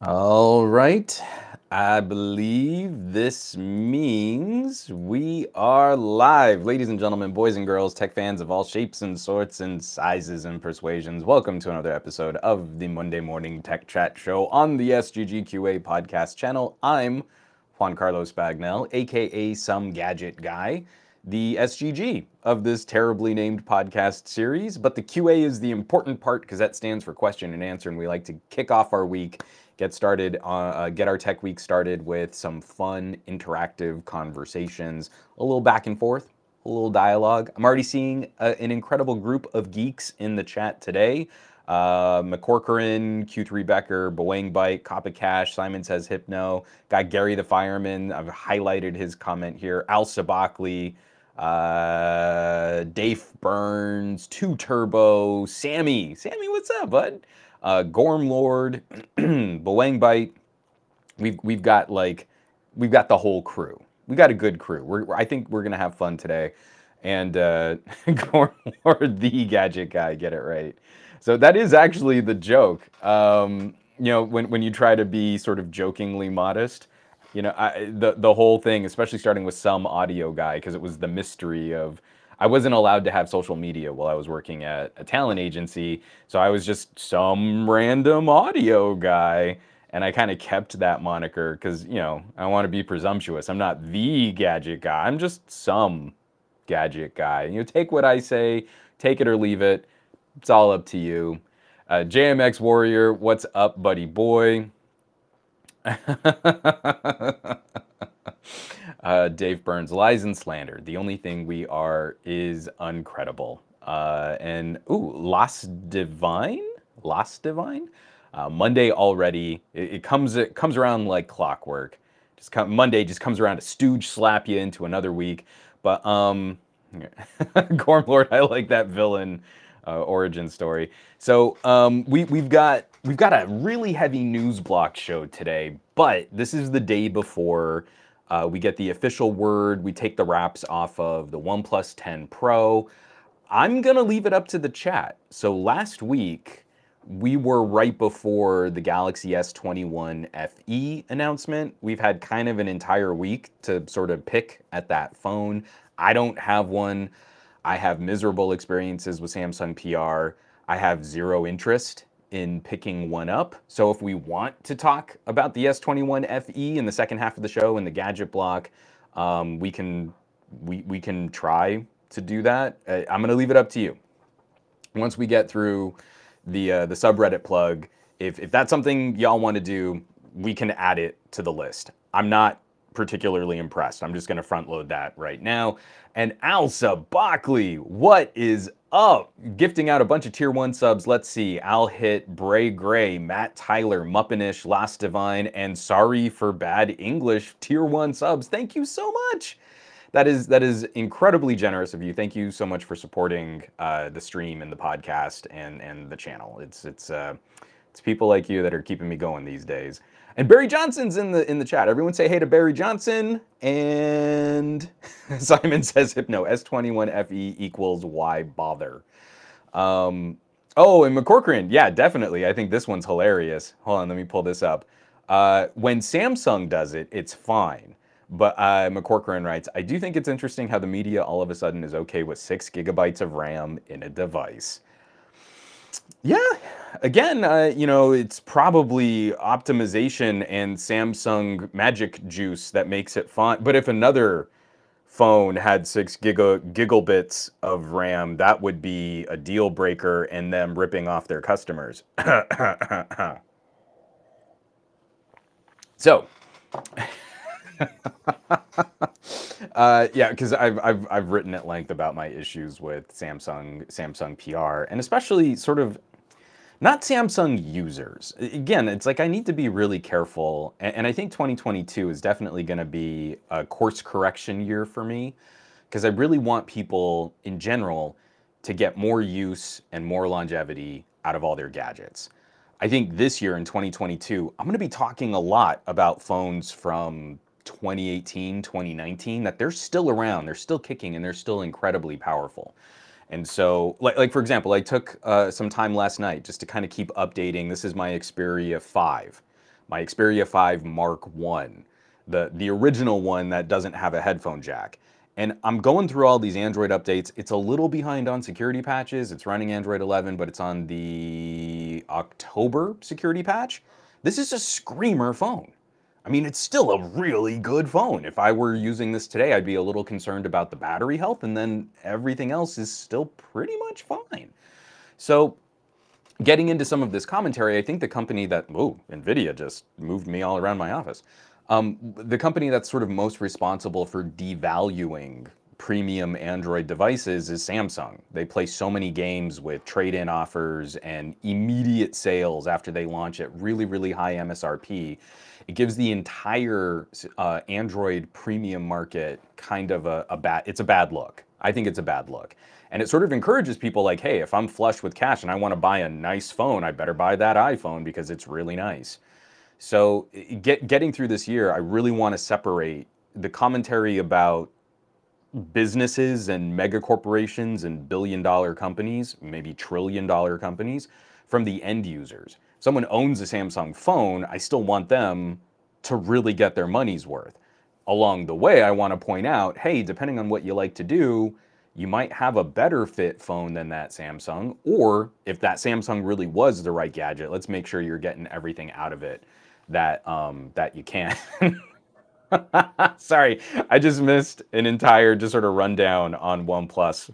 All right. I believe this means we are live. Ladies and gentlemen, boys and girls, tech fans of all shapes and sorts and sizes and persuasions, welcome to another episode of the Monday Morning Tech Chat Show on the SGGQA podcast channel. I'm Juan Carlos Bagnell, aka Some Gadget Guy, the SGG of this terribly named podcast series. But the QA is the important part because that stands for question and answer, and we like to kick off our week get started, uh, uh, get our tech week started with some fun, interactive conversations, a little back and forth, a little dialogue. I'm already seeing uh, an incredible group of geeks in the chat today. Uh, McCorcoran, Q3 Becker, Boeing Bike, Coppa Cash, Simon says Hypno, got Gary the Fireman. I've highlighted his comment here. Al Sabakli, uh, Dave Burns, Two Turbo, Sammy. Sammy, what's up, bud? Uh, Gorm Lord, Bite. We've we've got like we've got the whole crew. We got a good crew. We're, I think we're gonna have fun today. And uh, the gadget guy, get it right. So that is actually the joke. Um, you know, when when you try to be sort of jokingly modest, you know, I, the the whole thing, especially starting with some audio guy, because it was the mystery of I wasn't allowed to have social media while I was working at a talent agency. So I was just some random audio guy. And I kind of kept that moniker because, you know, I want to be presumptuous. I'm not the gadget guy. I'm just some gadget guy. You know, take what I say, take it or leave it. It's all up to you. Uh, JMX Warrior, what's up, buddy boy? Uh, Dave Burns, lies and slander. The only thing we are is uncredible. Uh, and ooh, Lost Divine, Lost Divine. Uh, Monday already. It, it, comes it comes around like clockwork. Just come, Monday just comes around to stooge slap you into another week. But um, Gorm Lord, I like that villain uh, origin story. So um, we we've got we've got a really heavy news block show today, but this is the day before uh, we get the official word. We take the wraps off of the OnePlus 10 Pro. I'm going to leave it up to the chat. So last week, we were right before the Galaxy S21 FE announcement. We've had kind of an entire week to sort of pick at that phone. I don't have one. I have miserable experiences with Samsung PR. I have zero interest in picking one up. So if we want to talk about the S21 FE in the second half of the show in the gadget block, um, we can we we can try to do that. Uh, I'm going to leave it up to you. Once we get through the uh, the subreddit plug, if if that's something y'all want to do, we can add it to the list. I'm not particularly impressed. I'm just going to front load that right now. And Alsa Bockley, what is up? Gifting out a bunch of tier one subs. Let's see. Al Hit, Bray Gray, Matt Tyler, Muppinish, Last Divine, and Sorry for Bad English tier one subs. Thank you so much. That is that is incredibly generous of you. Thank you so much for supporting uh, the stream and the podcast and and the channel. It's it's uh, it's people like you that are keeping me going these days. And Barry Johnson's in the in the chat. Everyone say hey to Barry Johnson. And Simon says Hypno S21 FE equals why bother. Um, oh, and McCorcoran, yeah, definitely. I think this one's hilarious. Hold on, let me pull this up. Uh, when Samsung does it, it's fine. But uh, McCorcoran writes, I do think it's interesting how the media all of a sudden is okay with six gigabytes of RAM in a device. Yeah, again, uh, you know, it's probably optimization and Samsung magic juice that makes it fun. But if another phone had six giga gigabits of RAM, that would be a deal breaker and them ripping off their customers. so, uh, yeah, because I've, I've I've written at length about my issues with Samsung Samsung PR, and especially sort of not Samsung users. Again, it's like I need to be really careful, and, and I think 2022 is definitely going to be a course correction year for me, because I really want people in general to get more use and more longevity out of all their gadgets. I think this year in 2022, I'm going to be talking a lot about phones from 2018, 2019, that they're still around, they're still kicking, and they're still incredibly powerful. And so, like, like for example, I took uh, some time last night just to kind of keep updating. This is my Xperia 5. my Xperia 5 Mark 1, the, the original one that doesn't have a headphone jack. And I'm going through all these Android updates. It's a little behind on security patches. It's running Android 11, but it's on the October security patch. This is a screamer phone. I mean, it's still a really good phone. If I were using this today, I'd be a little concerned about the battery health, and then everything else is still pretty much fine. So getting into some of this commentary, I think the company that, oh, NVIDIA just moved me all around my office. Um, the company that's sort of most responsible for devaluing premium Android devices is Samsung. They play so many games with trade-in offers and immediate sales after they launch at really, really high MSRP. It gives the entire uh, Android premium market kind of a, a bad, it's a bad look. I think it's a bad look. And it sort of encourages people like, hey, if I'm flush with cash and I want to buy a nice phone, I better buy that iPhone because it's really nice. So get, getting through this year, I really want to separate the commentary about businesses and mega corporations and billion dollar companies, maybe trillion dollar companies, from the end users. Someone owns a Samsung phone, I still want them to really get their money's worth. Along the way, I want to point out, hey, depending on what you like to do, you might have a better fit phone than that Samsung, or if that Samsung really was the right gadget, let's make sure you're getting everything out of it that um, that you can. Sorry, I just missed an entire just sort of rundown on OnePlus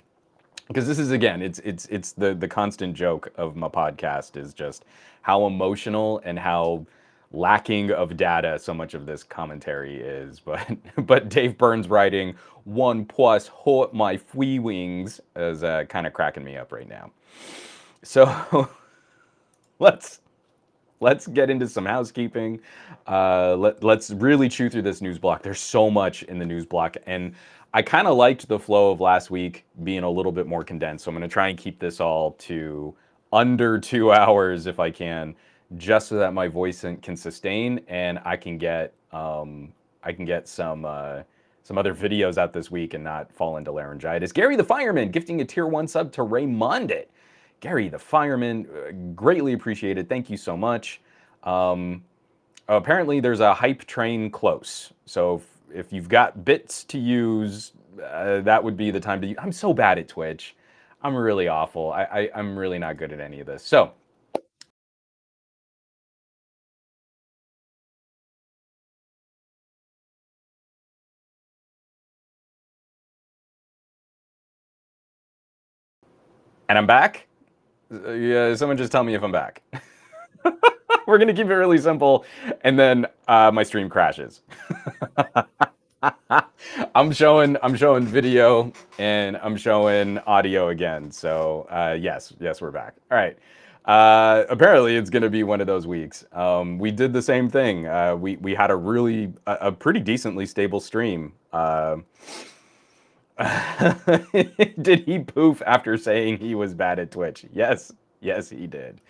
because this is again, it's it's it's the the constant joke of my podcast is just how emotional and how lacking of data so much of this commentary is. But but Dave Burns writing one plus hot my free wings is uh, kind of cracking me up right now. So let's let's get into some housekeeping. Uh, let, let's really chew through this news block. There's so much in the news block, and I kind of liked the flow of last week being a little bit more condensed. So I'm going to try and keep this all to under two hours if I can just so that my voice can sustain and I can get um, I can get some uh, some other videos out this week and not fall into laryngitis. Gary the Fireman gifting a tier one sub to Raymond. It. Gary the Fireman, uh, greatly appreciated. Thank you so much. Um, apparently, there's a hype train close. So if, if you've got bits to use, uh, that would be the time to use. I'm so bad at Twitch. I'm really awful. I, I, I'm really not good at any of this. So And I'm back. Uh, yeah, someone just tell me if I'm back. We're gonna keep it really simple, and then uh, my stream crashes. I'm showing I'm showing video and I'm showing audio again. So uh, yes, yes, we're back. All right. Uh, apparently, it's going to be one of those weeks. Um, we did the same thing. Uh, we we had a really a, a pretty decently stable stream. Uh, did he poof after saying he was bad at Twitch? Yes, yes, he did.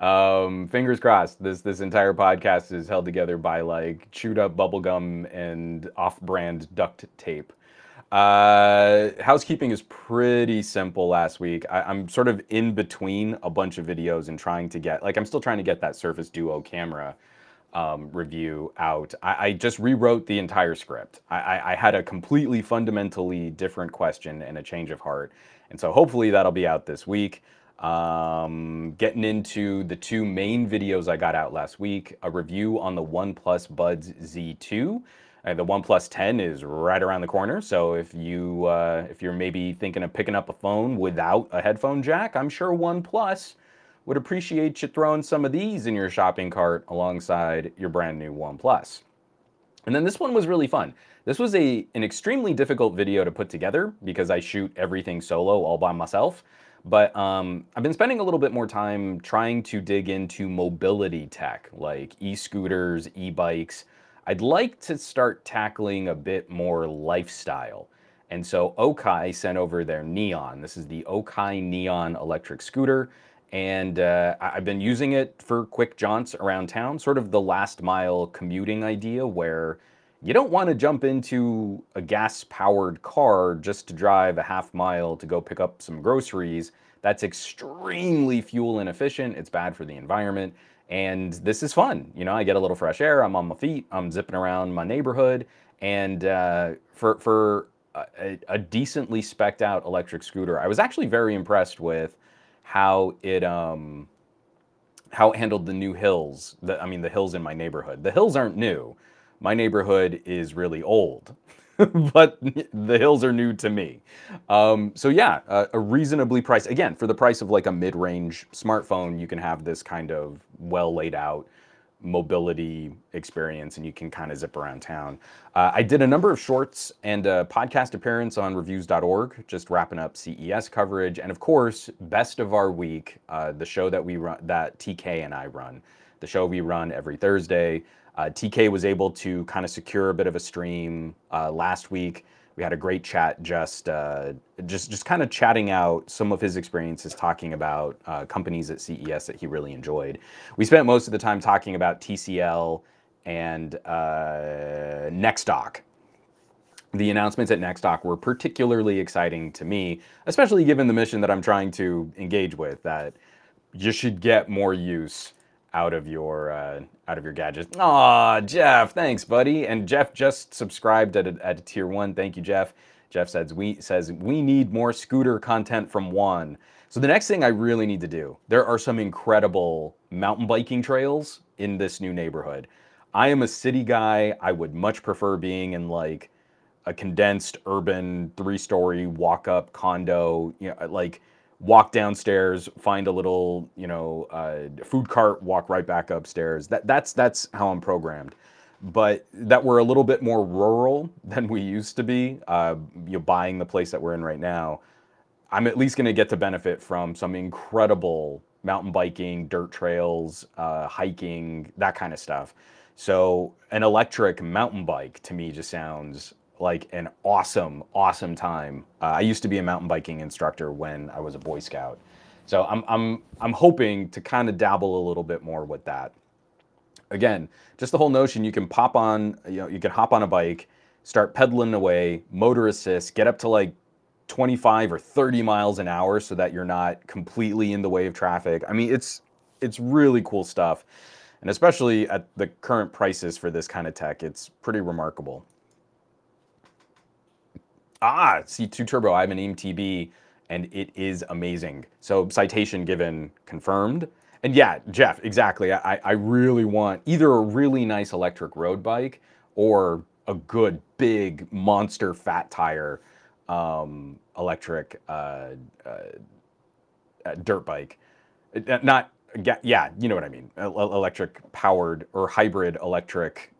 Um, fingers crossed. This this entire podcast is held together by like chewed up bubblegum and off-brand duct tape. Uh, housekeeping is pretty simple last week. I, am sort of in between a bunch of videos and trying to get like I'm still trying to get that Surface Duo camera um, review out. I, I, just rewrote the entire script. I, I, had a completely fundamentally different question and a change of heart. And so hopefully that'll be out this week. Um, getting into the two main videos I got out last week, a review on the OnePlus Buds Z2. Uh, the OnePlus 10 is right around the corner, so if you uh, if you're maybe thinking of picking up a phone without a headphone jack, I'm sure OnePlus would appreciate you throwing some of these in your shopping cart alongside your brand new OnePlus. And then this one was really fun. This was a an extremely difficult video to put together because I shoot everything solo all by myself. But um, I've been spending a little bit more time trying to dig into mobility tech like e-scooters, e-bikes. I'd like to start tackling a bit more lifestyle. And so Okai sent over their Neon. This is the Okai Neon electric scooter and uh, I've been using it for quick jaunts around town, sort of the last mile commuting idea where you don't want to jump into a gas powered car just to drive a half mile to go pick up some groceries. That's extremely fuel inefficient. It's bad for the environment. and this is fun. You know, I get a little fresh air. I'm on my feet. I'm zipping around my neighborhood, and uh, for for a, a, decently specked out electric scooter, I was actually very impressed with how it um how it handled the new hills. The, I mean, the hills in my neighborhood. The hills aren't new. My neighborhood is really old. but the hills are new to me. Um, so yeah, a reasonably priced, again, for the price of like a mid-range smartphone, you can have this kind of well laid out mobility experience and you can kind of zip around town. Uh, I did a number of shorts and a podcast appearance on reviews.org, just wrapping up CES coverage. And of course, best of our week, uh, the show that we run, that TK and I run, the show we run every Thursday. Uh, TK was able to kind of secure a bit of a stream uh, last week. We had a great chat, just uh, just just kind of chatting out some of his experiences, talking about uh, companies at CES that he really enjoyed. We spent most of the time talking about TCL and uh, NexDock. The announcements at NexDock were particularly exciting to me, especially given the mission that I'm trying to engage with. That you should get more use out of your uh, out of your gadgets. Aw, Jeff, thanks, buddy. And Jeff just subscribed at a, at a tier one. Thank you, Jeff. Jeff says we says we need more scooter content from Juan. So the next thing I really need to do, there are some incredible mountain biking trails in this new neighborhood. I am a city guy. I would much prefer being in like a condensed urban three-story walk-up condo, you know, like walk downstairs, find a little, you know, uh, food cart, walk right back upstairs. That that's that's how I'm programmed. But that we're a little bit more rural than we used to be. Uh, you know, buying the place that we're in right now, I'm at least going to get to benefit from some incredible mountain biking, dirt trails, uh, hiking, that kind of stuff. So an electric mountain bike to me just sounds like an awesome, awesome time. Uh, I used to be a mountain biking instructor when I was a Boy Scout. So I'm, I'm, I'm hoping to kind of dabble a little bit more with that. Again, just the whole notion you can pop on, you know, you can hop on a bike, start pedaling away, motor assist, get up to like 25 or 30 miles an hour so that you're not completely in the way of traffic. I mean, it's, it's really cool stuff. And especially at the current prices for this kind of tech, it's pretty remarkable. Ah, C2 Turbo, I have an EMTB and it is amazing. So citation given confirmed. And yeah, Jeff, exactly. I, I really want either a really nice electric road bike or a good big monster fat tire um, electric uh, uh, uh, dirt bike. Uh, not, yeah, you know what I mean. Electric powered or hybrid electric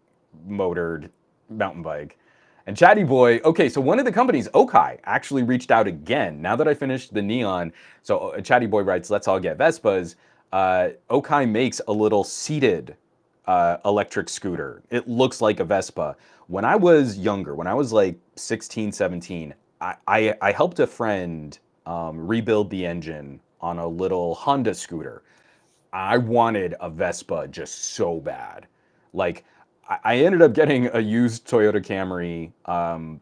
motored mountain bike. And Chatty Boy, okay, so one of the companies, Okai, actually reached out again. Now that I finished the Neon, so uh, Chatty Boy writes, let's all get Vespas. Uh, Okai makes a little seated uh, electric scooter. It looks like a Vespa. When I was younger, when I was like 16, 17, I, I, I helped a friend um, rebuild the engine on a little Honda scooter. I wanted a Vespa just so bad. Like, I ended up getting a used Toyota Camry. Um,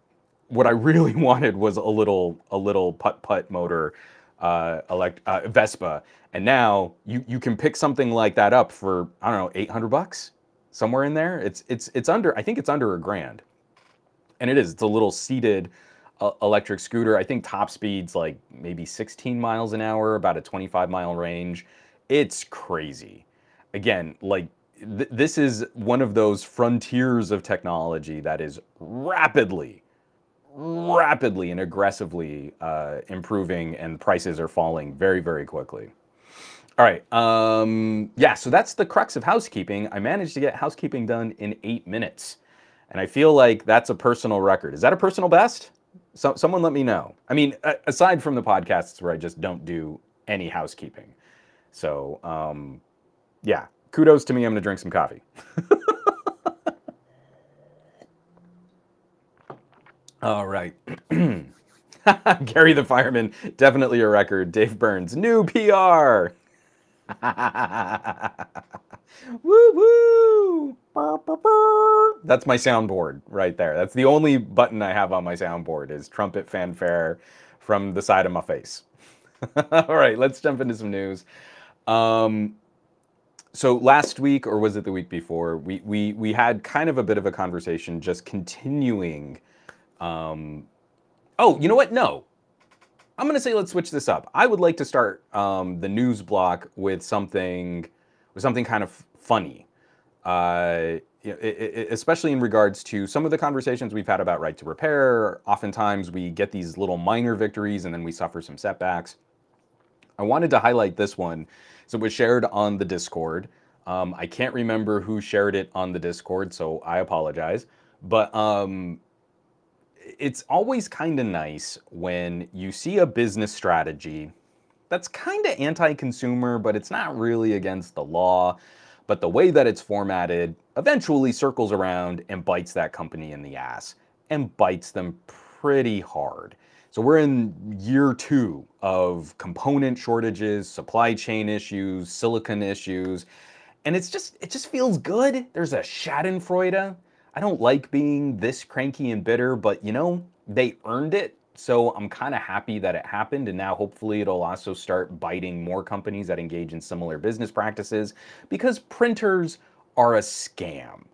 what I really wanted was a little a little putt putt motor uh, elect uh, Vespa, and now you you can pick something like that up for I don't know 800 bucks somewhere in there. It's it's it's under I think it's under a grand, and it is. It's a little seated uh, electric scooter. I think top speed's like maybe 16 miles an hour, about a 25 mile range. It's crazy. Again, like th this is one of those frontiers of technology that is rapidly, rapidly and aggressively uh, improving, and prices are falling very, very quickly. All right. Um, yeah, so that's the crux of housekeeping. I managed to get housekeeping done in eight minutes. And I feel like that's a personal record. Is that a personal best? So, someone let me know. I mean, aside from the podcasts where I just don't do any housekeeping. So, um, yeah, kudos to me. I'm going to drink some coffee. All right. Gary the fireman, definitely a record. Dave Burns, new PR. woo woo. That's my soundboard right there. That's the only button I have on my soundboard is trumpet fanfare from the side of my face. All right, let's jump into some news. Um, so last week, or was it the week before, we we we had kind of a bit of a conversation, just continuing. Um, oh, you know what? No, I'm going to say let's switch this up. I would like to start um, the news block with something with something kind of funny. Uh, it, it, especially in regards to some of the conversations we've had about right to repair. Oftentimes we get these little minor victories and then we suffer some setbacks. I wanted to highlight this one. So it was shared on the Discord. Um, I can't remember who shared it on the Discord, so I apologize. But um, it's always kind of nice when you see a business strategy that's kind of anti consumer, but it's not really against the law but the way that it's formatted eventually circles around and bites that company in the ass and bites them pretty hard. So we're in year two of component shortages, supply chain issues, silicon issues, and it's just it just feels good. There's a Schadenfreude. I don't like being this cranky and bitter, but you know, they earned it so I'm kind of happy that it happened. And now hopefully it'll also start biting more companies that engage in similar business practices because printers are a scam.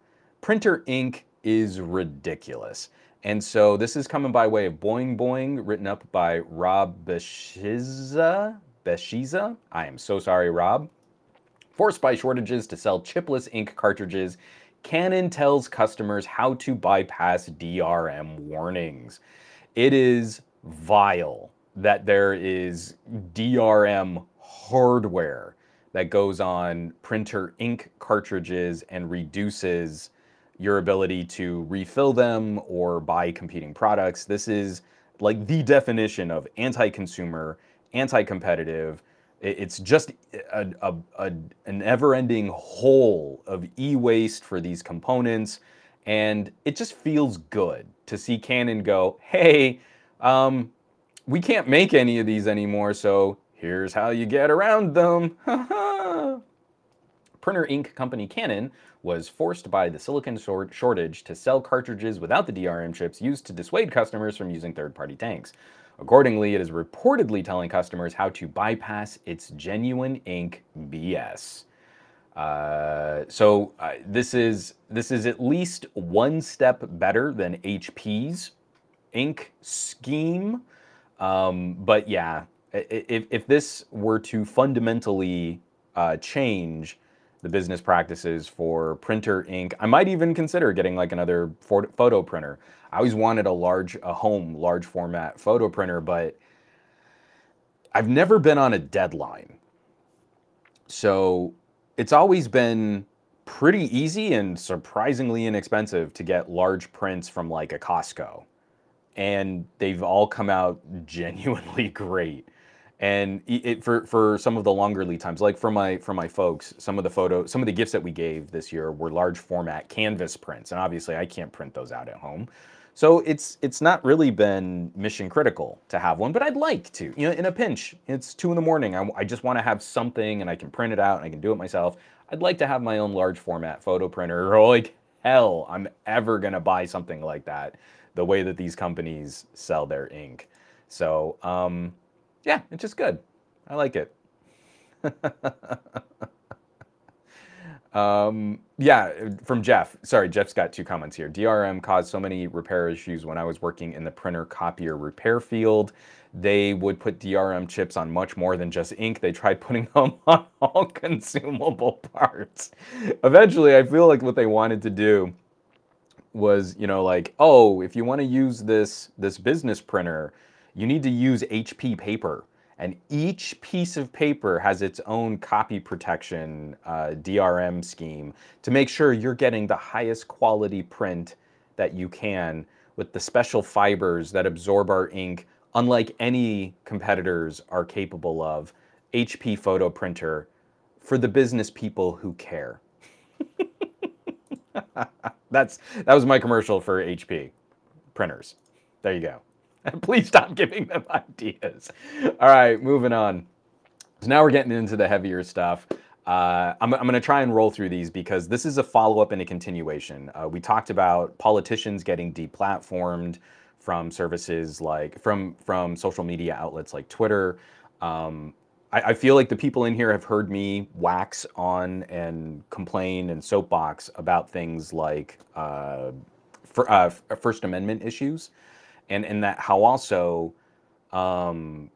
Printer ink is ridiculous. And so this is coming by way of Boing Boing, written up by Rob Beschizza. Beschizza. I am so sorry, Rob. Forced by shortages to sell chipless ink cartridges, Canon tells customers how to bypass DRM warnings. It is vile that there is DRM hardware that goes on printer ink cartridges and reduces your ability to refill them or buy competing products. This is like the definition of anti-consumer, anti-competitive. It's just a, a, a, an ever-ending hole of e-waste for these components. And it just feels good to see Canon go, hey, um, we can't make any of these anymore, so here's how you get around them. Printer ink company Canon was forced by the silicon shortage to sell cartridges without the DRM chips used to dissuade customers from using third-party tanks. Accordingly, it is reportedly telling customers how to bypass its genuine ink BS. Uh, so uh, this is this is at least one step better than HP's ink scheme. Um, but yeah, if, if this were to fundamentally uh, change the business practices for printer ink, I might even consider getting like another photo printer. I always wanted a large, a home, large format photo printer, but I've never been on a deadline. So it's always been pretty easy and surprisingly inexpensive to get large prints from like a Costco. And they've all come out genuinely great. And it, for for some of the longer lead times, like for my for my folks, some of the photo, some of the gifts that we gave this year were large format canvas prints, and obviously I can't print those out at home. So it's it's not really been mission critical to have one, but I'd like to. You know, in a pinch, it's two in the morning. I, I just want to have something, and I can print it out, and I can do it myself. I'd like to have my own large format photo printer. Or like hell, I'm ever gonna buy something like that. The way that these companies sell their ink. So um, yeah, it's just good. I like it. Um, yeah, from Jeff. Sorry, Jeff's got two comments here. DRM caused so many repair issues when I was working in the printer copier repair field. They would put DRM chips on much more than just ink. They tried putting them on all consumable parts. Eventually, I feel like what they wanted to do was, you know, like, oh, if you want to use this this business printer, you need to use HP paper and each piece of paper has its own copy protection uh, DRM scheme to make sure you're getting the highest quality print that you can with the special fibers that absorb our ink, unlike any competitors are capable of. HP photo printer for the business people who care. That's that was my commercial for HP printers. There you go. Please stop giving them ideas. All right, moving on. So now we're getting into the heavier stuff. Uh, I'm, I'm going to try and roll through these because this is a follow-up and a continuation. Uh, we talked about politicians getting deplatformed from services like from from social media outlets like Twitter. Um, I, I, feel like the people in here have heard me wax on and complain and soapbox about things like uh, for, uh, First Amendment issues, and and that how also um,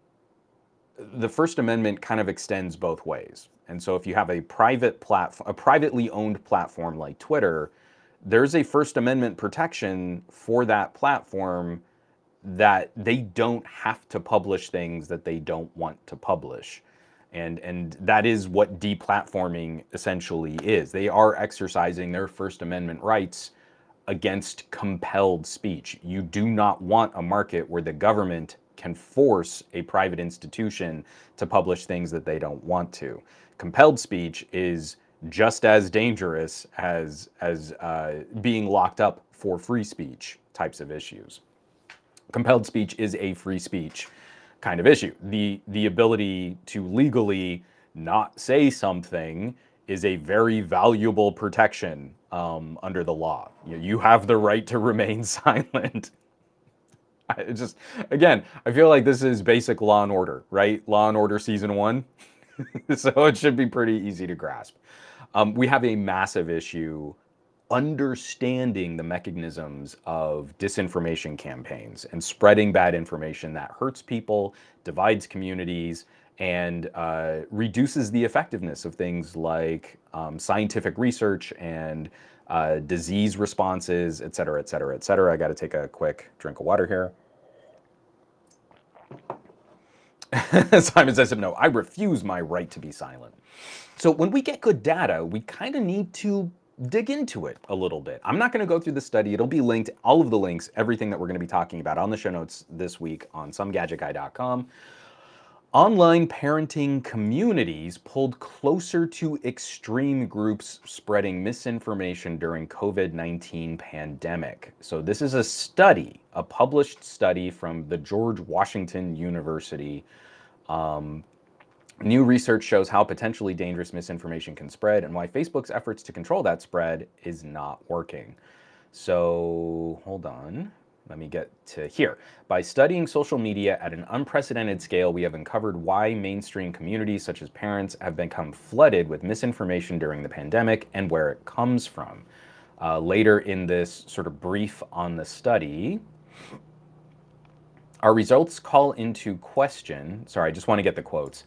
the First Amendment kind of extends both ways. And so if you have a private platform, a privately owned platform like Twitter, there's a First Amendment protection for that platform that they don't have to publish things that they don't want to publish. And, and that is what deplatforming essentially is. They are exercising their First Amendment rights against compelled speech. You do not want a market where the government can force a private institution to publish things that they don't want to. Compelled speech is just as dangerous as as uh, being locked up for free speech types of issues. Compelled speech is a free speech kind of issue. The the ability to legally not say something is a very valuable protection um, under the law. You, you have the right to remain silent. I just again, I feel like this is basic Law and Order, right? Law and Order season one, so it should be pretty easy to grasp. Um, we have a massive issue understanding the mechanisms of disinformation campaigns and spreading bad information that hurts people, divides communities, and uh, reduces the effectiveness of things like um, scientific research and uh, disease responses, et cetera, et cetera, et cetera. I got to take a quick drink of water here. Simon says, no, I refuse my right to be silent. So when we get good data, we kind of need to dig into it a little bit. I'm not going to go through the study. It'll be linked, all of the links, everything that we're going to be talking about on the show notes this week on somegadgetguy.com. Online parenting communities pulled closer to extreme groups spreading misinformation during COVID-19 pandemic. So this is a study, a published study from the George Washington University. Um, new research shows how potentially dangerous misinformation can spread and why Facebook's efforts to control that spread is not working. So hold on. Let me get to here. By studying social media at an unprecedented scale, we have uncovered why mainstream communities such as parents have become flooded with misinformation during the pandemic and where it comes from. Uh, later in this sort of brief on the study, our results call into question, sorry, I just want to get the quotes.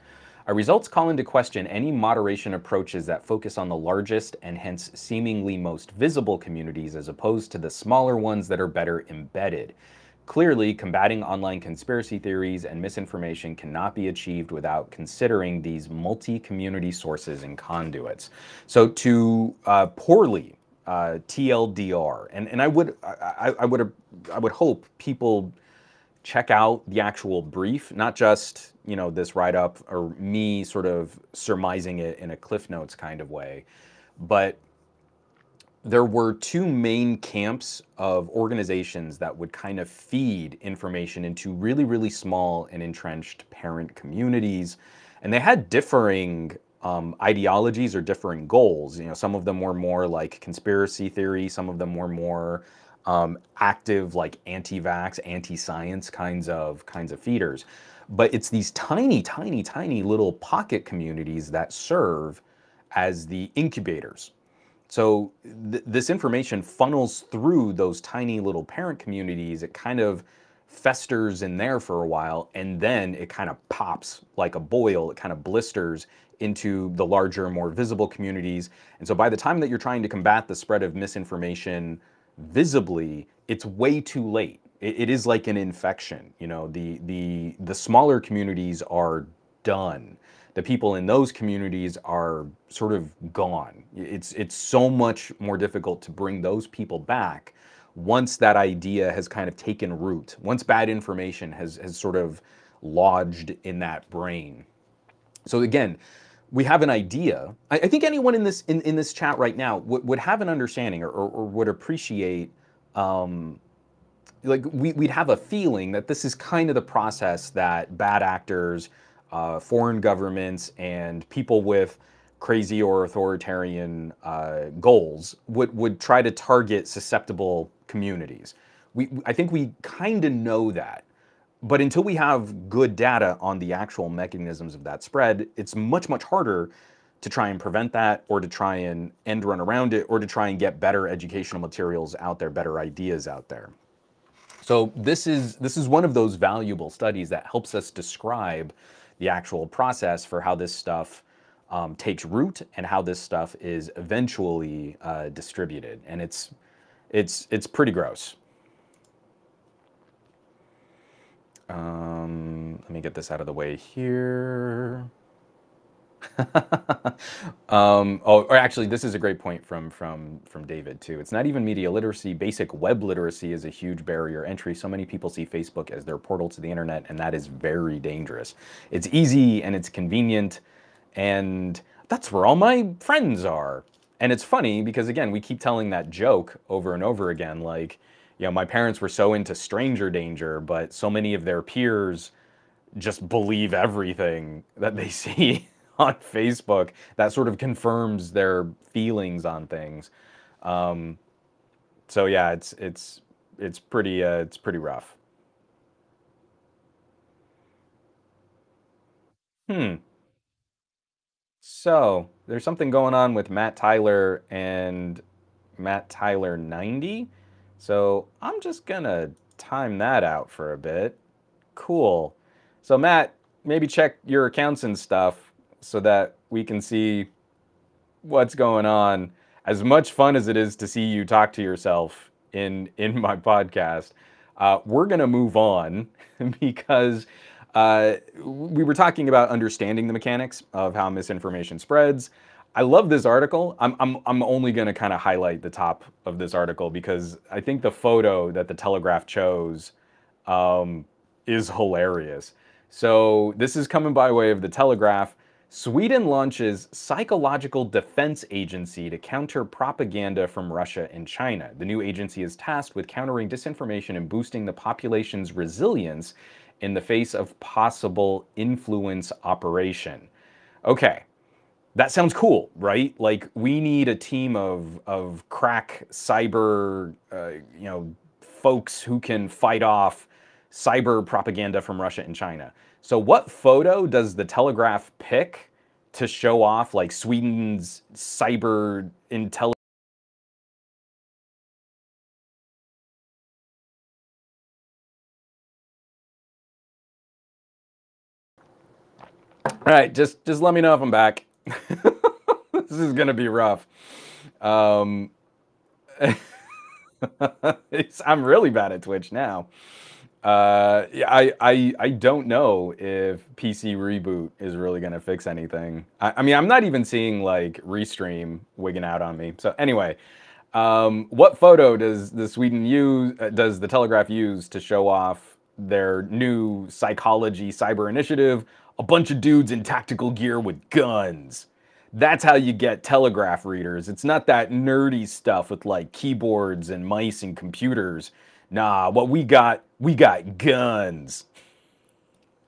Our results call into question any moderation approaches that focus on the largest and hence seemingly most visible communities as opposed to the smaller ones that are better embedded. Clearly, combating online conspiracy theories and misinformation cannot be achieved without considering these multi-community sources and conduits. So to uh, poorly uh, TLDR, and, and I would I, I would I would hope people check out the actual brief, not just you know this write up or me sort of surmising it in a cliff notes kind of way, but there were two main camps of organizations that would kind of feed information into really really small and entrenched parent communities, and they had differing um, ideologies or differing goals. You know, some of them were more like conspiracy theory, some of them were more um, active like anti-vax, anti-science kinds of kinds of feeders. But it's these tiny, tiny, tiny little pocket communities that serve as the incubators. So th this information funnels through those tiny little parent communities. It kind of festers in there for a while, and then it kind of pops like a boil. It kind of blisters into the larger, more visible communities. And so by the time that you're trying to combat the spread of misinformation visibly, it's way too late. It, it is like an infection. You know, the the the smaller communities are done. The people in those communities are sort of gone. It's it's so much more difficult to bring those people back once that idea has kind of taken root. Once bad information has has sort of lodged in that brain. So again, we have an idea. I, I, think anyone in this in, in this chat right now would, would have an understanding or, or, or would appreciate um, like we, would have a feeling that this is kind of the process that bad actors, uh, foreign governments, and people with crazy or authoritarian uh, goals would, would try to target susceptible communities. We, I think we kind of know that but until we have good data on the actual mechanisms of that spread, it's much, much harder to try and prevent that or to try and end run around it or to try and get better educational materials out there, better ideas out there. So this is this is one of those valuable studies that helps us describe the actual process for how this stuff um, takes root and how this stuff is eventually uh, distributed. And it's it's it's pretty gross. Um, let me get this out of the way here. um, oh, or actually, this is a great point from from from David too. It's not even media literacy. Basic web literacy is a huge barrier entry. So many people see Facebook as their portal to the internet, and that is very dangerous. It's easy and it's convenient, and that's where all my friends are. And it's funny because again, we keep telling that joke over and over again, like you know, my parents were so into stranger danger, but so many of their peers just believe everything that they see on Facebook. That sort of confirms their feelings on things. Um, so yeah, it's it's it's pretty uh, it's pretty rough. Hmm. So there's something going on with Matt Tyler and Matt Tyler 90. So I'm just gonna time that out for a bit. Cool. So Matt, maybe check your accounts and stuff so that we can see what's going on. As much fun as it is to see you talk to yourself in in my podcast, uh, we're gonna move on because uh, we were talking about understanding the mechanics of how misinformation spreads. I love this article. I'm, I'm, I'm only going to kind of highlight the top of this article because I think the photo that the Telegraph chose um, is hilarious. So this is coming by way of the Telegraph. Sweden launches psychological defense agency to counter propaganda from Russia and China. The new agency is tasked with countering disinformation and boosting the population's resilience in the face of possible influence operation. Okay, that sounds cool, right? Like we need a team of of crack cyber, uh, you know, folks who can fight off cyber propaganda from Russia and China. So, what photo does the Telegraph pick to show off like Sweden's cyber intelligence? All right, just just let me know if I'm back. this is gonna be rough. Um, I'm really bad at Twitch now. Uh, I, I I don't know if PC reboot is really gonna fix anything. I, I mean, I'm not even seeing like restream wigging out on me. So anyway, um, what photo does the Sweden use? Uh, does the Telegraph use to show off their new psychology cyber initiative a bunch of dudes in tactical gear with guns. That's how you get telegraph readers. It's not that nerdy stuff with like keyboards and mice and computers. Nah, what we got, we got guns.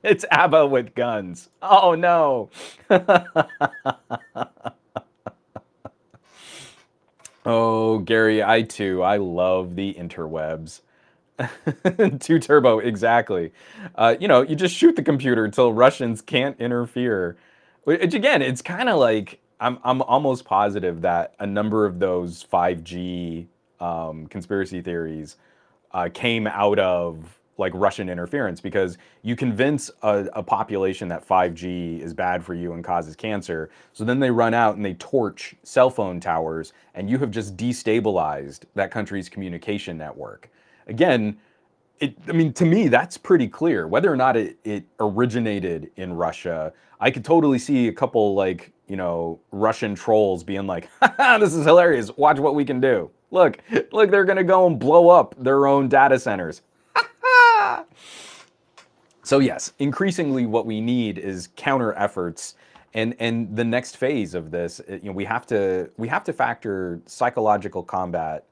It's ABBA with guns. Oh no. oh, Gary, I too, I love the interwebs. Two turbo, exactly. Uh, you know, you just shoot the computer until Russians can't interfere. Which again, it's kind of like I'm I'm almost positive that a number of those 5G um, conspiracy theories uh, came out of like Russian interference because you convince a, a, population that 5G is bad for you and causes cancer. So then they run out and they torch cell phone towers, and you have just destabilized that country's communication network again, it, I mean, to me, that's pretty clear. Whether or not it, it originated in Russia, I could totally see a couple like, you know, Russian trolls being like, this is hilarious. Watch what we can do. Look, look, they're going to go and blow up their own data centers. so yes, increasingly what we need is counter efforts and and the next phase of this, you know, we have to we have to factor psychological combat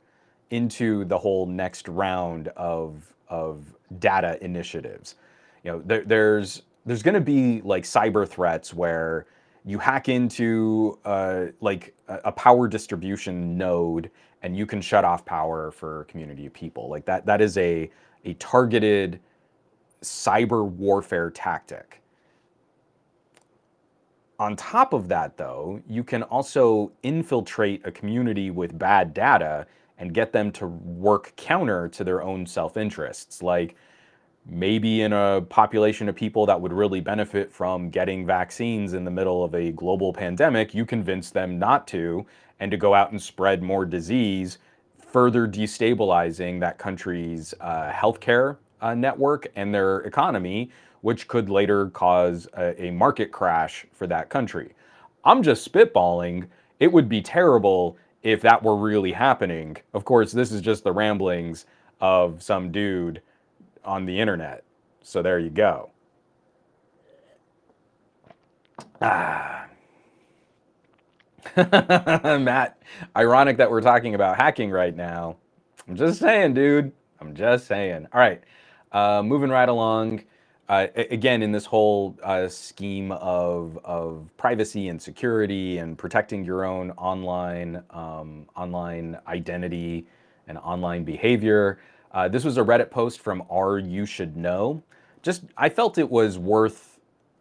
into the whole next round of of data initiatives. You know, there, there's there's going to be like cyber threats where you hack into uh, like a power distribution node and you can shut off power for a community of people. Like that that is a a targeted cyber warfare tactic. On top of that, though, you can also infiltrate a community with bad data and get them to work counter to their own self interests. Like maybe in a population of people that would really benefit from getting vaccines in the middle of a global pandemic, you convince them not to and to go out and spread more disease, further destabilizing that country's uh, healthcare uh, network and their economy, which could later cause a, a market crash for that country. I'm just spitballing. It would be terrible if that were really happening. Of course, this is just the ramblings of some dude on the internet. So there you go. Ah. Matt, ironic that we're talking about hacking right now. I'm just saying, dude. I'm just saying. All right. Uh, moving right along. Uh, again, in this whole uh, scheme of, of privacy and security and protecting your own online um, online identity and online behavior, uh, this was a Reddit post from R You Should Know. Just I felt it was worth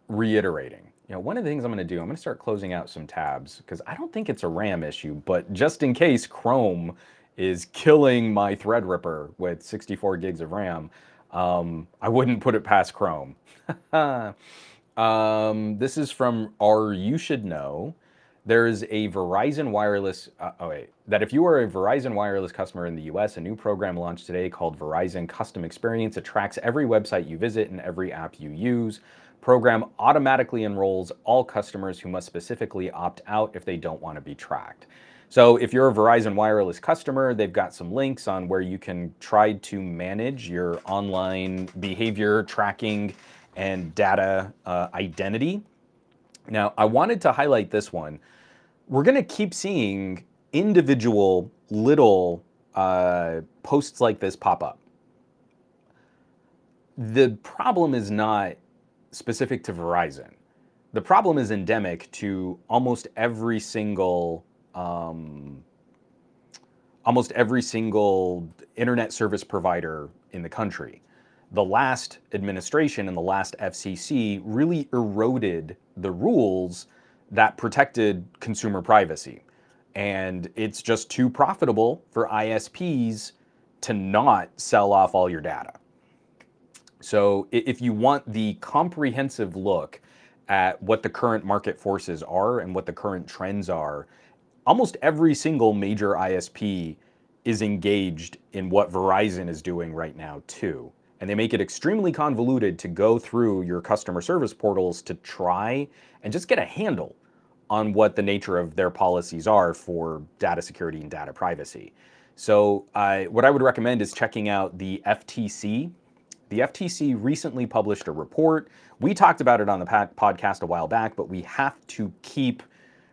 reiterating. You know, one of the things I'm going to do, I'm going to start closing out some tabs because I don't think it's a RAM issue, but just in case Chrome is killing my Threadripper with 64 gigs of RAM. Um, I wouldn't put it past Chrome. um, this is from our You Should Know. There's a Verizon Wireless, uh, oh wait, that if you are a Verizon Wireless customer in the US, a new program launched today called Verizon Custom Experience. It tracks every website you visit and every app you use. Program automatically enrolls all customers who must specifically opt out if they don't want to be tracked. So if you're a Verizon Wireless customer, they've got some links on where you can try to manage your online behavior tracking and data uh, identity. Now, I wanted to highlight this one. We're going to keep seeing individual little uh, posts like this pop up. The problem is not specific to Verizon. The problem is endemic to almost every single um, almost every single internet service provider in the country. The last administration and the last FCC really eroded the rules that protected consumer privacy. And it's just too profitable for ISPs to not sell off all your data. So if you want the comprehensive look at what the current market forces are and what the current trends are almost every single major ISP is engaged in what Verizon is doing right now too. And they make it extremely convoluted to go through your customer service portals to try and just get a handle on what the nature of their policies are for data security and data privacy. So uh, what I would recommend is checking out the FTC. The FTC recently published a report. We talked about it on the podcast a while back, but we have to keep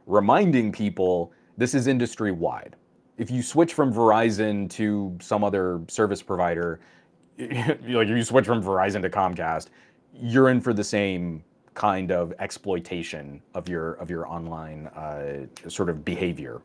reminding people this is industry wide. If you switch from Verizon to some other service provider, like if you switch from Verizon to Comcast, you're in for the same kind of exploitation of your of your online uh, sort of behavior.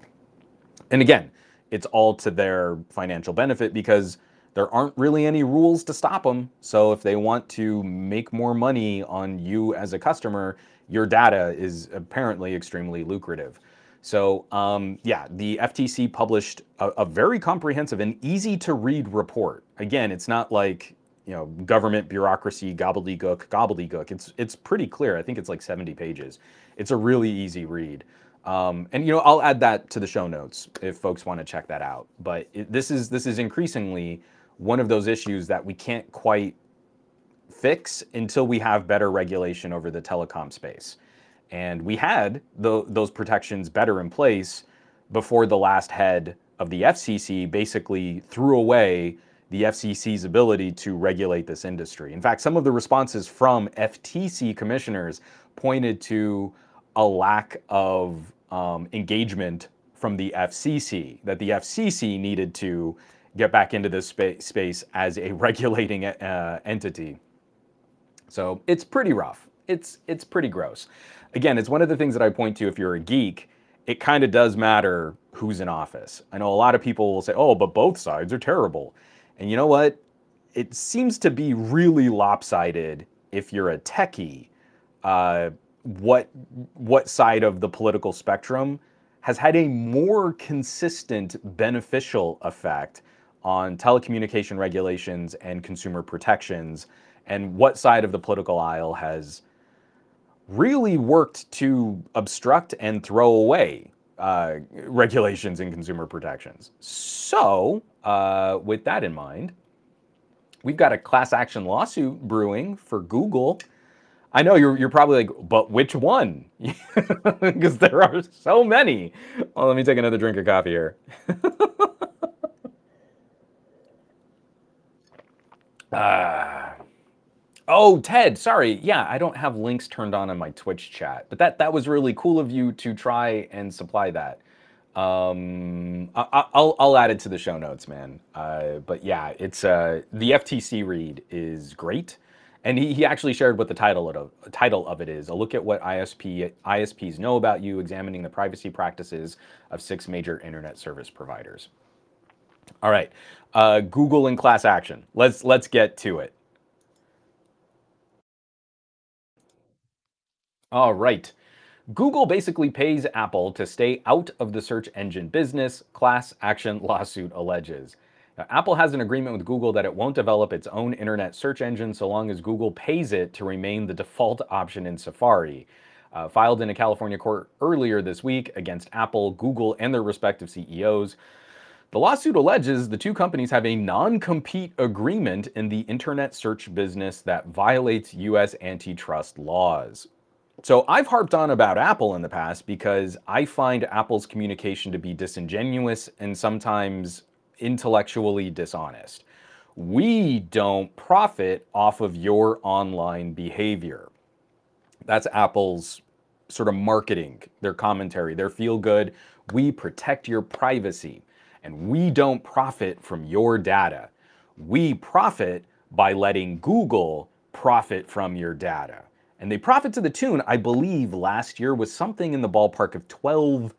And again, it's all to their financial benefit because there aren't really any rules to stop them. So if they want to make more money on you as a customer, your data is apparently extremely lucrative. So um, yeah, the FTC published a, a, very comprehensive and easy to read report. Again, it's not like you know government bureaucracy gobbledygook gobbledygook. It's it's pretty clear. I think it's like 70 pages. It's a really easy read. Um, and you know I'll add that to the show notes if folks want to check that out. But it, this is this is increasingly one of those issues that we can't quite fix until we have better regulation over the telecom space. And we had the, those protections better in place before the last head of the FCC basically threw away the FCC's ability to regulate this industry. In fact, some of the responses from FTC commissioners pointed to a lack of um, engagement from the FCC, that the FCC needed to get back into this spa- space as a regulating uh, entity. So it's pretty rough. It's, it's pretty gross again, it's one of the things that I point to if you're a geek, it kind of does matter who's in office. I know a lot of people will say, oh, but both sides are terrible. And you know what? it seems to be really lopsided if you're a techie. Uh, what what side of the political spectrum has had a more consistent beneficial effect on telecommunication regulations and consumer protections, and what side of the political aisle has really worked to obstruct and throw away uh, regulations and consumer protections. So, uh, with that in mind, we've got a class action lawsuit brewing for Google. I know you're, you're probably like, but which one? Because there are so many. Well, let me take another drink of coffee here. Ah. Oh, Ted, sorry. Yeah, I don't have links turned on in my Twitch chat, but that that was really cool of you to try and supply that. Um, I, will I'll add it to the show notes, man. Uh, but yeah, it's uh, the FTC read is great, and he, he actually shared what the title of title of it is. A look at what ISP ISPs know about you, examining the privacy practices of six major internet service providers. All right, uh, Google and class action. Let's let's get to it. All right. Google basically pays Apple to stay out of the search engine business, class action lawsuit alleges. Now, Apple has an agreement with Google that it won't develop its own internet search engine so long as Google pays it to remain the default option in Safari. Uh, filed in a California court earlier this week against Apple, Google, and their respective CEOs. The lawsuit alleges the two companies have a non compete agreement in the internet search business that violates U.S. antitrust laws. So I've harped on about Apple in the past because I find Apple's communication to be disingenuous and sometimes intellectually dishonest. We don't profit off of your online behavior. That's Apple's sort of marketing, their commentary, their feel good. We protect your privacy and we don't profit from your data. We profit by letting Google profit from your data. And they profit to the tune, I believe, last year was something in the ballpark of $12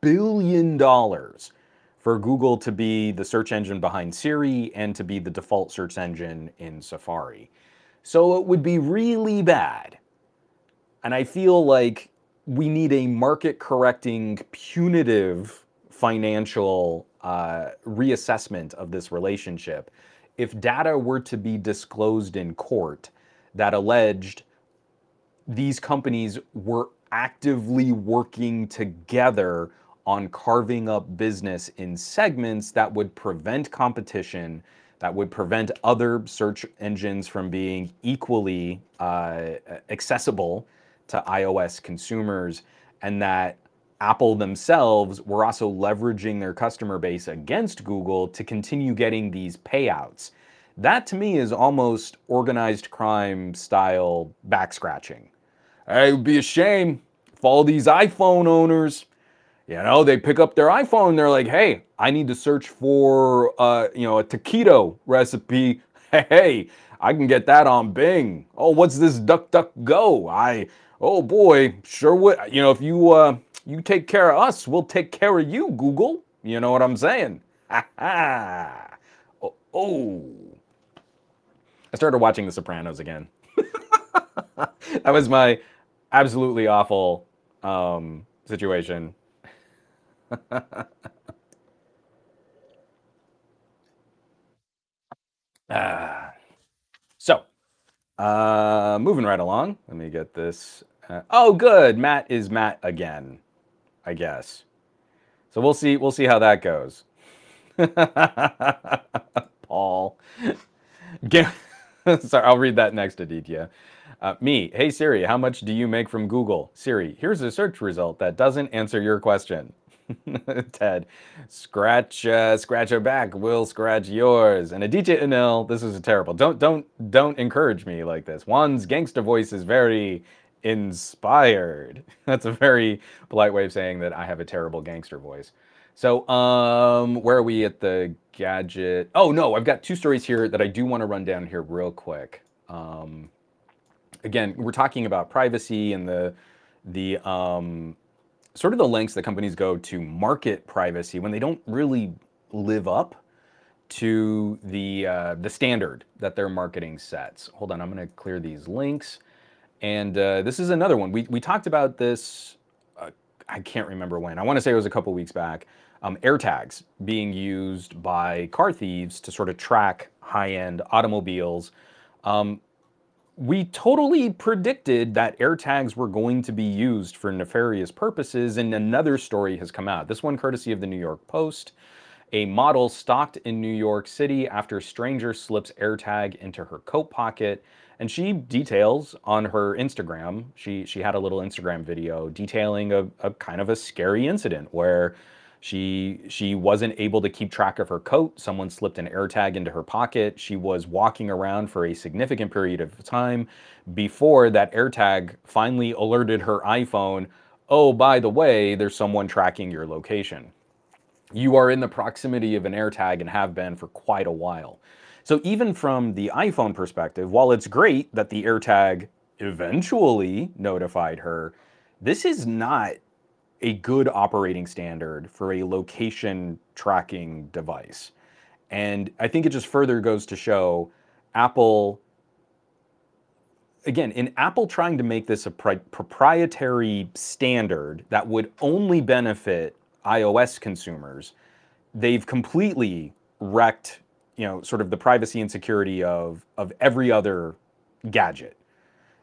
billion for Google to be the search engine behind Siri and to be the default search engine in Safari. So it would be really bad. And I feel like we need a market correcting, punitive financial uh, reassessment of this relationship if data were to be disclosed in court that alleged these companies were actively working together on carving up business in segments that would prevent competition, that would prevent other search engines from being equally uh, accessible to iOS consumers, and that Apple themselves were also leveraging their customer base against Google to continue getting these payouts. That to me is almost organized crime style back scratching. It would be a shame if all these iPhone owners, you know, they pick up their iPhone they're like, hey, I need to search for, uh, you know, a taquito recipe. Hey, I can get that on Bing. Oh, what's this Duck Duck Go? I, oh boy, sure would. You know, if you, uh, you take care of us, we'll take care of you, Google. You know what I'm saying? Oh, oh. I started watching The Sopranos again. that was my absolutely awful um, situation. ah. So, uh, moving right along. Let me get this. Uh, oh, good. Matt is Matt again, I guess. So we'll see. We'll see how that goes. Paul. Sorry, I'll read that next, Aditya. Uh, me, hey Siri, how much do you make from Google? Siri, here's a search result that doesn't answer your question. Ted, scratch, uh, scratch your back, we'll scratch yours. And Aditya Anil, this is a terrible. Don't, don't, don't encourage me like this. Juan's gangster voice is very inspired. That's a very polite way of saying that I have a terrible gangster voice. So, um, where are we at the gadget? Oh no, I've got two stories here that I do want to run down here real quick. Um, again, we're talking about privacy and the the um, sort of the lengths that companies go to market privacy when they don't really live up to the uh, the standard that their marketing sets. Hold on, I'm going to clear these links. And uh, this is another one. We, we talked about this, uh, I can't remember when. I want to say it was a couple weeks back. Um, AirTags being used by car thieves to sort of track high end automobiles. Um, we totally predicted that AirTags were going to be used for nefarious purposes, and another story has come out. This one, courtesy of the New York Post. A model stalked in New York City after a stranger slips AirTag into her coat pocket. And she details on her Instagram, she, she had a little Instagram video detailing a, a kind of a scary incident where she she wasn't able to keep track of her coat. Someone slipped an AirTag into her pocket. She was walking around for a significant period of time before that AirTag finally alerted her iPhone, "Oh, by the way, there's someone tracking your location." You are in the proximity of an AirTag and have been for quite a while. So even from the iPhone perspective, while it's great that the AirTag eventually notified her, this is not a good operating standard for a location tracking device. And I think it just further goes to show Apple, again, in Apple trying to make this a proprietary standard that would only benefit iOS consumers, they've completely wrecked, you know, sort of the privacy and security of, of every other gadget.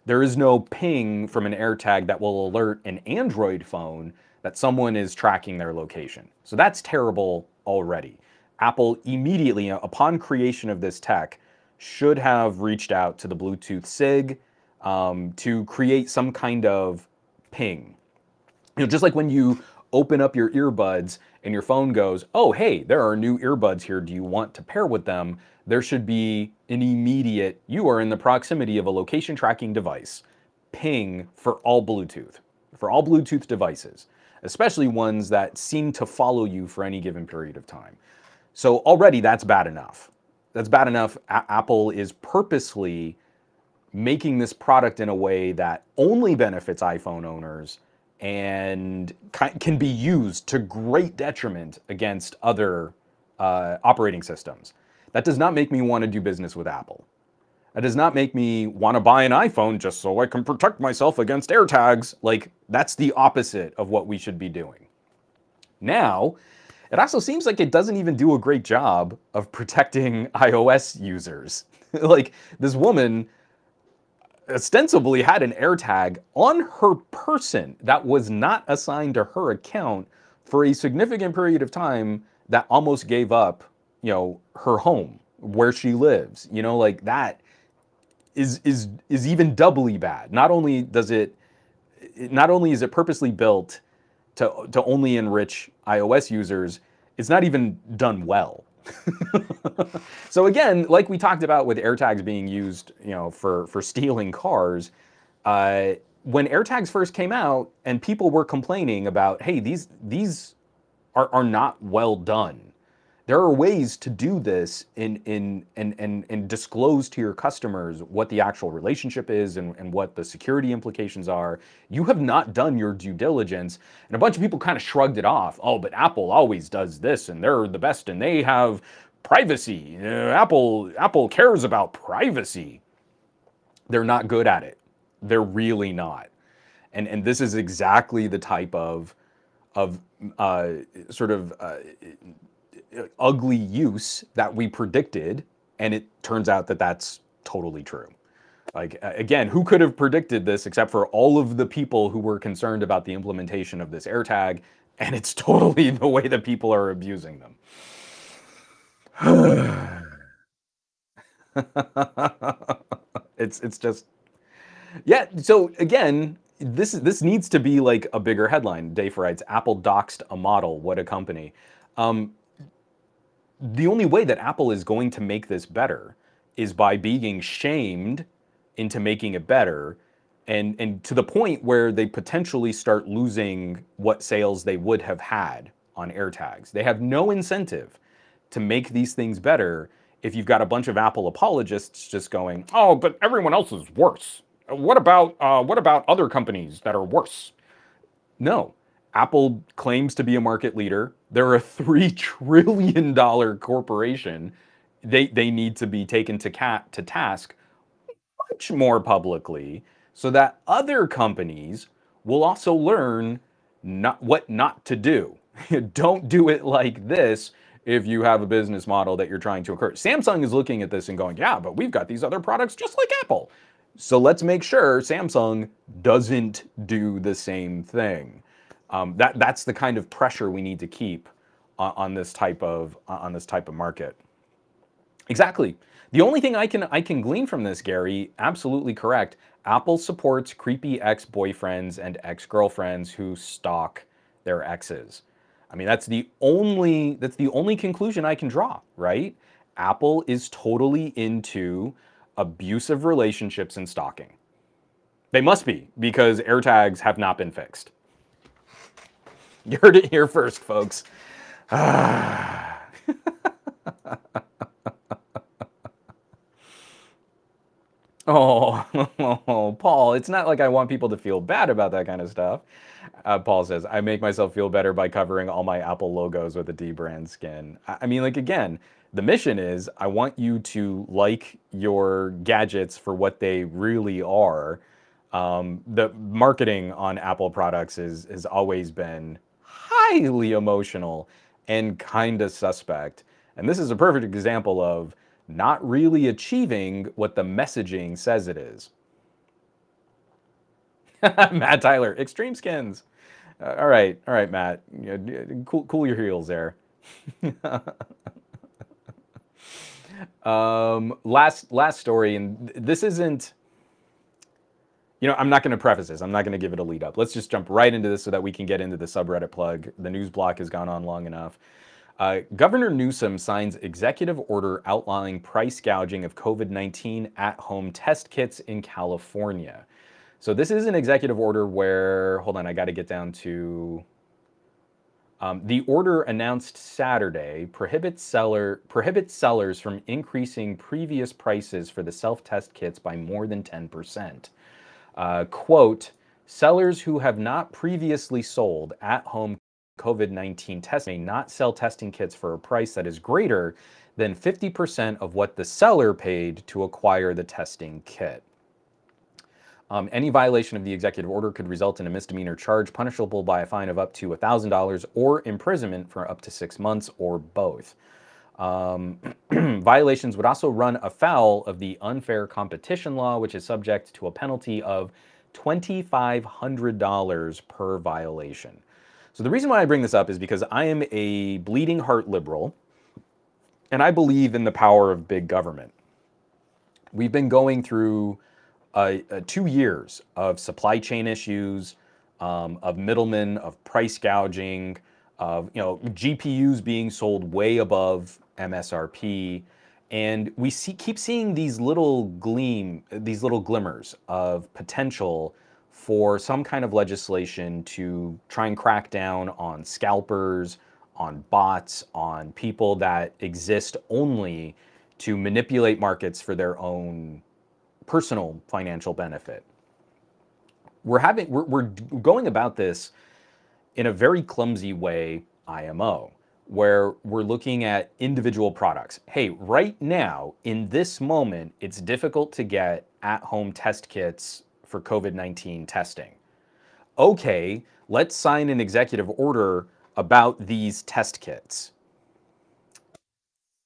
There is no ping from an AirTag that will alert an Android phone that someone is tracking their location. So that's terrible already. Apple immediately, upon creation of this tech, should have reached out to the Bluetooth SIG um, to create some kind of ping. You know, just like when you open up your earbuds and your phone goes, oh, hey, there are new earbuds here. Do you want to pair with them? There should be an immediate, you are in the proximity of a location tracking device, ping for all Bluetooth, for all Bluetooth devices especially ones that seem to follow you for any given period of time. So already that's bad enough. That's bad enough. A- Apple is purposely making this product in a way that only benefits iPhone owners and can be used to great detriment against other uh, operating systems. That does not make me want to do business with Apple. That does not make me want to buy an iPhone just so I can protect myself against AirTags. Like, that's the opposite of what we should be doing. Now, it also seems like it doesn't even do a great job of protecting iOS users. like, this woman ostensibly had an AirTag on her person that was not assigned to her account for a significant period of time that almost gave up, you know, her home where she lives. You know, like that is is is even doubly bad. Not only does it, not only is it purposely built to to only enrich iOS users, it's not even done well. so again, like we talked about with AirTags being used, you know, for for stealing cars, uh, when AirTags first came out and people were complaining about, hey, these these are are not well done there are ways to do this in, in, and, and, and disclose to your customers what the actual relationship is and, and what the security implications are. You have not done your due diligence. And a bunch of people kind of shrugged it off. Oh, but Apple always does this and they're the best and they have privacy. Uh, Apple, Apple cares about privacy. They're not good at it. They're really not. And, and this is exactly the type of, of uh, sort of uh, ugly use that we predicted, and it turns out that that's totally true. Like, again, who could have predicted this except for all of the people who were concerned about the implementation of this AirTag? And it's totally the way that people are abusing them. it's it's just yeah. So again, this is this needs to be like a bigger headline. Dave writes, Apple doxed a model. What a company. Um, the only way that Apple is going to make this better is by being shamed into making it better and and to the point where they potentially start losing what sales they would have had on AirTags. They have no incentive to make these things better if you've got a bunch of Apple apologists just going, "Oh, but everyone else is worse. What about uh, what about other companies that are worse?" No, Apple claims to be a market leader. They're a $3 trillion corporation. They, they need to be taken to, cat, to task much more publicly so that other companies will also learn not, what not to do. Don't do it like this if you have a business model that you're trying to encourage. Samsung is looking at this and going, yeah, but we've got these other products just like Apple. So let's make sure Samsung doesn't do the same thing. Um, that that's the kind of pressure we need to keep on, on this type of on this type of market. Exactly. The only thing I can I can glean from this, Gary, absolutely correct. Apple supports creepy ex-boyfriends and ex-girlfriends who stalk their exes. I mean, that's the only that's the only conclusion I can draw, right? Apple is totally into abusive relationships and stalking. They must be because AirTags have not been fixed. You heard it here first, folks. Oh, Paul, it's not like I want people to feel bad about that kind of stuff. Uh, Paul says, I make myself feel better by covering all my Apple logos with a dbrand skin. I, I mean, like, again, the mission is I want you to like your gadgets for what they really are. Um, the marketing on Apple products is, has always been highly emotional and kind of suspect. And this is a perfect example of not really achieving what the messaging says it is. Matt Tyler, extreme skins. Uh, all right, all right, Matt. Cool, cool your heels there. um, last last story, and this isn't. You know, I'm not going to preface this. I'm not going to give it a lead up. Let's just jump right into this so that we can get into the subreddit plug. The news block has gone on long enough. Uh, Governor Newsom signs executive order outlawing price gouging of COVID 19 at home test kits in California. So, this is an executive order where, hold on, I got to get down to. Um, the order announced Saturday prohibits, seller, prohibits sellers from increasing previous prices for the self test kits by more than 10%. Uh, quote, sellers who have not previously sold at home COVID 19 test may not sell testing kits for a price that is greater than 50% of what the seller paid to acquire the testing kit. Um, any violation of the executive order could result in a misdemeanor charge punishable by a fine of up to $1,000 or imprisonment for up to six months or both. Um, violations would also run afoul of the unfair competition law, which is subject to a penalty of $2,500 per violation. So the reason why I bring this up is because I am a bleeding heart liberal and I believe in the power of big government. We've been going through uh, uh, two years of supply chain issues, um, of middlemen, of price gouging, of you know GPUs being sold way above MSRP, and we see, keep seeing these little gleam, these little glimmers of potential for some kind of legislation to try and crack down on scalpers, on bots, on people that exist only to manipulate markets for their own personal financial benefit. We're having we're, we're going about this in a very clumsy way, IMO, where we're looking at individual products. Hey, right now, in this moment, it's difficult to get at-home test kits for COVID 19 testing. Okay, let's sign an executive order about these test kits.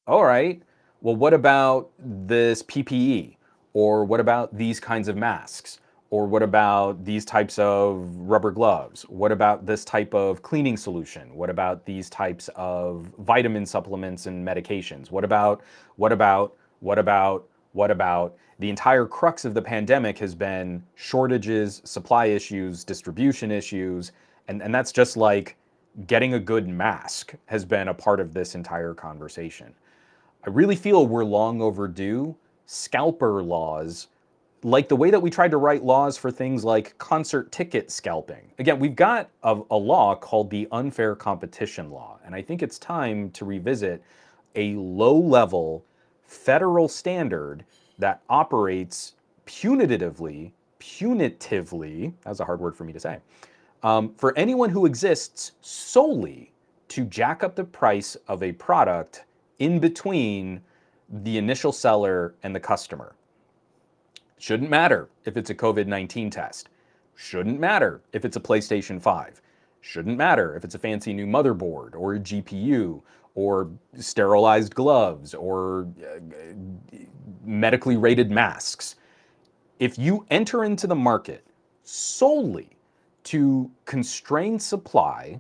All right, well, what about this PPE? Or what about these kinds of masks? Or what about these types of rubber gloves? What about this type of cleaning solution? What about these types of vitamin supplements and medications? What about, what about, what about, what about? The entire crux of the pandemic has been shortages, supply issues, distribution issues, and, and that's just like getting a good mask has been a part of this entire conversation. I really feel we're long overdue. Scalper laws, like the way that we tried to write laws for things like concert ticket scalping. Again, we've got a, a law called the Unfair Competition Law, and I think it's time to revisit a low level federal standard that operates punitively, punitively, that's a hard word for me to say, Um, for anyone who exists solely to jack up the price of a product in between the initial seller and the customer. Shouldn't matter if it's a COVID 19 test. Shouldn't matter if it's a PlayStation 5. Shouldn't matter if it's a fancy new motherboard or a GPU or sterilized gloves or uh, medically rated masks. If you enter into the market solely to constrain supply,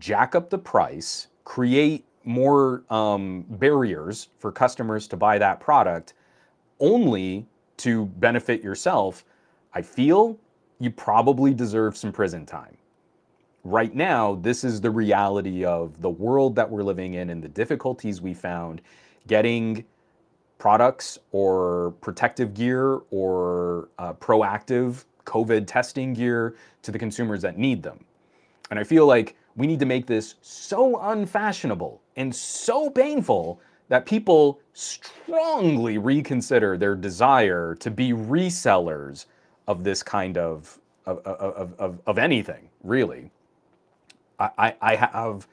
jack up the price, create more um, barriers for customers to buy that product only to benefit yourself, I feel you probably deserve some prison time. Right now, this is the reality of the world that we're living in and the difficulties we found getting products or protective gear or uh, proactive COVID testing gear to the consumers that need them. And I feel like we need to make this so unfashionable and so painful that people strongly reconsider their desire to be resellers of this kind of of, of, of, of anything, really. I, I have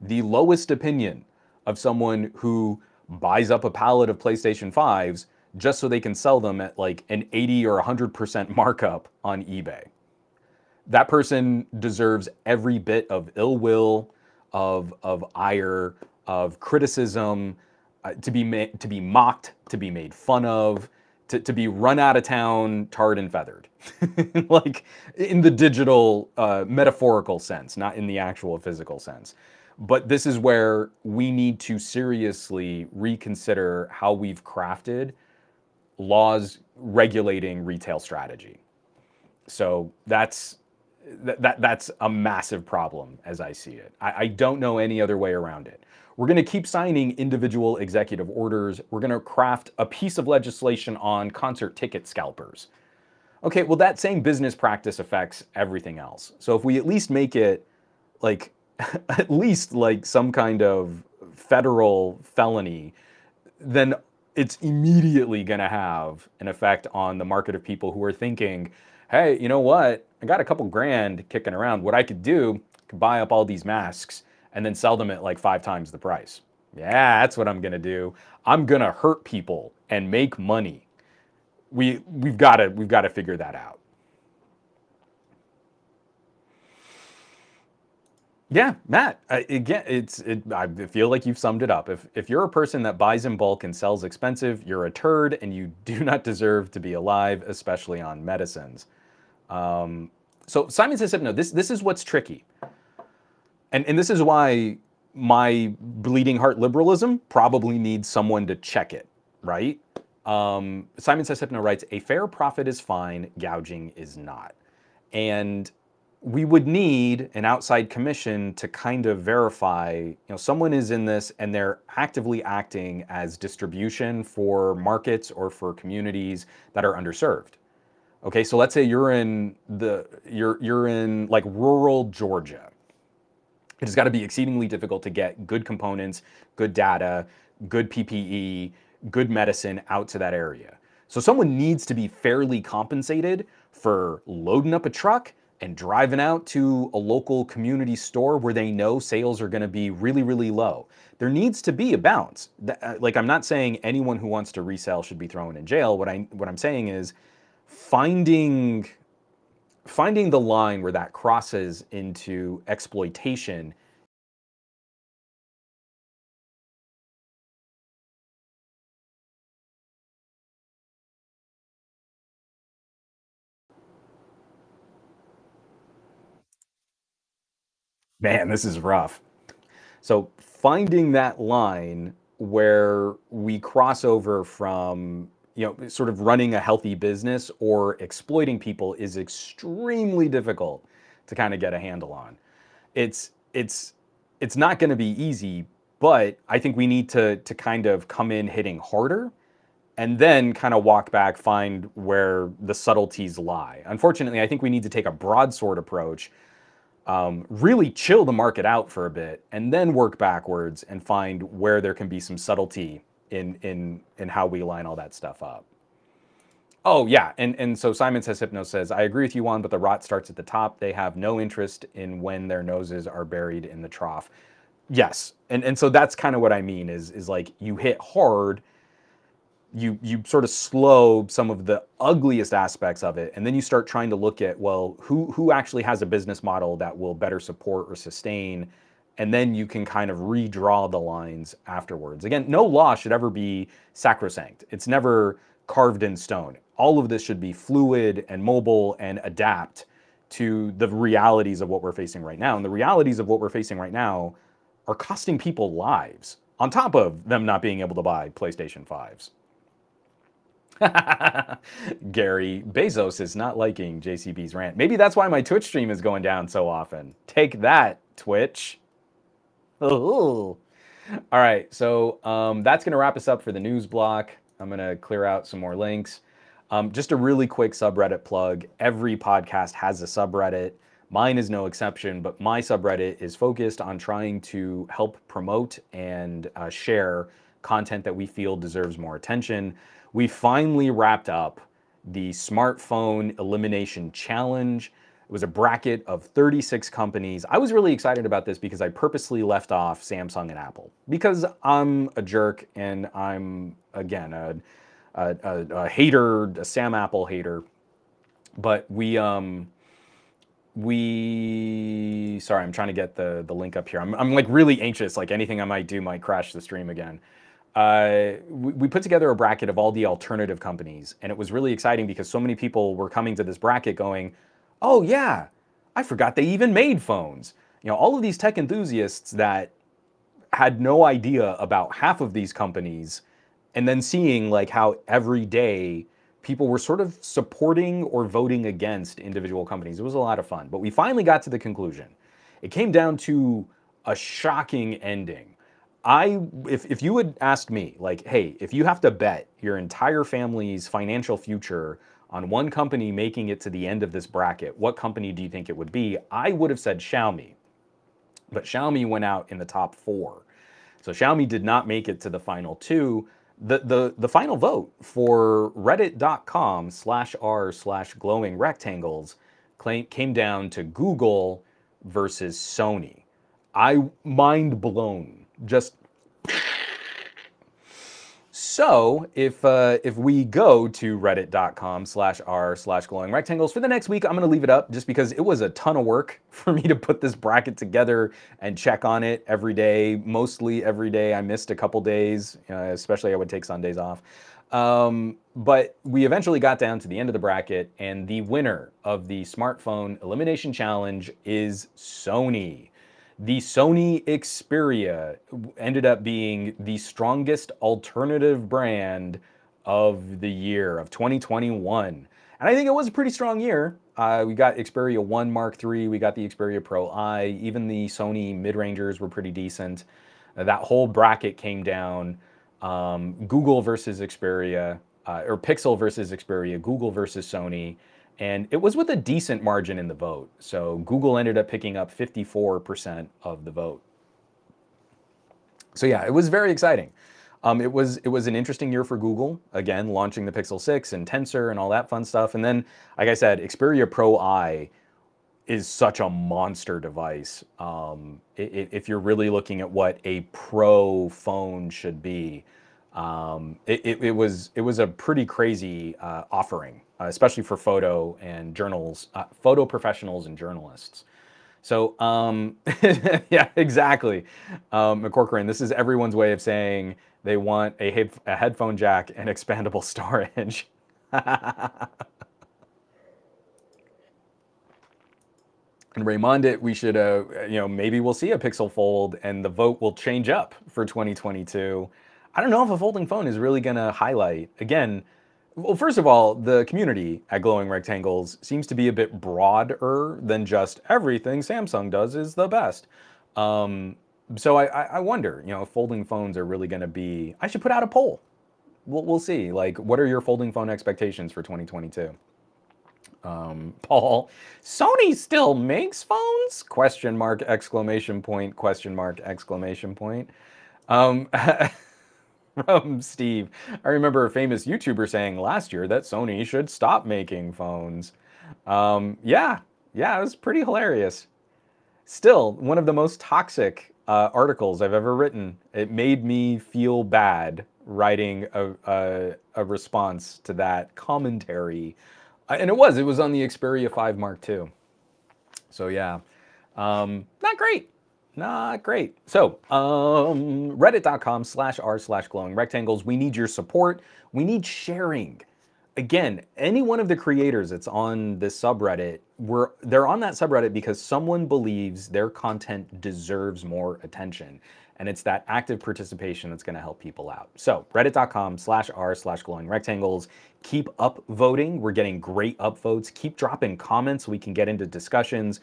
the lowest opinion of someone who buys up a pallet of PlayStation 5s just so they can sell them at like an 80 or 100% markup on eBay. That person deserves every bit of ill will, of, of ire, of criticism, uh, to, be ma- to be mocked, to be made fun of, to, to be run out of town, tarred and feathered. like in the digital, uh, metaphorical sense, not in the actual physical sense. But this is where we need to seriously reconsider how we've crafted laws regulating retail strategy. So that's that, that that's a massive problem as I see it. I, I don't know any other way around it. We're going to keep signing individual executive orders. We're going to craft a piece of legislation on concert ticket scalpers. Okay, well, that same business practice affects everything else. So if we at least make it like, at least like some kind of federal felony, then it's immediately going to have an effect on the market of people who are thinking, hey, you know what? I got a couple grand kicking around. What I could do, I could buy up all these masks and then sell them at like five times the price. Yeah, that's what I'm going to do. I'm going to hurt people and make money. We we've got to we've got to figure that out. Yeah, Matt. Uh, again, it's it, I feel like you've summed it up. If if you're a person that buys in bulk and sells expensive, you're a turd, and you do not deserve to be alive, especially on medicines. Um, so Simon says no. This this is what's tricky, and and this is why my bleeding heart liberalism probably needs someone to check it, right? Um, Simon Says Hypno writes, a fair profit is fine, gouging is not. And we would need an outside commission to kind of verify, you know, someone is in this and they're actively acting as distribution for markets or for communities that are underserved. Okay, so let's say you're in the you're you're in like rural Georgia. It has got to be exceedingly difficult to get good components, good data, good PPE, good medicine out to that area. So someone needs to be fairly compensated for loading up a truck and driving out to a local community store where they know sales are going to be really, really low. There needs to be a balance. Uh, like I'm not saying anyone who wants to resell should be thrown in jail. What I what I'm saying is finding finding the line where that crosses into exploitation Man, this is rough. So finding that line where we cross over from you know sort of running a healthy business or exploiting people is extremely difficult to kind of get a handle on. It's it's it's not going to be easy, but I think we need to to kind of come in hitting harder and then kind of walk back, find where the subtleties lie. Unfortunately, I think we need to take a broadsword approach um, really chill the market out for a bit and then work backwards and find where there can be some subtlety in in in how we line all that stuff up. Oh yeah, and and so Simon says Hypno says I agree with you Juan, but the rot starts at the top. They have no interest in when their noses are buried in the trough. Yes, and and so that's kind of what I mean is is like you hit hard, you you sort of slow some of the ugliest aspects of it, and then you start trying to look at well who who actually has a business model that will better support or sustain, and then you can kind of redraw the lines afterwards. Again, no law should ever be sacrosanct. It's never carved in stone all of this should be fluid and mobile and adapt to the realities of what we're facing right now. And the realities of what we're facing right now are costing people lives on top of them not being able to buy PlayStation 5s. Gary Bezos is not liking JCB's rant. Maybe that's why my Twitch stream is going down so often. Take that, Twitch. Ooh. All right, so um, that's going to wrap us up for the news block. I'm going to clear out some more links. Um, just a really quick subreddit plug. Every podcast has a subreddit. Mine is no exception, but my subreddit is focused on trying to help promote and uh, share content that we feel deserves more attention. We finally wrapped up the smartphone elimination challenge. It was a bracket of 36 companies. I was really excited about this because I purposely left off Samsung and Apple because I'm a jerk and I'm, again, a a, a, a hater, a Sam Apple hater. But we um, we sorry, I'm trying to get the the link up here. I'm I'm like really anxious. Like anything I might do might crash the stream again. Uh, we, we put together a bracket of all the alternative companies, and it was really exciting because so many people were coming to this bracket going, "Oh yeah, I forgot they even made phones." You know, all of these tech enthusiasts that had no idea about half of these companies and then seeing like how every day people were sort of supporting or voting against individual companies. It was a lot of fun. But we finally got to the conclusion. It came down to a shocking ending. I if if you would ask me like, "Hey, if you have to bet your entire family's financial future on one company making it to the end of this bracket, what company do you think it would be?" I would have said Xiaomi. But Xiaomi went out in the top 4. So Xiaomi did not make it to the final 2 the, the, the final vote for reddit.com slash r slash glowing rectangles came down to Google versus Sony. I mind blown. Just so if uh, if we go to reddit.com slash r slash glowing rectangles for the next week, I'm going to leave it up just because it was a ton of work for me to put this bracket together and check on it every day, mostly every day. I missed a couple days, uh, especially I would take Sundays off. Um, but we eventually got down to the end of the bracket, and the winner of the smartphone elimination challenge is Sony the Sony Xperia ended up being the strongest alternative brand of the year of 2021. And I think it was a pretty strong year. Uh, we got Xperia 1 Mark III, we got the Xperia Pro I, even the Sony mid-rangers were pretty decent. Uh, that whole bracket came down. Um, Google versus Xperia, uh, or Pixel versus Xperia, Google versus Sony. And it was with a decent margin in the vote. So Google ended up picking up 54% of the vote. So yeah, it was very exciting. Um, it was it was an interesting year for Google. Again, launching the Pixel 6 and Tensor and all that fun stuff. And then, like I said, Xperia Pro I is such a monster device. Um, it, if you're really looking at what a pro phone should be, um, it, it, it, was it was a pretty crazy uh, offering uh, especially for photo and journals, uh, photo professionals and journalists. So um, yeah, exactly. Um, McCorcoran, this is everyone's way of saying they want a, he a headphone jack and expandable storage. and Raymond, it we should, uh, you know, maybe we'll see a Pixel Fold and the vote will change up for 2022. I don't know if a folding phone is really going to highlight again well, first of all, the community at Glowing Rectangles seems to be a bit broader than just everything Samsung does is the best. Um, so I, I wonder, you know, if folding phones are really going to be. I should put out a poll. We'll, we'll see. Like, what are your folding phone expectations for 2022? Um, Paul, Sony still makes phones? Question mark, exclamation point, question mark, exclamation point. Um, from Steve. I remember a famous YouTuber saying last year that Sony should stop making phones. Um, yeah, yeah, it was pretty hilarious. Still, one of the most toxic uh, articles I've ever written. It made me feel bad writing a, a, a response to that commentary. Uh, and it was, it was on the Xperia 5 Mark II. So yeah, um, not great. Not great. So, um, reddit.com slash r slash glowing rectangles. We need your support. We need sharing. Again, any one of the creators that's on this subreddit, we're, they're on that subreddit because someone believes their content deserves more attention. And it's that active participation that's going to help people out. So, reddit.com slash r slash glowing rectangles. Keep up voting. We're getting great upvotes. Keep dropping comments so we can get into discussions,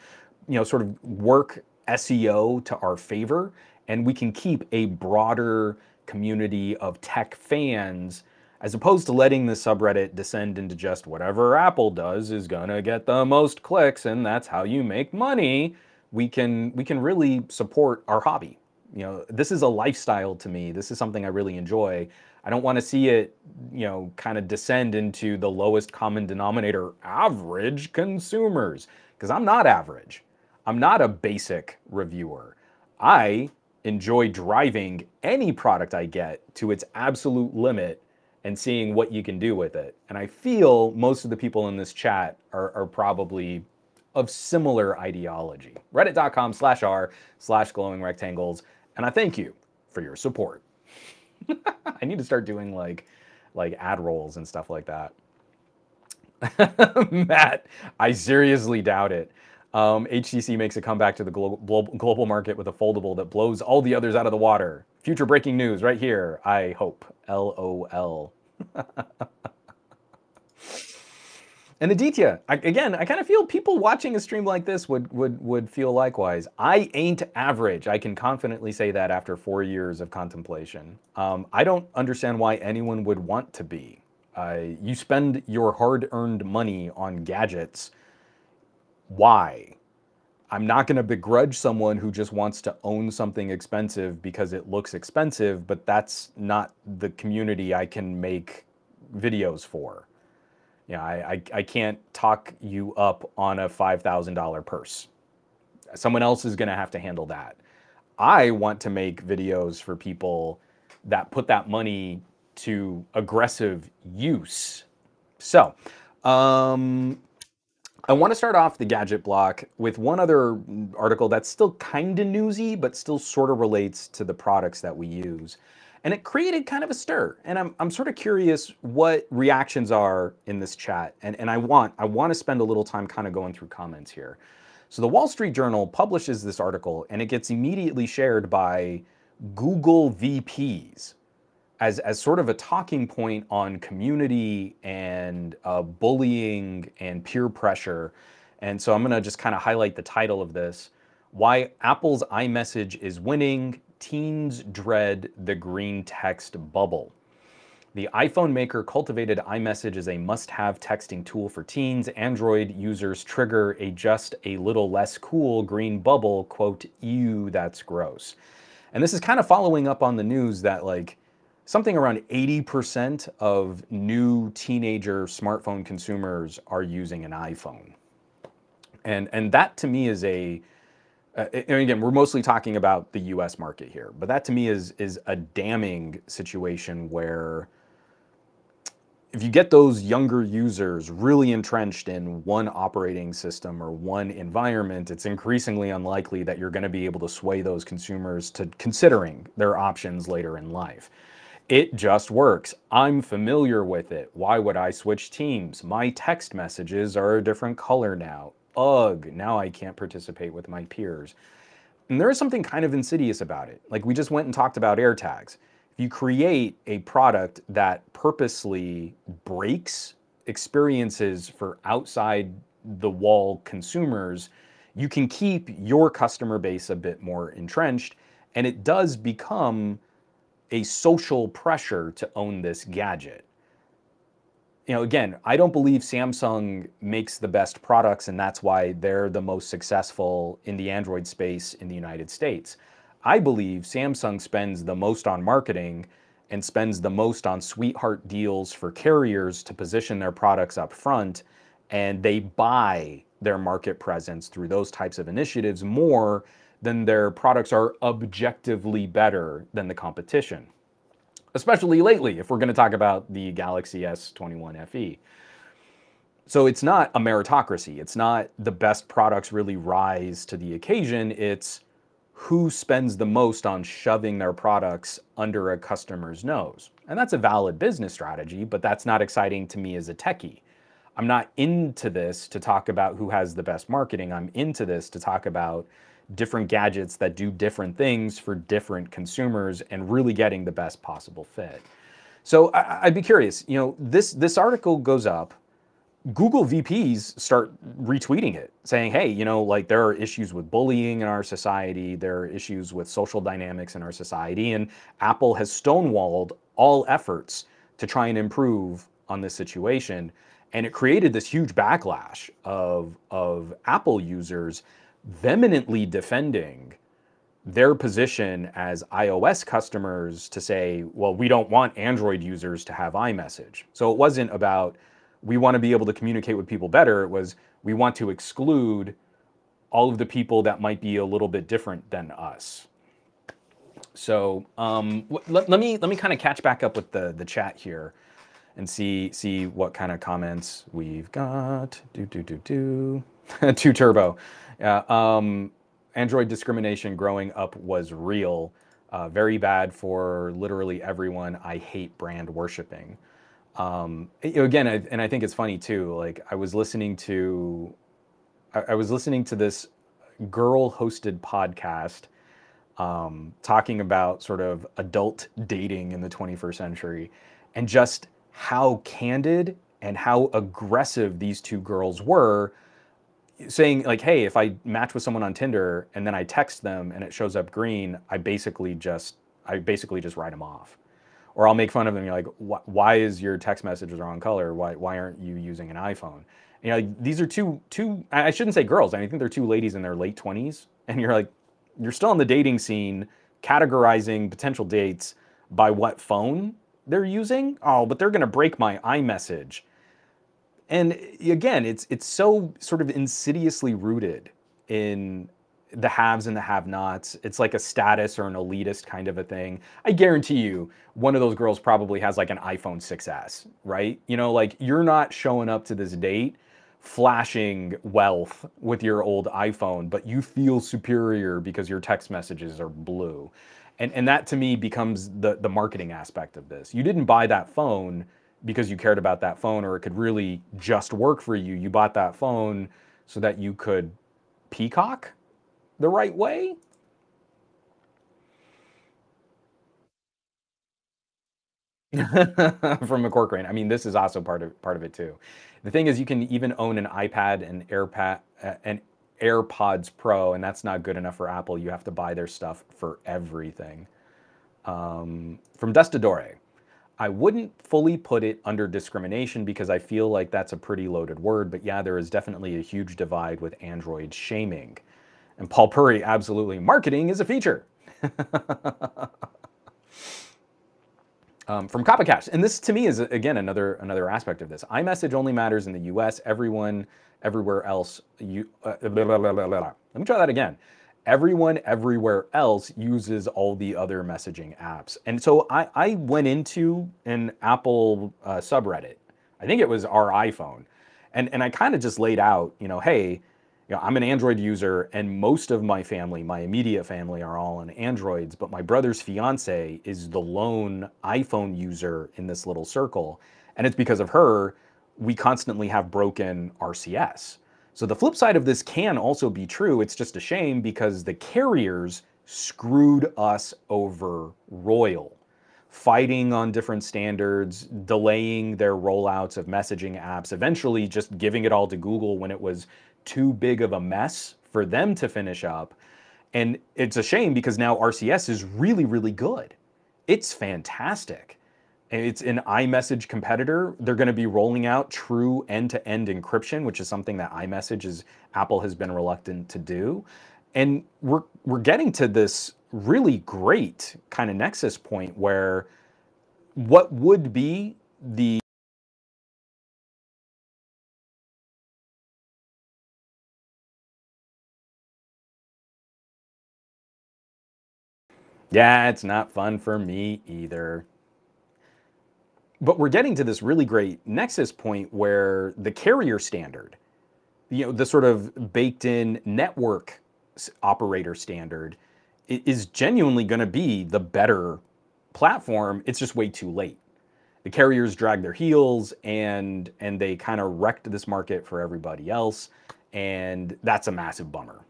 you know, sort of work SEO to our favor, and we can keep a broader community of tech fans as opposed to letting the subreddit descend into just whatever Apple does is gonna get the most clicks and that's how you make money. We can we can really support our hobby. You know, this is a lifestyle to me. This is something I really enjoy. I don't want to see it, you know, kind of descend into the lowest common denominator average consumers because I'm not average. I'm not a basic reviewer. I enjoy driving any product I get to its absolute limit and seeing what you can do with it. And I feel most of the people in this chat are, are probably of similar ideology. Reddit.com slash r slash glowing rectangles. And I thank you for your support. I need to start doing like like ad rolls and stuff like that. Matt, I seriously doubt it. Um, HTC makes a comeback to the global, global market with a foldable that blows all the others out of the water. Future breaking news right here. I hope. LOL. and Aditya, I, again, I kind of feel people watching a stream like this would, would, would feel likewise. I ain't average. I can confidently say that after four years of contemplation. Um, I don't understand why anyone would want to be. Uh, you spend your hard earned money on gadgets why? I'm not going to begrudge someone who just wants to own something expensive because it looks expensive, but that's not the community I can make videos for. Yeah, I, I, I can't talk you up on a $5,000 purse. Someone else is going to have to handle that. I want to make videos for people that put that money to aggressive use. So, um, I want to start off the gadget block with one other article that's still kind of newsy, but still sort of relates to the products that we use. And it created kind of a stir. And I'm, I'm sort of curious what reactions are in this chat. And, and I want I want to spend a little time kind of going through comments here. So the Wall Street Journal publishes this article and it gets immediately shared by Google VPs as, as sort of a talking point on community and uh, bullying and peer pressure. And so I'm going to just kind of highlight the title of this Why Apple's iMessage is Winning, Teens Dread the Green Text Bubble. The iPhone maker cultivated iMessage as a must have texting tool for teens. Android users trigger a just a little less cool green bubble, quote, ew, that's gross. And this is kind of following up on the news that, like, something around 80% of new teenager smartphone consumers are using an iPhone. And, and that to me is a, uh, and again, we're mostly talking about the US market here, but that to me is, is a damning situation where if you get those younger users really entrenched in one operating system or one environment, it's increasingly unlikely that you're going to be able to sway those consumers to considering their options later in life. It just works. I'm familiar with it. Why would I switch teams? My text messages are a different color now. Ugh, now I can't participate with my peers. And there is something kind of insidious about it. Like we just went and talked about AirTags. If you create a product that purposely breaks experiences for outside the wall consumers, you can keep your customer base a bit more entrenched. And it does become a social pressure to own this gadget. You know, again, I don't believe Samsung makes the best products and that's why they're the most successful in the Android space in the United States. I believe Samsung spends the most on marketing and spends the most on sweetheart deals for carriers to position their products up front and they buy their market presence through those types of initiatives more than their products are objectively better than the competition. Especially lately, if we're going to talk about the Galaxy S21 FE. So it's not a meritocracy. It's not the best products really rise to the occasion. It's who spends the most on shoving their products under a customer's nose. And that's a valid business strategy, but that's not exciting to me as a techie. I'm not into this to talk about who has the best marketing. I'm into this to talk about different gadgets that do different things for different consumers and really getting the best possible fit. So I, would be curious, you know, this this article goes up Google VPs start retweeting it, saying, hey, you know, like there are issues with bullying in our society, there are issues with social dynamics in our society, and Apple has stonewalled all efforts to try and improve on this situation. And it created this huge backlash of, of Apple users vehemently defending their position as iOS customers to say, well, we don't want Android users to have iMessage. So it wasn't about we want to be able to communicate with people better. It was we want to exclude all of the people that might be a little bit different than us. So um, let, let, me let me kind of catch back up with the the chat here and see see what kind of comments we've got. Do do do do. Two turbo. Yeah. Um, Android discrimination growing up was real. Uh, very bad for literally everyone. I hate brand worshiping um, again, I, and I think it's funny too. Like I was listening to, I, I was listening to this girl-hosted podcast um, talking about sort of adult dating in the 21st century, and just how candid and how aggressive these two girls were saying like hey if i match with someone on tinder and then i text them and it shows up green i basically just i basically just write them off or I'll make fun of them. You're like, why is your text message the wrong color? Why, why aren't you using an iPhone? You're like, these are two, two, I shouldn't say girls. I think they're two ladies in their late 20s. And you're like, you're still in the dating scene, categorizing potential dates by what phone they're using. Oh, but they're going to break my iMessage. And again, it's, it's so sort of insidiously rooted in the haves and the have-nots. It's like a status or an elitist kind of a thing. I guarantee you, one of those girls probably has like an iPhone 6s, right? You know, like you're not showing up to this date flashing wealth with your old iPhone, but you feel superior because your text messages are blue. And and that to me becomes the the marketing aspect of this. You didn't buy that phone because you cared about that phone or it could really just work for you. You bought that phone so that you could peacock the right way? From McCorcoran. I mean, this is also part of part of it too. The thing is, you can even own an iPad and AirPad uh, and AirPods Pro, and that's not good enough for Apple. You have to buy their stuff for everything. Um, from Destadore, I wouldn't fully put it under discrimination because I feel like that's a pretty loaded word, but yeah, there is definitely a huge divide with Android shaming. And Paul Puri, absolutely. Marketing is a feature. um, from Cash, and this to me is again another another aspect of this. iMessage only matters in the U.S. Everyone everywhere else. You uh, blah, blah, blah, let me try that again. Everyone everywhere else uses all the other messaging apps, and so I, I went into an Apple uh, subreddit. I think it was our iPhone, and and I kind of just laid out, you know, hey you know, I'm an Android user and most of my family, my immediate family are all on Androids, but my brother's fiance is the lone iPhone user in this little circle. And it's because of her, we constantly have broken RCS. So the flip side of this can also be true. It's just a shame because the carriers screwed us over royal, fighting on different standards, delaying their rollouts of messaging apps, eventually just giving it all to Google when it was too big of a mess for them to finish up. And it's a shame because now RCS is really, really good. It's fantastic. It's an iMessage competitor. They're going to be rolling out true end-to-end encryption, which is something that iMessage is Apple has been reluctant to do. And we're we're getting to this really great kind of nexus point where what would be the Yeah, it's not fun for me either. But we're getting to this really great nexus point where the carrier standard, you know, the sort of baked in network operator standard is genuinely going to be the better platform. It's just way too late. The carriers drag their heels and and they kind of wrecked this market for everybody else and that's a massive bummer.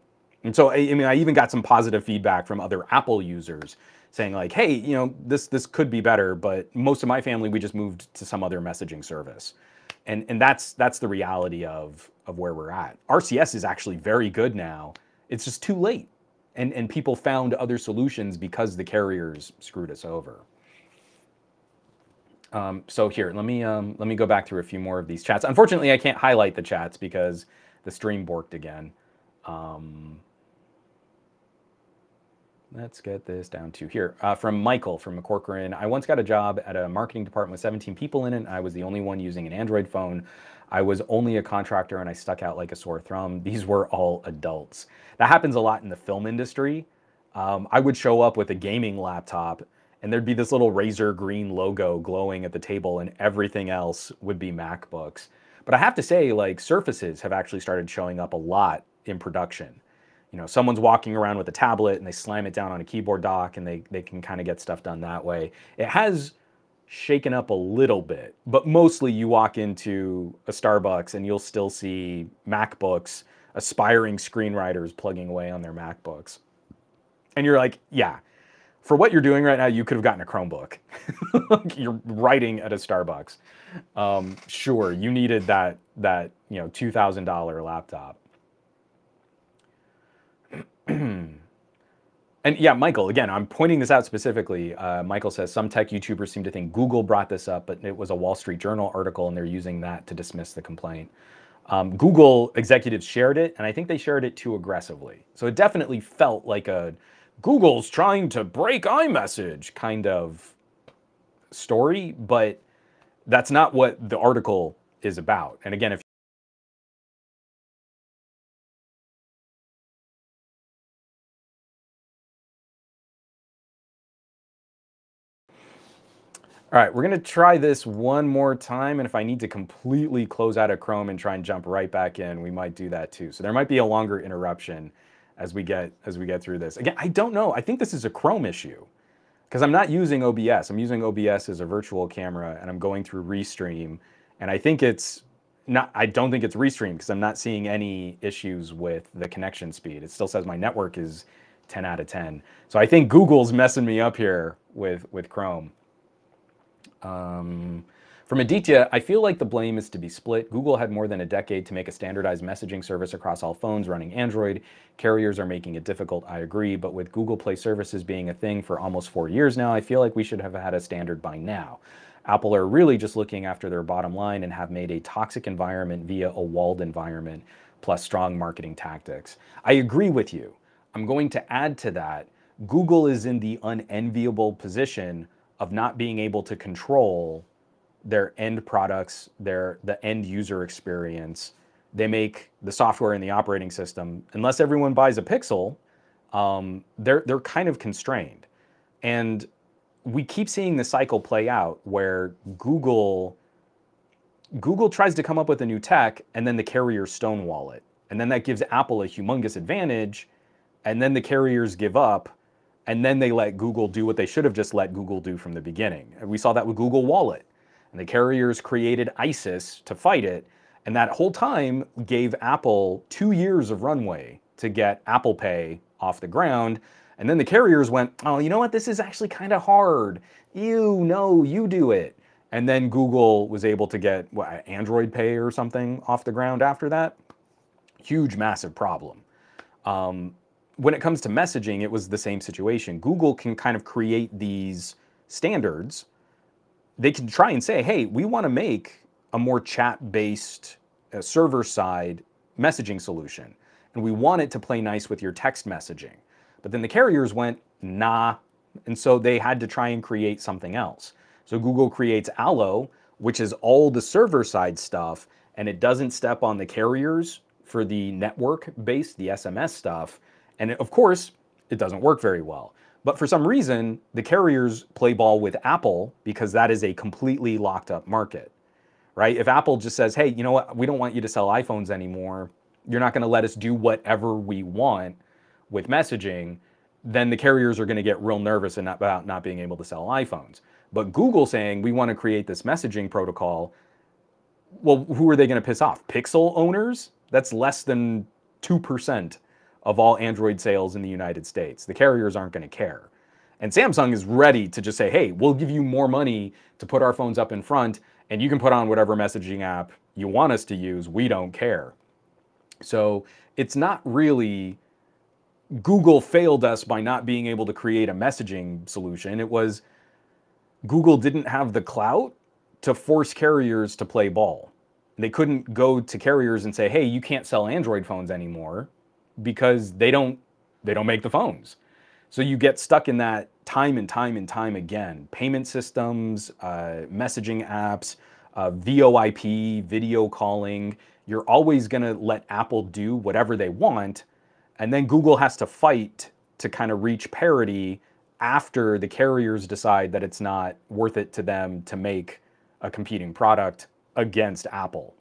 And so, I, I mean, I even got some positive feedback from other Apple users saying like, hey, you know, this this could be better, but most of my family we just moved to some other messaging service. And and that's that's the reality of of where we're at. RCS is actually very good now. It's just too late. And and people found other solutions because the carriers screwed us over. Um, so here, let me um, let me go back through a few more of these chats. Unfortunately, I can't highlight the chats because the stream borked again. Um, Let's get this down to here. Uh, from Michael from McCorcoran. I once got a job at a marketing department with 17 people in it. I was the only one using an Android phone. I was only a contractor and I stuck out like a sore thumb. These were all adults. That happens a lot in the film industry. Um, I would show up with a gaming laptop and there'd be this little Razer green logo glowing at the table and everything else would be MacBooks. But I have to say, like, Surfaces have actually started showing up a lot in production you know, someone's walking around with a tablet and they slam it down on a keyboard dock and they, they can kind of get stuff done that way. It has shaken up a little bit, but mostly you walk into a Starbucks and you'll still see MacBooks, aspiring screenwriters plugging away on their MacBooks. And you're like, yeah, for what you're doing right now, you could have gotten a Chromebook. you're writing at a Starbucks. Um, sure, you needed that that you know two thousand dollar laptop. and yeah, Michael, again, I'm pointing this out specifically. Uh, Michael says some tech YouTubers seem to think Google brought this up, but it was a Wall Street Journal article and they're using that to dismiss the complaint. Um, Google executives shared it, and I think they shared it too aggressively. So it definitely felt like a Google's trying to break iMessage kind of story, but that's not what the article is about. And again, if All right, we're gonna try this one more time, and if I need to completely close out of Chrome and try and jump right back in, we might do that too. So there might be a longer interruption as we get as we get through this. Again, I don't know. I think this is a Chrome issue because I'm not using OBS. I'm using OBS as a virtual camera, and I'm going through Restream, and I think it's not. I don't think it's Restream because I'm not seeing any issues with the connection speed. It still says my network is 10 out of 10. So I think Google's messing me up here with with Chrome. Um, from Aditya, I feel like the blame is to be split. Google had more than a decade to make a standardized messaging service across all phones running Android. Carriers are making it difficult, I agree, but with Google Play services being a thing for almost four years now, I feel like we should have had a standard by now. Apple are really just looking after their bottom line and have made a toxic environment via a walled environment plus strong marketing tactics. I agree with you. I'm going to add to that. Google is in the unenviable position of not being able to control their end products, their the end user experience. They make the software and the operating system. Unless everyone buys a Pixel, um, they're they're kind of constrained, and we keep seeing the cycle play out where Google Google tries to come up with a new tech, and then the carriers stonewall it, and then that gives Apple a humongous advantage, and then the carriers give up, and then they let Google do what they should have just let Google do from the beginning. We saw that with Google Wallet. And the carriers created ISIS to fight it. And that whole time gave Apple two years of runway to get Apple Pay off the ground. And then the carriers went, oh, you know what? This is actually kind of hard. You, no, you do it. And then Google was able to get what, Android Pay or something off the ground after that. Huge, massive problem. Um, when it comes to messaging, it was the same situation. Google can kind of create these standards. They can try and say, hey, we want to make a more chat based uh, server side messaging solution. And we want it to play nice with your text messaging. But then the carriers went, nah. And so they had to try and create something else. So Google creates Allo, which is all the server side stuff, and it doesn't step on the carriers for the network based, the SMS stuff. And of course, it doesn't work very well. But for some reason, the carriers play ball with Apple because that is a completely locked up market, right? If Apple just says, hey, you know what, we don't want you to sell iPhones anymore, you're not going to let us do whatever we want with messaging, then the carriers are going to get real nervous about not being able to sell iPhones. But Google saying we want to create this messaging protocol, well, who are they going to piss off? Pixel owners? That's less than 2% of all Android sales in the United States. The carriers aren't going to care. And Samsung is ready to just say, hey, we'll give you more money to put our phones up in front, and you can put on whatever messaging app you want us to use. We don't care. So it's not really Google failed us by not being able to create a messaging solution. It was Google didn't have the clout to force carriers to play ball. They couldn't go to carriers and say, "Hey, you can't sell Android phones anymore." Because they don't they don't make the phones. So you get stuck in that time and time and time again. Payment systems, uh, messaging apps, uh, VoIP, video calling. You're always going to let Apple do whatever they want, and then Google has to fight to kind of reach parity after the carriers decide that it's not worth it to them to make a competing product against Apple.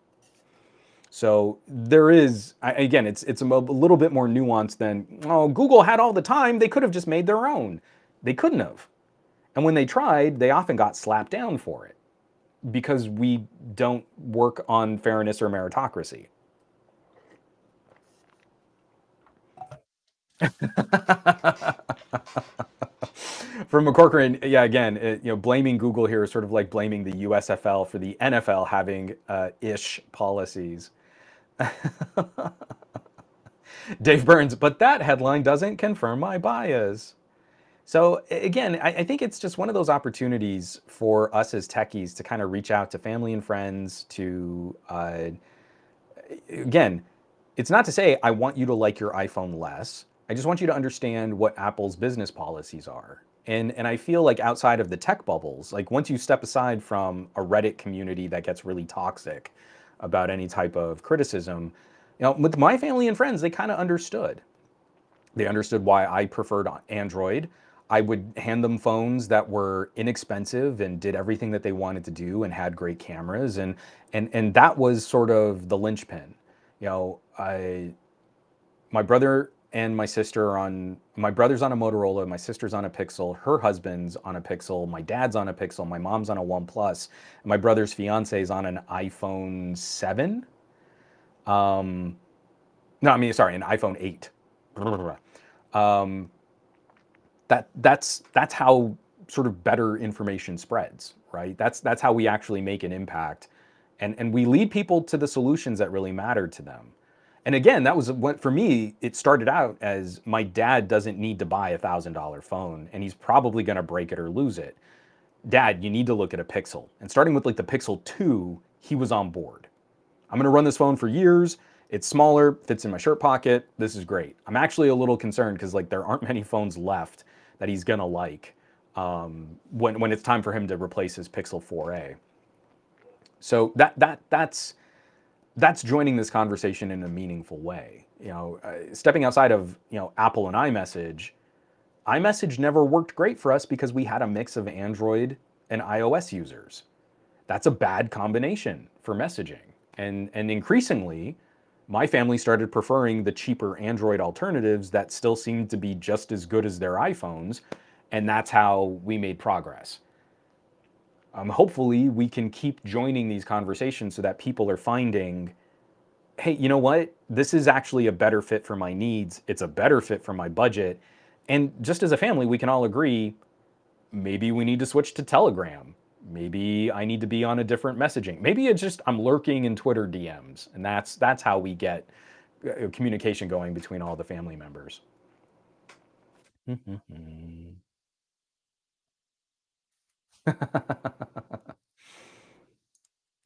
So there is, again, it's it's a little bit more nuanced than, oh, Google had all the time. They could have just made their own. They couldn't have. And when they tried, they often got slapped down for it because we don't work on fairness or meritocracy. From McCorcoran, yeah, again, it, you know, blaming Google here is sort of like blaming the USFL for the NFL having uh, ish policies. Dave Burns, but that headline doesn't confirm my bias. So again, I, I, think it's just one of those opportunities for us as techies to kind of reach out to family and friends to, uh, again, it's not to say I want you to like your iPhone less. I just want you to understand what Apple's business policies are. And, and I feel like outside of the tech bubbles, like once you step aside from a Reddit community that gets really toxic, about any type of criticism. You know, with my family and friends, they kind of understood. They understood why I preferred Android. I would hand them phones that were inexpensive and did everything that they wanted to do and had great cameras and and and that was sort of the linchpin. You know, I my brother and my sister on my brother's on a Motorola, my sister's on a Pixel, her husband's on a Pixel, my dad's on a Pixel, my mom's on a OnePlus, my brother's fiance is on an iPhone 7. Um, no, I mean sorry, an iPhone 8. Um, that that's that's how sort of better information spreads, right? That's that's how we actually make an impact, and and we lead people to the solutions that really matter to them. And again, that was what for me, it started out as my dad doesn't need to buy a thousand dollar phone and he's probably gonna break it or lose it. Dad, you need to look at a Pixel. And starting with like the Pixel 2, he was on board. I'm gonna run this phone for years. It's smaller, fits in my shirt pocket. This is great. I'm actually a little concerned because like there aren't many phones left that he's gonna like um, when when it's time for him to replace his Pixel 4a. So that that that's that's joining this conversation in a meaningful way. You know, uh, stepping outside of you know Apple and iMessage, iMessage never worked great for us because we had a mix of Android and iOS users. That's a bad combination for messaging, and and increasingly, my family started preferring the cheaper Android alternatives that still seemed to be just as good as their iPhones, and that's how we made progress um, hopefully we can keep joining these conversations so that people are finding hey you know what? This is actually a better fit for my needs. It's a better fit for my budget. And just as a family we can all agree maybe we need to switch to telegram. Maybe i need to be on a different messaging. Maybe it's just i'm lurking in twitter dms and that's that's how we get uh, communication going between all the family members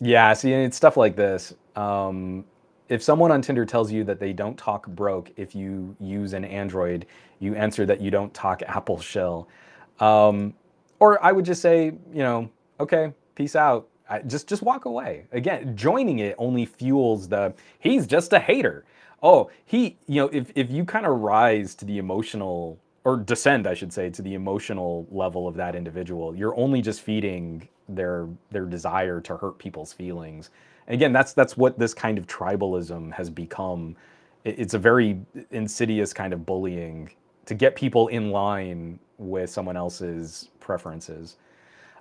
yeah, see, it's stuff like this. Um, if someone on Tinder tells you that they don't talk broke if you use an Android, you answer that you don't talk Apple shell. Um, or I would just say, you know, okay, peace out. I, just just walk away. Again, joining it only fuels the he's just a hater. Oh, he, you know, if if you kind of rise to the emotional or descend, I should say, to the emotional level of that individual, you're only just feeding their their desire to hurt people's feelings. And again, that's that's what this kind of tribalism has become. It's a very insidious kind of bullying to get people in line with someone else's preferences.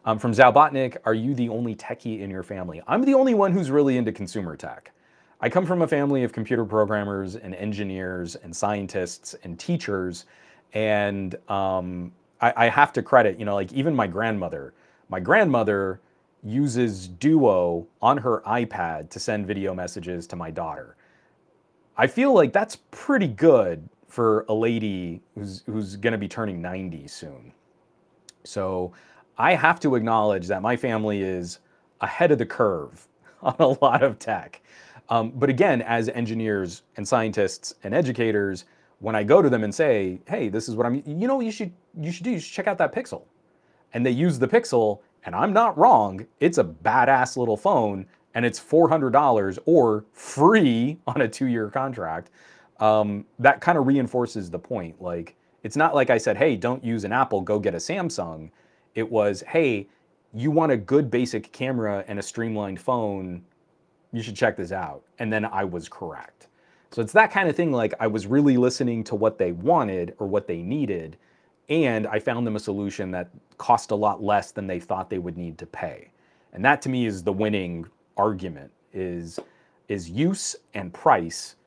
Um, from Zalbotnik, are you the only techie in your family? I'm the only one who's really into consumer tech. I come from a family of computer programmers and engineers and scientists and teachers, and um, I, I have to credit, you know, like even my grandmother. My grandmother uses Duo on her iPad to send video messages to my daughter. I feel like that's pretty good for a lady who's who's going to be turning 90 soon. So I have to acknowledge that my family is ahead of the curve on a lot of tech. Um, but again, as engineers and scientists and educators, when I go to them and say, "Hey, this is what I'm," you know, you should you should do. You should check out that Pixel, and they use the Pixel, and I'm not wrong. It's a badass little phone, and it's four hundred dollars or free on a two-year contract. Um, that kind of reinforces the point. Like, it's not like I said, "Hey, don't use an Apple. Go get a Samsung." It was, "Hey, you want a good basic camera and a streamlined phone." you should check this out. And then I was correct. So it's that kind of thing like I was really listening to what they wanted or what they needed, and I found them a solution that cost a lot less than they thought they would need to pay. And that to me is the winning argument is is use and price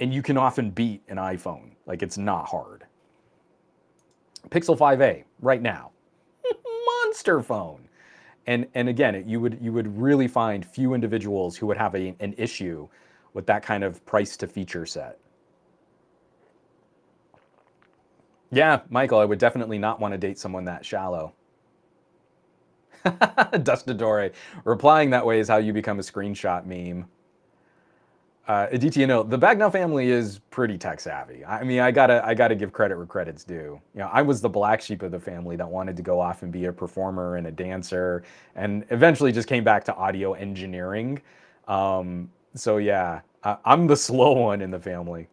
and you can often beat an iPhone. Like it's not hard. Pixel 5a right now. Monster phone. And, and again, you would, you would really find few individuals who would have a, an issue with that kind of price to feature set. Yeah, Michael, I would definitely not want to date someone that shallow. Dustadore. Replying that way is how you become a screenshot meme uh, Aditya, no, the Bagnell family is pretty tech savvy. I mean, I gotta, I gotta give credit where credit's due. You know, I was the black sheep of the family that wanted to go off and be a performer and a dancer, and eventually just came back to audio engineering. Um, so yeah, I, am the slow one in the family.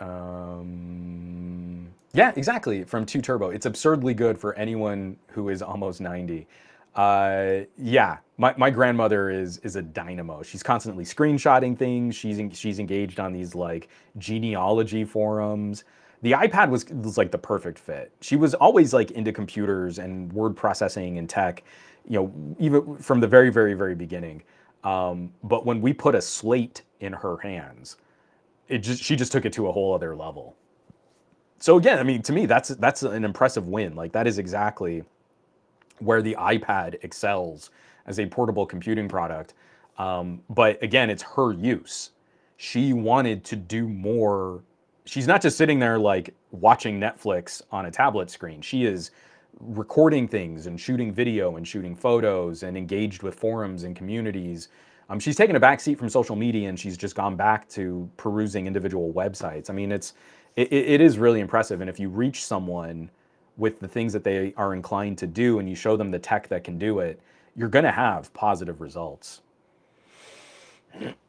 Um, yeah, exactly. From Two Turbo, it's absurdly good for anyone who is almost 90. Uh, yeah, my, my grandmother is is a dynamo. She's constantly screenshotting things. She's she's engaged on these like genealogy forums. The iPad was, was like the perfect fit. She was always like into computers and word processing and tech, you know, even from the very very very beginning. Um, but when we put a slate in her hands, it just she just took it to a whole other level. So again, I mean, to me, that's that's an impressive win. Like that is exactly where the iPad excels as a portable computing product. Um, but again, it's her use. She wanted to do more. She's not just sitting there like watching Netflix on a tablet screen. She is recording things and shooting video and shooting photos and engaged with forums and communities. Um, she's taken a back seat from social media and she's just gone back to perusing individual websites. I mean, it's it, it is really impressive. And if you reach someone with the things that they are inclined to do and you show them the tech that can do it, you're going to have positive results.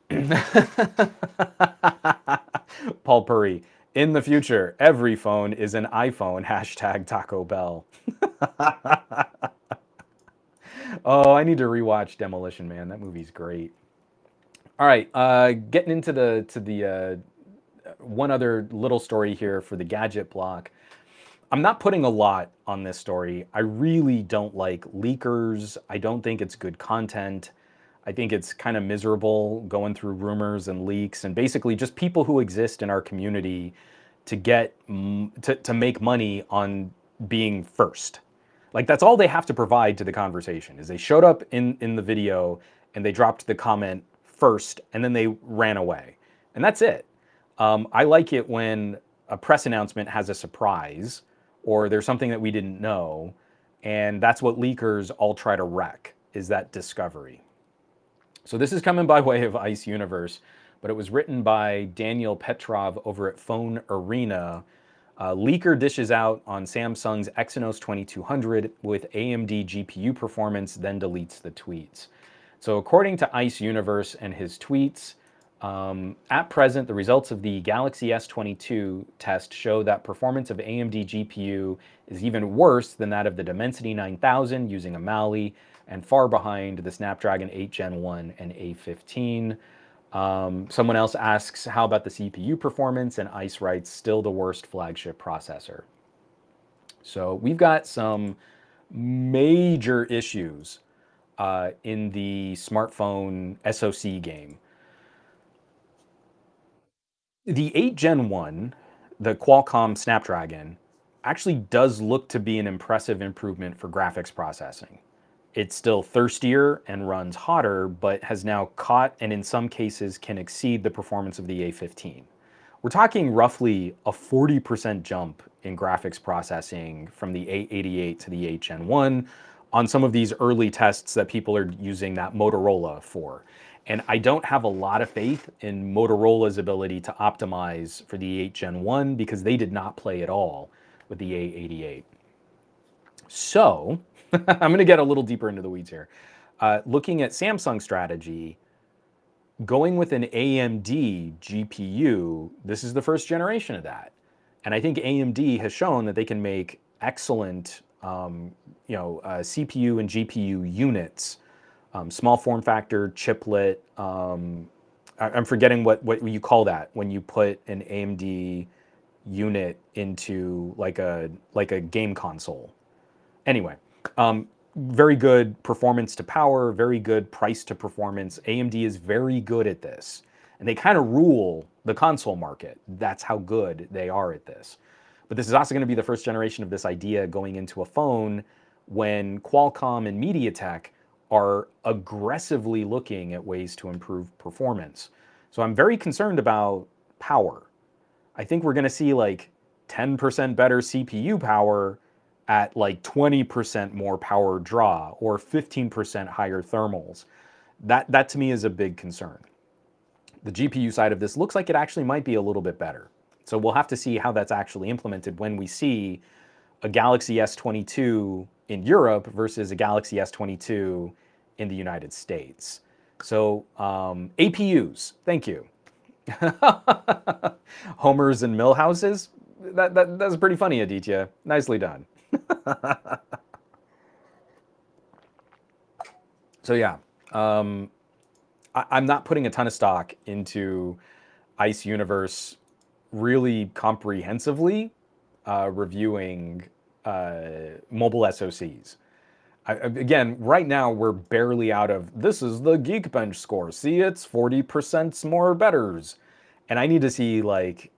Paul Puri, in the future, every phone is an iPhone, hashtag Taco Bell. oh, I need to rewatch Demolition Man. That movie's great. All right, uh, getting into the to the uh, one other little story here for the gadget block. I'm not putting a lot on this story. I really don't like leakers. I don't think it's good content. I think it's kind of miserable going through rumors and leaks and basically just people who exist in our community to get to, to make money on being first. Like that's all they have to provide to the conversation is they showed up in in the video and they dropped the comment first and then they ran away. And that's it. Um, I like it when a press announcement has a surprise or there's something that we didn't know. And that's what leakers all try to wreck is that discovery. So this is coming by way of Ice Universe, but it was written by Daniel Petrov over at Phone Arena. Uh, Leaker dishes out on Samsung's Exynos 2200 with AMD GPU performance, then deletes the tweets. So according to Ice Universe and his tweets, um, at present, the results of the Galaxy S22 test show that performance of AMD GPU is even worse than that of the Dimensity 9000 using a Mali and far behind the Snapdragon 8 Gen 1 and A15. Um, someone else asks, how about the CPU performance? And Ice writes, still the worst flagship processor. So we've got some major issues uh, in the smartphone SoC game. The 8 Gen 1, the Qualcomm Snapdragon, actually does look to be an impressive improvement for graphics processing. It's still thirstier and runs hotter, but has now caught and in some cases can exceed the performance of the A15. We're talking roughly a 40% jump in graphics processing from the 888 to the 8 Gen 1 on some of these early tests that people are using that Motorola for. And I don't have a lot of faith in Motorola's ability to optimize for the 8 Gen 1 because they did not play at all with the 888. So I'm going to get a little deeper into the weeds here. Uh, looking at Samsung strategy, going with an AMD GPU, this is the first generation of that. And I think AMD has shown that they can make excellent, um, you know, uh, CPU and GPU units um, small form factor, chiplet. Um, I, am forgetting what, what you call that when you put an AMD unit into like a like a game console. Anyway, um, very good performance to power, very good price to performance. AMD is very good at this, and they kind of rule the console market. That's how good they are at this. But this is also going to be the first generation of this idea going into a phone when Qualcomm and MediaTek are aggressively looking at ways to improve performance. So I'm very concerned about power. I think we're going to see like 10% better CPU power at like 20% more power draw or 15% higher thermals. That, that to me is a big concern. The GPU side of this looks like it actually might be a little bit better. So we'll have to see how that's actually implemented when we see a Galaxy S22 in Europe versus a Galaxy S22 in the United States. So um, APUs, thank you. Homers and Milhouses, that, that, that's pretty funny, Aditya. Nicely done. so yeah, um, I, I'm not putting a ton of stock into Ice Universe really comprehensively uh, reviewing uh, mobile SoCs. I, again, right now we're barely out of this is the Geekbench score. See, it's 40% more betters. And I need to see like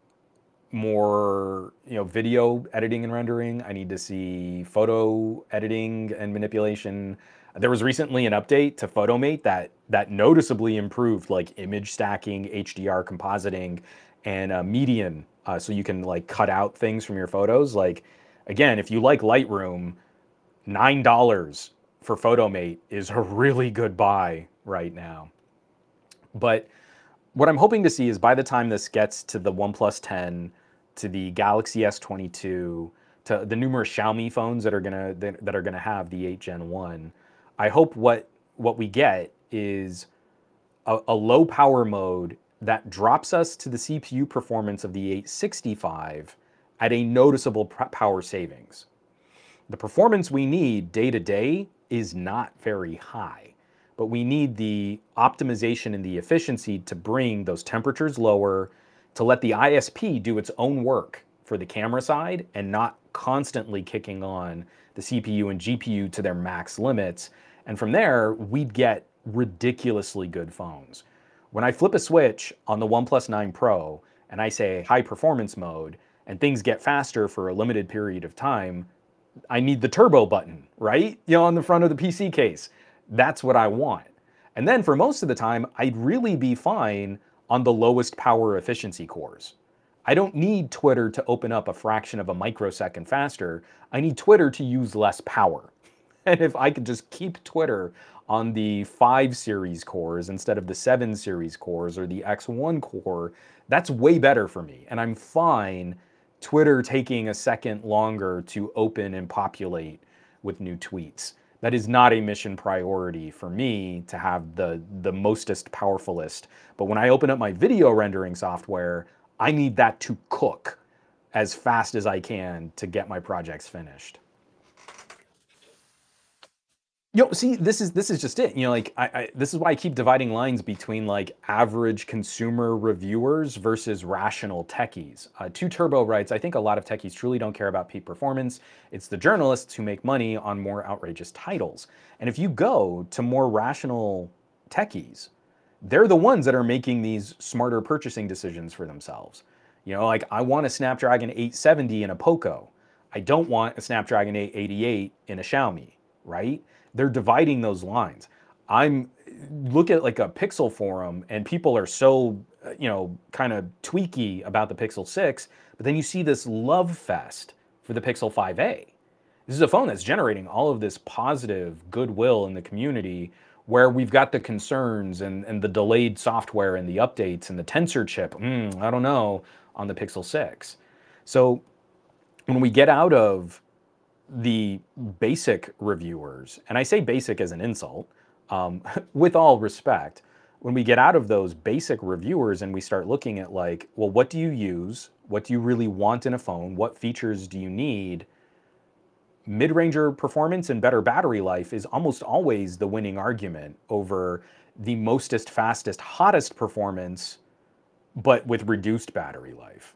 more, you know, video editing and rendering. I need to see photo editing and manipulation. There was recently an update to Photomate that that noticeably improved like image stacking, HDR compositing, and uh, median, uh, so you can like cut out things from your photos. Like, again, if you like Lightroom, nine dollars for Photomate is a really good buy right now. But what I'm hoping to see is by the time this gets to the OnePlus 10, to the Galaxy S22, to the numerous Xiaomi phones that are gonna that are gonna have the 8 Gen 1, I hope what what we get is a, a low power mode that drops us to the CPU performance of the 865 at a noticeable power savings. The performance we need day to day is not very high, but we need the optimization and the efficiency to bring those temperatures lower, to let the ISP do its own work for the camera side and not constantly kicking on the CPU and GPU to their max limits. And from there, we'd get ridiculously good phones. When I flip a switch on the OnePlus 9 Pro and I say high performance mode and things get faster for a limited period of time, I need the turbo button, right? You know, on the front of the PC case. That's what I want. And then for most of the time, I'd really be fine on the lowest power efficiency cores. I don't need Twitter to open up a fraction of a microsecond faster. I need Twitter to use less power. And if I could just keep Twitter on the 5 series cores instead of the 7 series cores or the X1 core, that's way better for me. And I'm fine Twitter taking a second longer to open and populate with new tweets. That is not a mission priority for me to have the, the mostest powerfulest. But when I open up my video rendering software, I need that to cook as fast as I can to get my projects finished. Yo, see, this is this is just it. You know, like I, I, this is why I keep dividing lines between like average consumer reviewers versus rational techies. Uh, Two Turbo writes, I think a lot of techies truly don't care about peak performance. It's the journalists who make money on more outrageous titles. And if you go to more rational techies, they're the ones that are making these smarter purchasing decisions for themselves. You know, like I want a Snapdragon 870 in a Poco. I don't want a Snapdragon 888 in a Xiaomi, right? They're dividing those lines. I'm look at like a Pixel forum and people are so, uh, you know, kind of tweaky about the Pixel 6, but then you see this love fest for the Pixel 5a. This is a phone that's generating all of this positive goodwill in the community where we've got the concerns and, and the delayed software and the updates and the tensor chip, mm, I don't know, on the Pixel 6. So when we get out of the basic reviewers, and I say basic as an insult, um, with all respect, when we get out of those basic reviewers and we start looking at like, well, what do you use? What do you really want in a phone? What features do you need? Mid-ranger performance and better battery life is almost always the winning argument over the mostest, fastest, hottest performance, but with reduced battery life.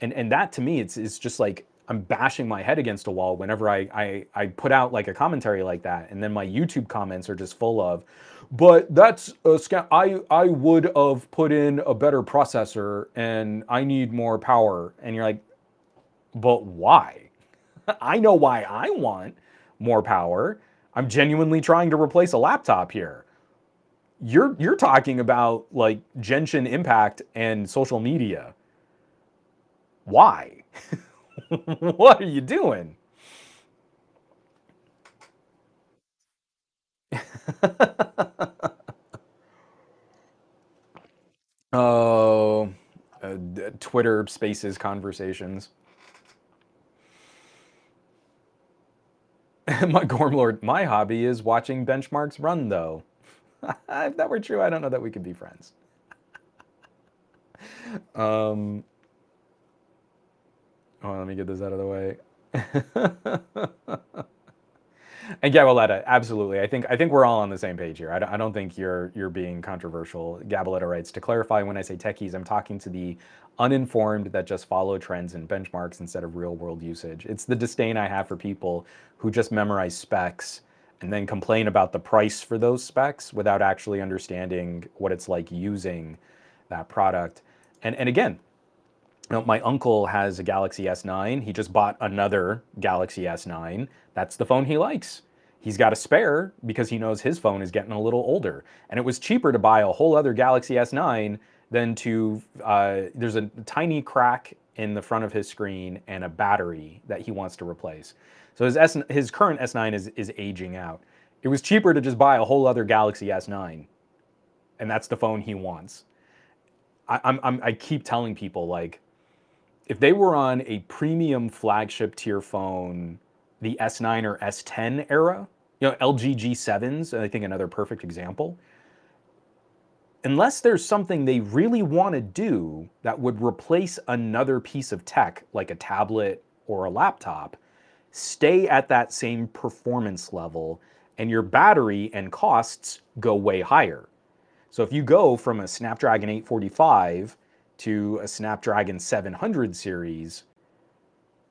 And and that to me, it's it's just like I'm bashing my head against a wall whenever I, I, I put out like a commentary like that. And then my YouTube comments are just full of, but that's a scam. I, I would have put in a better processor and I need more power. And you're like, but why? I know why I want more power. I'm genuinely trying to replace a laptop here. You're, you're talking about like Genshin Impact and social media. Why? what are you doing? oh, uh, Twitter Spaces conversations. my Gormlord, my hobby is watching benchmarks run, though. if that were true, I don't know that we could be friends. um, Let me get this out of the way. and Gabaletta, absolutely. I think I think we're all on the same page here. I don't, I don't think you're you're being controversial. Gabaletta writes to clarify when I say techies, I'm talking to the uninformed that just follow trends and benchmarks instead of real world usage. It's the disdain I have for people who just memorize specs and then complain about the price for those specs without actually understanding what it's like using that product. And and again, now, my uncle has a Galaxy S9. He just bought another Galaxy S9. That's the phone he likes. He's got a spare because he knows his phone is getting a little older. And it was cheaper to buy a whole other Galaxy S9 than to, uh, there's a tiny crack in the front of his screen and a battery that he wants to replace. So his, S, his current S9 is, is aging out. It was cheaper to just buy a whole other Galaxy S9. And that's the phone he wants. I, I'm, I'm, I keep telling people, like, if they were on a premium flagship tier phone, the S9 or S10 era, you know, LG G7s, I think another perfect example. Unless there's something they really want to do that would replace another piece of tech, like a tablet or a laptop, stay at that same performance level and your battery and costs go way higher. So if you go from a Snapdragon 845 to a Snapdragon 700 series,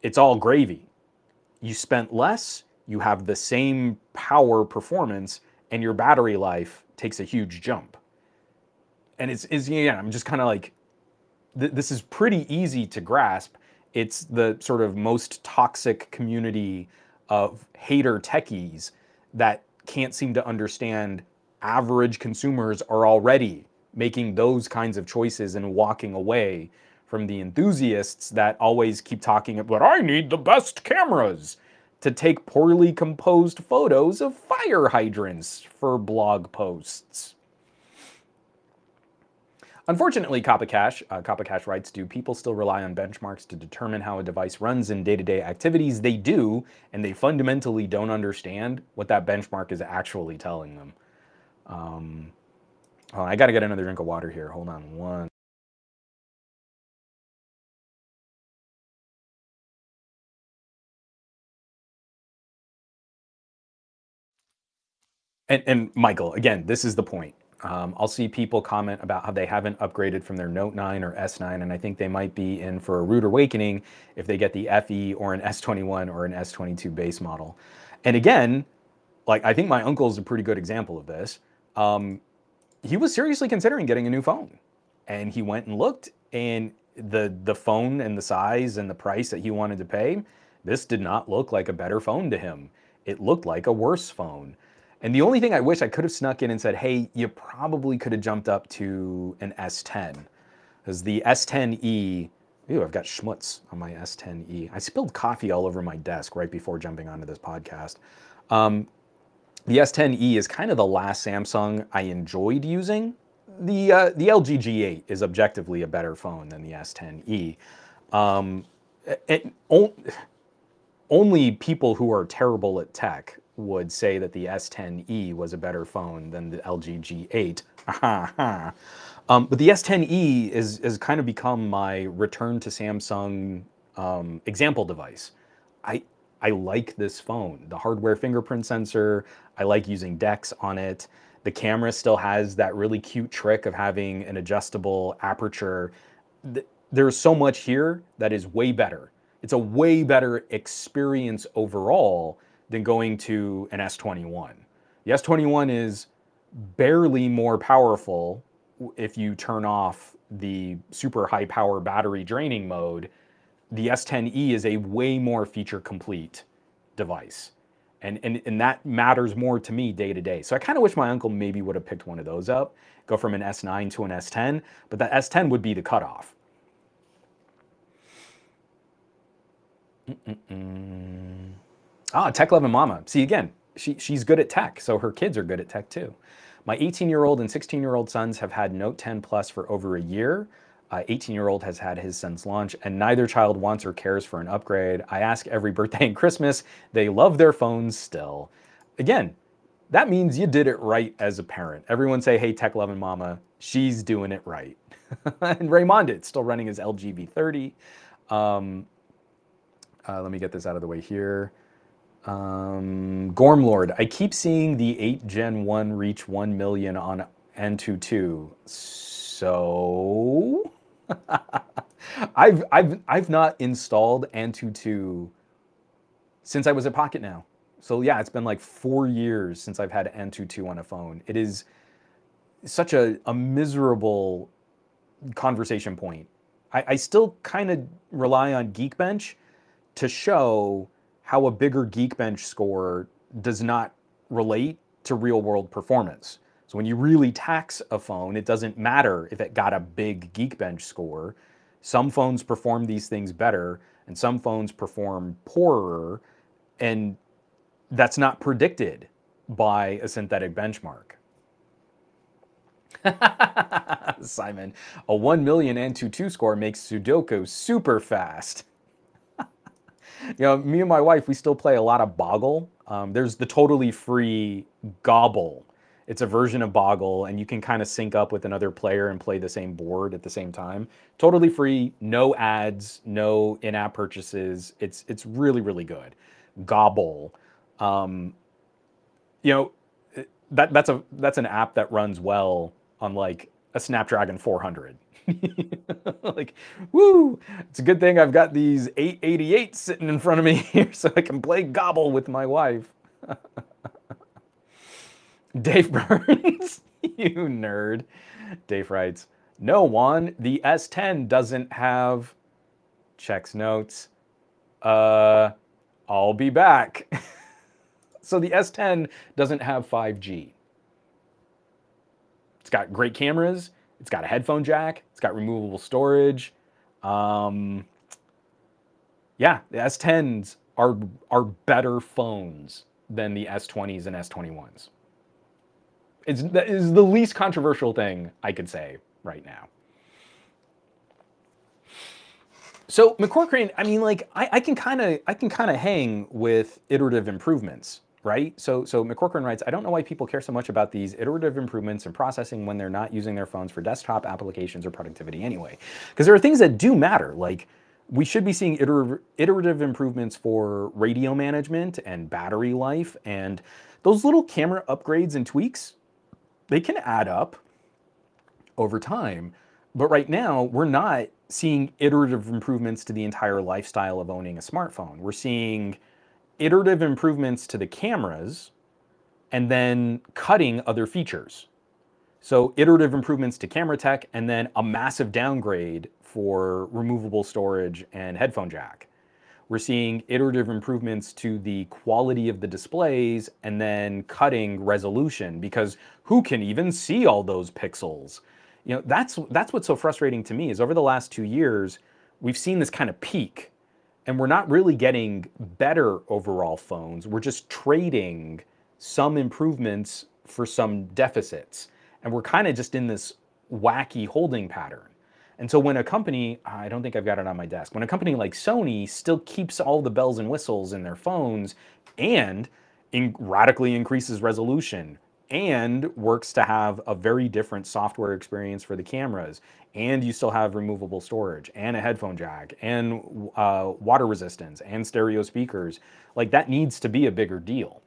it's all gravy. You spent less, you have the same power performance, and your battery life takes a huge jump. And it's, it's yeah, I'm just kind of like, th- this is pretty easy to grasp. It's the sort of most toxic community of hater techies that can't seem to understand average consumers are already making those kinds of choices and walking away from the enthusiasts that always keep talking about, I need the best cameras to take poorly composed photos of fire hydrants for blog posts. Unfortunately, Cash, uh, Cash writes, do people still rely on benchmarks to determine how a device runs in day-to-day activities? They do, and they fundamentally don't understand what that benchmark is actually telling them. Um, oh, I got to get another drink of water here. Hold on one. And, and Michael, again, this is the point. Um, I'll see people comment about how they haven't upgraded from their Note 9 or S9, and I think they might be in for a rude awakening if they get the FE or an S21 or an S22 base model. And again, like I think my uncle is a pretty good example of this. Um, he was seriously considering getting a new phone, and he went and looked, and the the phone and the size and the price that he wanted to pay, this did not look like a better phone to him. It looked like a worse phone. And the only thing I wish I could have snuck in and said, hey, you probably could have jumped up to an S10. Because the S10e, ooh, I've got schmutz on my S10e. I spilled coffee all over my desk right before jumping onto this podcast. Um, the S10e is kind of the last Samsung I enjoyed using. The, uh, the LG G8 is objectively a better phone than the S10e. Um, it, it, only people who are terrible at tech would say that the S10e was a better phone than the LG G8. um, but the S10e is has kind of become my return to Samsung um, example device. I I like this phone. The hardware fingerprint sensor. I like using DeX on it. The camera still has that really cute trick of having an adjustable aperture. There's so much here that is way better. It's a way better experience overall than going to an S21. The S21 is barely more powerful if you turn off the super high power battery draining mode. The S10e is a way more feature complete device. And, and, and that matters more to me day to day. So I kind of wish my uncle maybe would have picked one of those up, go from an S9 to an S10, but that S10 would be the cutoff. Mm-mm-mm. Ah, tech loving mama. See, again, she, she's good at tech, so her kids are good at tech too. My 18 year old and 16 year old sons have had Note 10 Plus for over a year. 18 uh, year old has had his since launch, and neither child wants or cares for an upgrade. I ask every birthday and Christmas. They love their phones still. Again, that means you did it right as a parent. Everyone say, hey, tech loving mama, she's doing it right. and Raymond, it's still running his LG V30. Um, uh, let me get this out of the way here. Um, Gormlord, I keep seeing the 8 Gen 1 reach 1 million on Antutu. So I've I've I've not installed Antutu since I was at Pocketnow. So yeah, it's been like four years since I've had Antutu on a phone. It is such a, a miserable conversation point. I, I still kind of rely on Geekbench to show how a bigger Geekbench score does not relate to real world performance. So when you really tax a phone, it doesn't matter if it got a big Geekbench score. Some phones perform these things better and some phones perform poorer and that's not predicted by a synthetic benchmark. Simon, a 1 million Antutu score makes Sudoku super fast you know, me and my wife, we still play a lot of Boggle. Um, there's the totally free Gobble. It's a version of Boggle, and you can kind of sync up with another player and play the same board at the same time. Totally free, no ads, no in-app purchases. It's it's really really good. Gobble, um, you know, that that's a that's an app that runs well on like a Snapdragon 400. like, woo! It's a good thing I've got these 888 sitting in front of me here so I can play Gobble with my wife. Dave Burns, you nerd. Dave writes, no one, the S10 doesn't have checks notes. Uh, I'll be back. so the S10 doesn't have 5G. It's got great cameras. It's got a headphone jack. It's got removable storage. Um, yeah, the S10s are are better phones than the S20s and S21s. It's, that is the least controversial thing I could say right now. So McCorcoran, I mean, like I, I can kind of I can kind of hang with iterative improvements, right? So so McCorcoran writes, I don't know why people care so much about these iterative improvements and processing when they're not using their phones for desktop applications or productivity anyway, because there are things that do matter, like. We should be seeing iterative improvements for radio management and battery life, and those little camera upgrades and tweaks they can add up over time. But right now, we're not seeing iterative improvements to the entire lifestyle of owning a smartphone. We're seeing iterative improvements to the cameras and then cutting other features. So iterative improvements to camera tech and then a massive downgrade for removable storage and headphone jack. We're seeing iterative improvements to the quality of the displays and then cutting resolution because who can even see all those pixels? You know, that's that's what's so frustrating to me is over the last 2 years we've seen this kind of peak and we're not really getting better overall phones. We're just trading some improvements for some deficits. And we're kind of just in this wacky holding pattern. And so when a company, I don't think I've got it on my desk, when a company like Sony still keeps all the bells and whistles in their phones and in radically increases resolution and works to have a very different software experience for the cameras and you still have removable storage and a headphone jack and uh, water resistance and stereo speakers like that needs to be a bigger deal.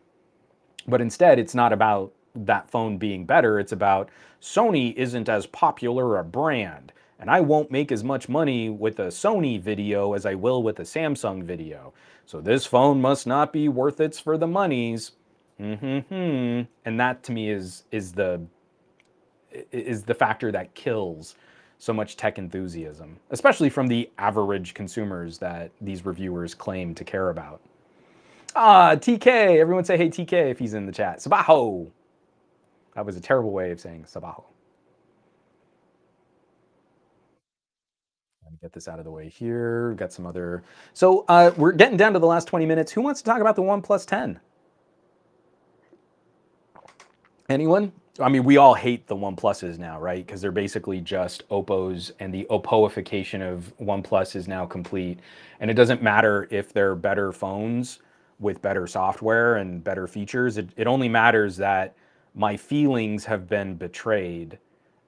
But instead it's not about that phone being better. It's about sony isn't as popular a brand and I won't make as much money with a Sony video as I will with a Samsung video. So this phone must not be worth its for the monies. Mm-hmm. And that to me is is the is the factor that kills so much tech enthusiasm, especially from the average consumers that these reviewers claim to care about. Ah, TK. Everyone say hey TK if he's in the chat. Sabaho. That was a terrible way of saying Sabaho. Get this out of the way here. We've got some other. So uh, we're getting down to the last 20 minutes. Who wants to talk about the OnePlus 10? Anyone? I mean, we all hate the OnePluses now, right? Because they're basically just Oppos, and the Oppoification of OnePlus is now complete. And it doesn't matter if they're better phones with better software and better features. It, it only matters that my feelings have been betrayed,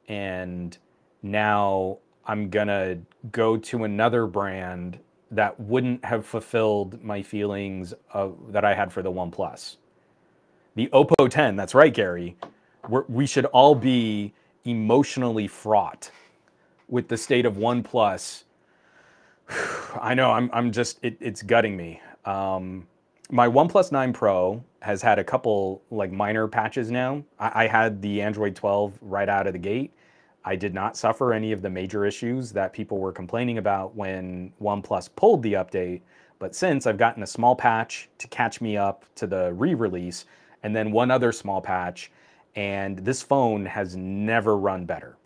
and now I'm gonna go to another brand that wouldn't have fulfilled my feelings of, that I had for the OnePlus. The Oppo 10, that's right, Gary. We should all be emotionally fraught with the state of OnePlus. I know, I'm, I'm just, it, it's gutting me. Um, my OnePlus 9 Pro has had a couple like minor patches now. I, I had the Android 12 right out of the gate I did not suffer any of the major issues that people were complaining about when OnePlus pulled the update. But since I've gotten a small patch to catch me up to the re release, and then one other small patch, and this phone has never run better.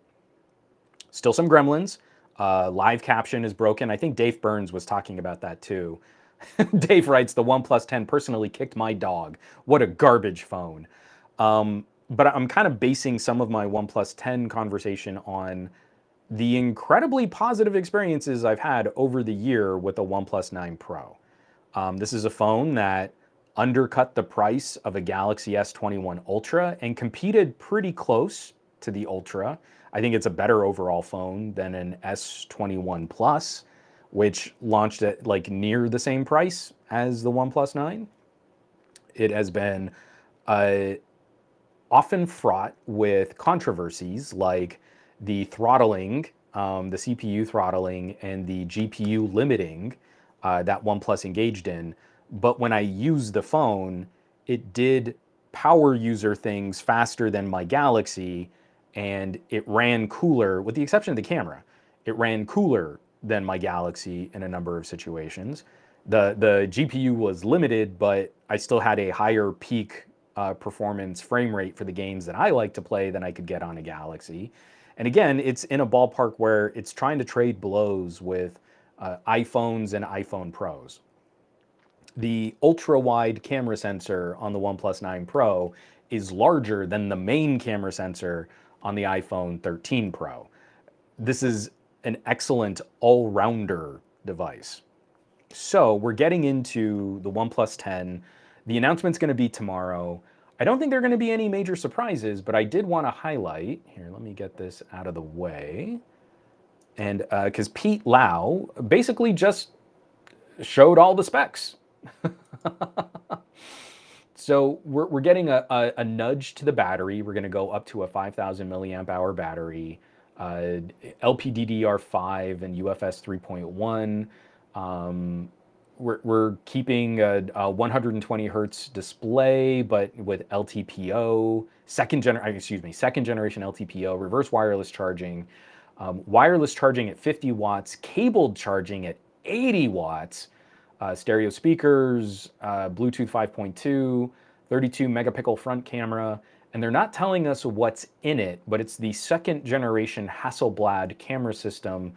Still some gremlins. Uh, live caption is broken. I think Dave Burns was talking about that too. Dave writes, the OnePlus 10 personally kicked my dog. What a garbage phone. Um, but I'm kind of basing some of my OnePlus 10 conversation on the incredibly positive experiences I've had over the year with the OnePlus 9 Pro. Um, this is a phone that undercut the price of a Galaxy S21 Ultra and competed pretty close to the Ultra. I think it's a better overall phone than an S21 Plus, which launched at like near the same price as the OnePlus 9. It has been a often fraught with controversies like the throttling, um, the CPU throttling, and the GPU limiting uh, that OnePlus engaged in. But when I used the phone, it did power user things faster than my Galaxy, and it ran cooler, with the exception of the camera. It ran cooler than my Galaxy in a number of situations. The, the GPU was limited, but I still had a higher peak uh, performance frame rate for the games that I like to play than I could get on a Galaxy. And again, it's in a ballpark where it's trying to trade blows with uh, iPhones and iPhone Pros. The ultra wide camera sensor on the OnePlus 9 Pro is larger than the main camera sensor on the iPhone 13 Pro. This is an excellent all rounder device. So we're getting into the OnePlus 10. The announcement's going to be tomorrow. I don't think there are going to be any major surprises, but I did want to highlight here. Let me get this out of the way, and because uh, Pete Lau basically just showed all the specs. so we're, we're getting a, a, a, nudge to the battery. We're going to go up to a 5,000 milliamp hour battery, uh, LPDDR5 and UFS 3.1. Um, we're, we're keeping a, a, 120 hertz display, but with LTPO, second gener excuse me, second generation LTPO, reverse wireless charging, um, wireless charging at 50 watts, cabled charging at 80 watts, uh, stereo speakers, uh, Bluetooth 5.2, 32 megapixel front camera, and they're not telling us what's in it, but it's the second generation Hasselblad camera system,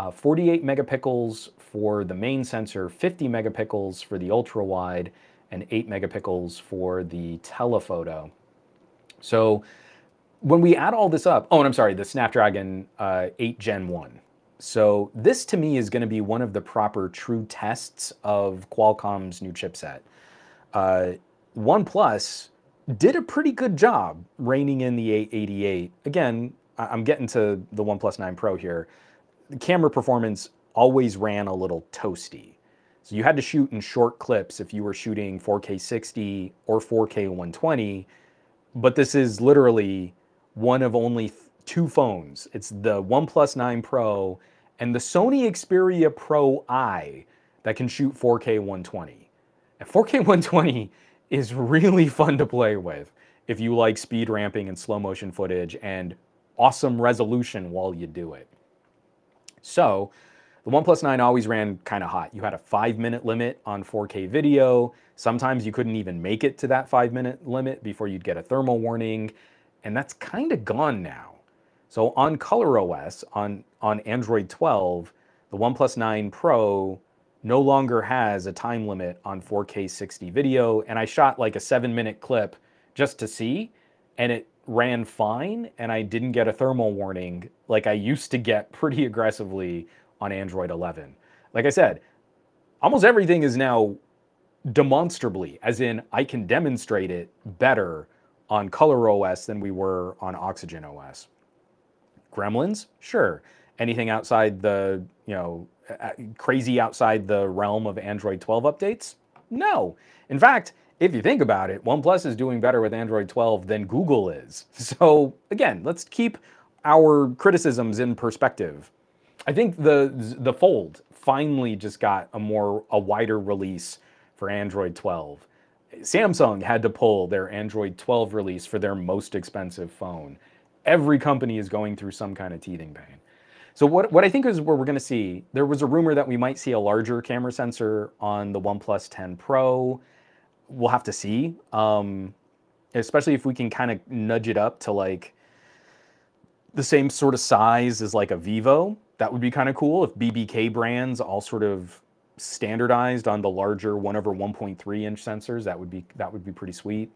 uh, 48 megapixels for the main sensor, 50 megapixels for the ultra wide, and 8 megapixels for the telephoto. So when we add all this up, oh, and I'm sorry, the Snapdragon uh, 8 Gen 1. So this to me is going to be one of the proper true tests of Qualcomm's new chipset. Uh, OnePlus did a pretty good job reining in the 888. Again, I'm getting to the OnePlus 9 Pro here. The camera performance always ran a little toasty. So you had to shoot in short clips if you were shooting 4K 60 or 4K 120. But this is literally one of only two phones. It's the OnePlus 9 Pro and the Sony Xperia Pro I that can shoot 4K 120. And 4K 120 is really fun to play with if you like speed ramping and slow motion footage and awesome resolution while you do it. So the OnePlus 9 always ran kind of hot. You had a five minute limit on 4K video. Sometimes you couldn't even make it to that five minute limit before you'd get a thermal warning. And that's kind of gone now. So on ColorOS, on, on Android 12, the OnePlus 9 Pro no longer has a time limit on 4K 60 video. And I shot like a seven minute clip just to see, and it ran fine. And I didn't get a thermal warning like I used to get pretty aggressively on Android 11. Like I said, almost everything is now demonstrably, as in I can demonstrate it better on Color OS than we were on Oxygen OS. Gremlins, sure. Anything outside the, you know, crazy outside the realm of Android 12 updates? No. In fact, if you think about it, OnePlus is doing better with Android 12 than Google is. So again, let's keep our criticisms in perspective. I think the the Fold finally just got a more a wider release for Android 12. Samsung had to pull their Android 12 release for their most expensive phone every company is going through some kind of teething pain. So what, what I think is where we're going to see, there was a rumor that we might see a larger camera sensor on the OnePlus 10 Pro. We'll have to see, um, especially if we can kind of nudge it up to like the same sort of size as like a Vivo. That would be kind of cool if BBK brands all sort of standardized on the larger 1 over 1.3 inch sensors. That would be that would be pretty sweet.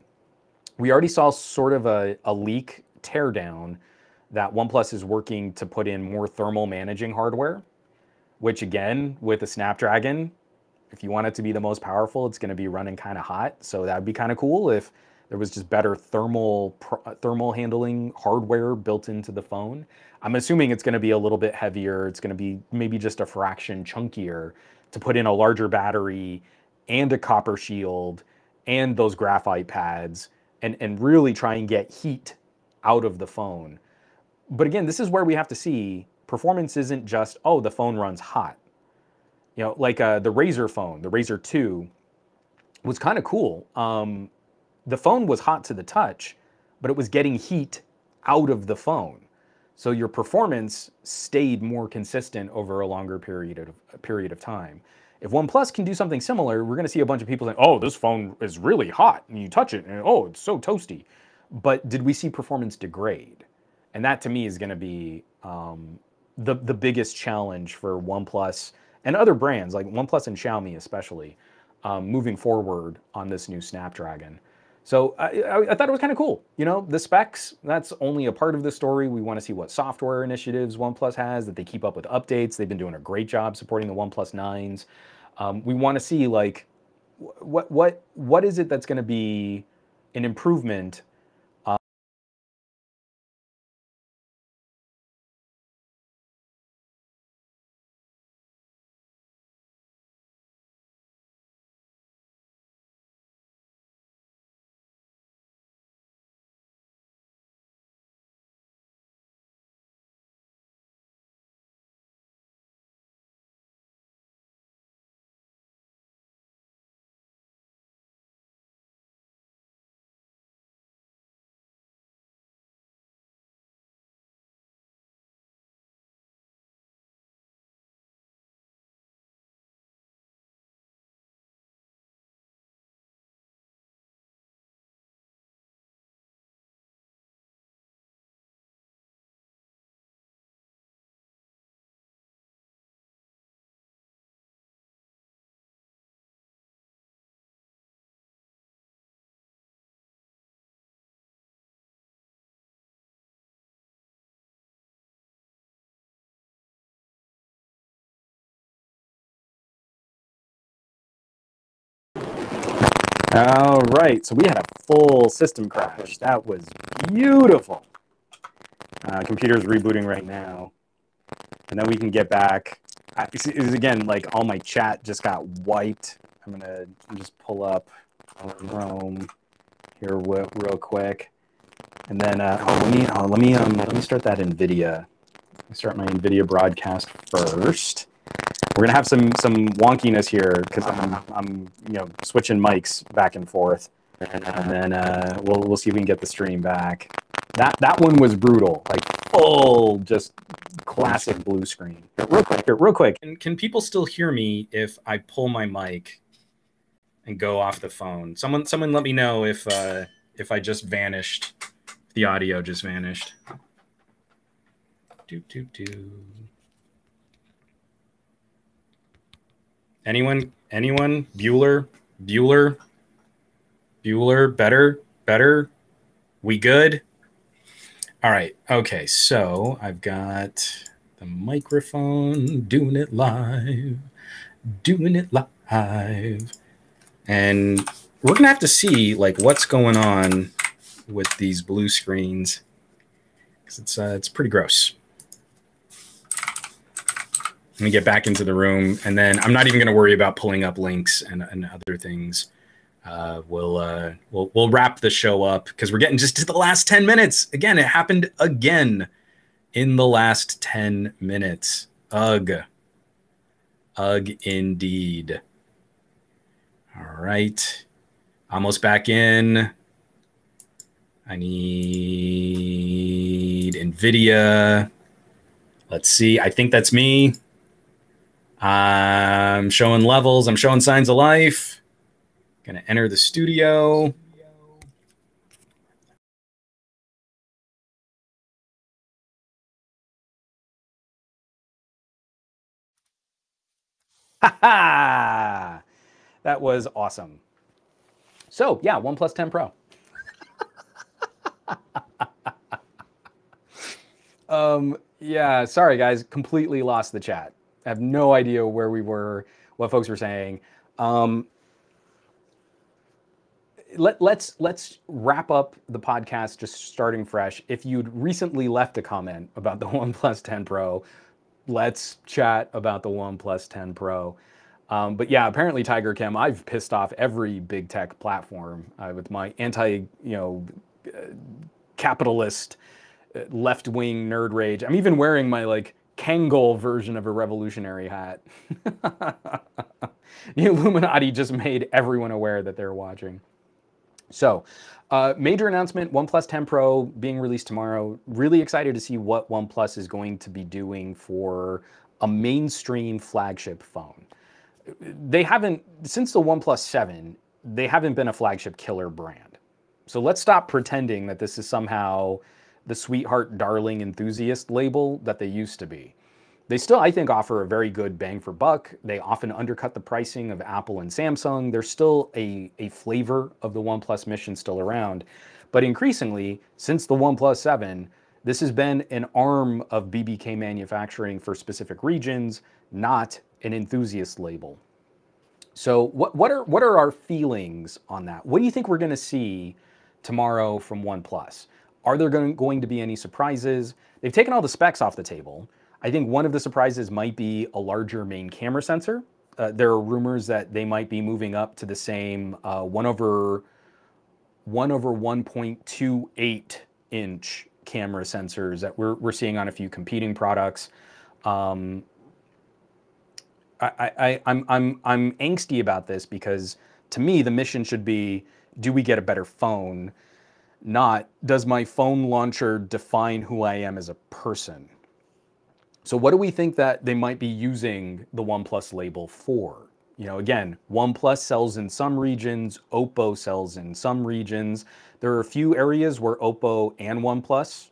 We already saw sort of a, a leak teardown that OnePlus is working to put in more thermal managing hardware, which again, with a Snapdragon, if you want it to be the most powerful, it's going to be running kind of hot. So that would be kind of cool if there was just better thermal uh, thermal handling hardware built into the phone. I'm assuming it's going to be a little bit heavier. It's going to be maybe just a fraction chunkier to put in a larger battery and a copper shield and those graphite pads and, and really try and get heat out of the phone. But again, this is where we have to see performance isn't just, oh, the phone runs hot. You know, like uh, the Razer phone, the Razer 2 was kind of cool. Um, the phone was hot to the touch, but it was getting heat out of the phone. So your performance stayed more consistent over a longer period of, period of time. If OnePlus can do something similar, we're going to see a bunch of people saying, oh, this phone is really hot. And you touch it, and oh, it's so toasty but did we see performance degrade? And that to me is going to be um, the the biggest challenge for OnePlus and other brands like OnePlus and Xiaomi especially um, moving forward on this new Snapdragon. So I, I, I thought it was kind of cool. You know, the specs, that's only a part of the story. We want to see what software initiatives OnePlus has, that they keep up with updates. They've been doing a great job supporting the OnePlus 9s. Um, we want to see like what what what is it that's going to be an improvement All right, so we had a full system crash. That was beautiful. Uh, computer's rebooting right now, and then we can get back. Again like all my chat just got wiped. I'm gonna just pull up Chrome here real quick, and then uh, oh let me oh, let me um let me start that NVIDIA. Start my NVIDIA broadcast first we're gonna have some some wonkiness here because I'm, I'm you know switching mics back and forth, and then uh, we'll we'll see if we can get the stream back. That that one was brutal, like full just classic blue screen. Real quick, real quick. Can, can people still hear me if I pull my mic and go off the phone? Someone someone let me know if uh, if I just vanished, the audio just vanished. Do do do. Anyone? Anyone? Bueller? Bueller? Bueller? Better? Better? We good? All right. Okay. So I've got the microphone doing it live, doing it live. And we're going to have to see like what's going on with these blue screens because it's, uh, it's pretty gross. Let me get back into the room, and then I'm not even going to worry about pulling up links and, and other things. Uh, we'll uh, we'll we'll wrap the show up because we're getting just to the last ten minutes. Again, it happened again in the last ten minutes. Ugh, ugh, indeed. All right, almost back in. I need NVIDIA. Let's see. I think that's me. I'm showing levels. I'm showing signs of life. Gonna enter the studio. Ha ha! That was awesome. So yeah, OnePlus 10 Pro. um, yeah, sorry guys, completely lost the chat. Have no idea where we were, what folks were saying. Um, let, let's let's wrap up the podcast just starting fresh. If you'd recently left a comment about the OnePlus 10 Pro, let's chat about the OnePlus 10 Pro. Um, but yeah, apparently Tiger Kim, I've pissed off every big tech platform uh, with my anti, you know, uh, capitalist, uh, left wing nerd rage. I'm even wearing my like Kangol version of a revolutionary hat. the Illuminati just made everyone aware that they're watching. So, uh, major announcement OnePlus 10 Pro being released tomorrow. Really excited to see what OnePlus is going to be doing for a mainstream flagship phone. They haven't, since the OnePlus 7, they haven't been a flagship killer brand. So let's stop pretending that this is somehow the sweetheart darling enthusiast label that they used to be. they still, I think, offer a very good bang for buck. They often undercut the pricing of Apple and Samsung. There's still a, a flavor of the OnePlus Mission still around. But increasingly, since the OnePlus 7, this has been an arm of BBK manufacturing for specific regions, not an enthusiast label. So what, what, are, what are our feelings on that? What do you think we're going to see tomorrow from OnePlus? Are there going, to be any surprises? They've taken all the specs off the table. I think one of the surprises might be a larger main camera sensor. Uh, there are rumors that they might be moving up to the same uh, one over one over 1.28 inch camera sensors that we're, we're seeing on a few competing products. Um, I, I, I'm, I'm, I'm angsty about this because to me, the mission should be, do we get a better phone? Not, does my phone launcher define who I am as a person? So what do we think that they might be using the OnePlus label for? You know, again, OnePlus sells in some regions, Oppo sells in some regions. There are a few areas where Oppo and OnePlus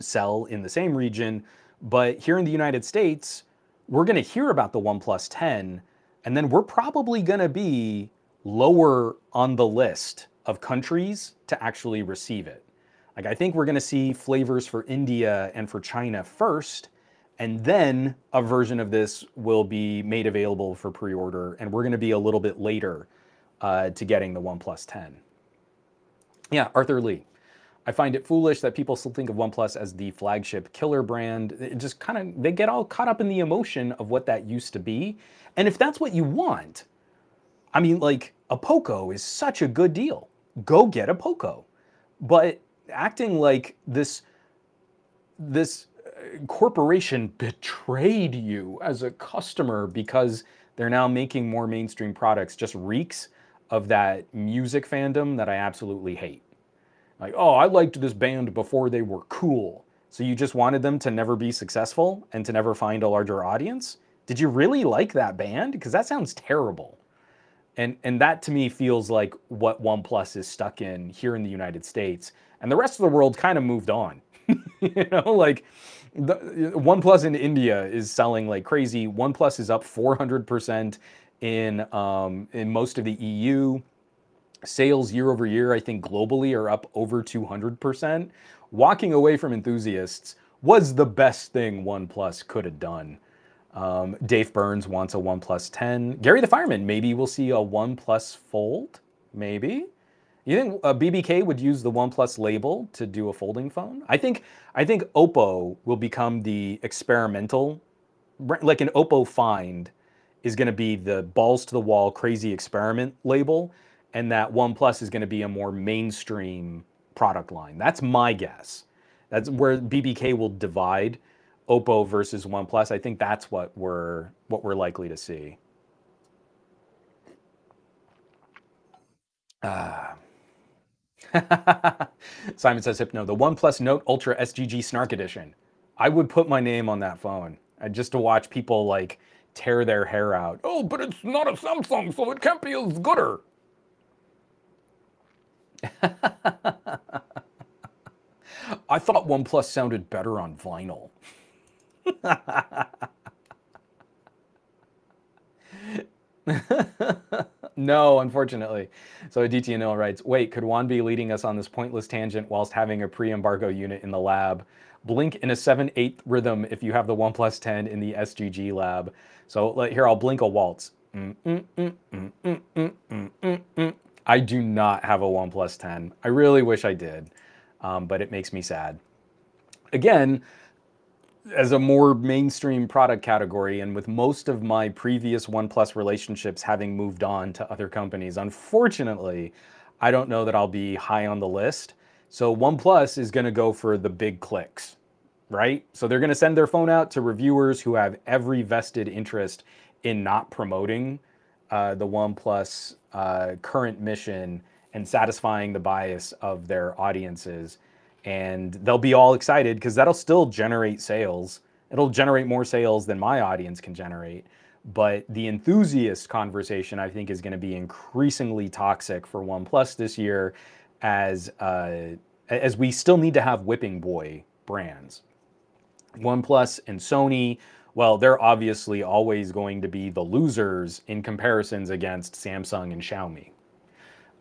sell in the same region, but here in the United States, we're going to hear about the OnePlus 10, and then we're probably going to be lower on the list of countries to actually receive it. Like, I think we're going to see flavors for India and for China first, and then a version of this will be made available for pre-order, and we're going to be a little bit later uh, to getting the OnePlus 10. Yeah, Arthur Lee. I find it foolish that people still think of OnePlus as the flagship killer brand. It just kind of, they get all caught up in the emotion of what that used to be. And if that's what you want, I mean, like, a Poco is such a good deal. Go get a Poco. But acting like this, this uh, corporation betrayed you as a customer because they're now making more mainstream products just reeks of that music fandom that I absolutely hate. Like, oh, I liked this band before they were cool. So you just wanted them to never be successful and to never find a larger audience? Did you really like that band? Because that sounds terrible. And and that to me feels like what OnePlus is stuck in here in the United States. And the rest of the world kind of moved on. you know, like the, OnePlus in India is selling like crazy. OnePlus is up 400% in um, in most of the EU. Sales year over year, I think globally, are up over 200%. Walking away from enthusiasts was the best thing OnePlus could have done. Um, Dave Burns wants a 1 10. Gary the Fireman, maybe we'll see a 1 plus Fold. Maybe. You think uh, BBK would use the OnePlus label to do a folding phone? I think I think Oppo will become the experimental, like an Oppo Find is going to be the balls to the wall crazy experiment label, and that OnePlus is going to be a more mainstream product line. That's my guess. That's where BBK will divide Oppo versus OnePlus. I think that's what we're what we're likely to see. Ah. Simon says Hypno, the OnePlus Note Ultra SGG Snark Edition. I would put my name on that phone uh, just to watch people like tear their hair out. Oh, but it's not a Samsung, so it can't be as gooder. I thought OnePlus sounded better on vinyl. no, unfortunately. So DTNL writes, wait, could Juan be leading us on this pointless tangent whilst having a pre-embargo unit in the lab? Blink in a 7-8 rhythm if you have the OnePlus 10 in the SGG lab. So here, I'll blink a waltz. Mm, mm, mm, I do not have a OnePlus 10. I really wish I did, um, but it makes me sad. Again, as a more mainstream product category and with most of my previous OnePlus relationships having moved on to other companies, unfortunately, I don't know that I'll be high on the list. So OnePlus is going to go for the big clicks, right? So they're going to send their phone out to reviewers who have every vested interest in not promoting uh, the OnePlus uh, current mission and satisfying the bias of their audiences and they'll be all excited because that'll still generate sales. It'll generate more sales than my audience can generate. But the enthusiast conversation, I think, is going to be increasingly toxic for OnePlus this year, as uh, as we still need to have whipping boy brands. OnePlus and Sony well, they're obviously always going to be the losers in comparisons against Samsung and Xiaomi.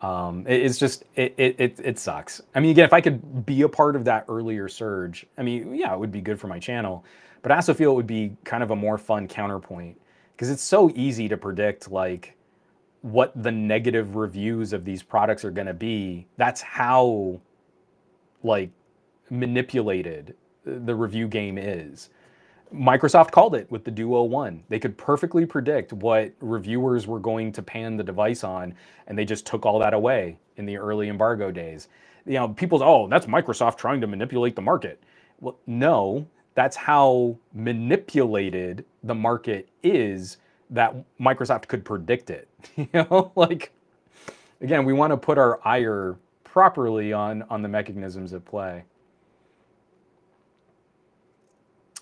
Um, it, it's just it, it it it sucks. I mean, again, if I could be a part of that earlier surge, I mean, yeah, it would be good for my channel. But I also feel it would be kind of a more fun counterpoint because it's so easy to predict like what the negative reviews of these products are going to be. That's how like manipulated the review game is. Microsoft called it with the Duo 1. They could perfectly predict what reviewers were going to pan the device on, and they just took all that away in the early embargo days. You know, people's, oh, that's Microsoft trying to manipulate the market. Well, no, that's how manipulated the market is that Microsoft could predict it. you know, like, again, we want to put our ire properly on, on the mechanisms at play.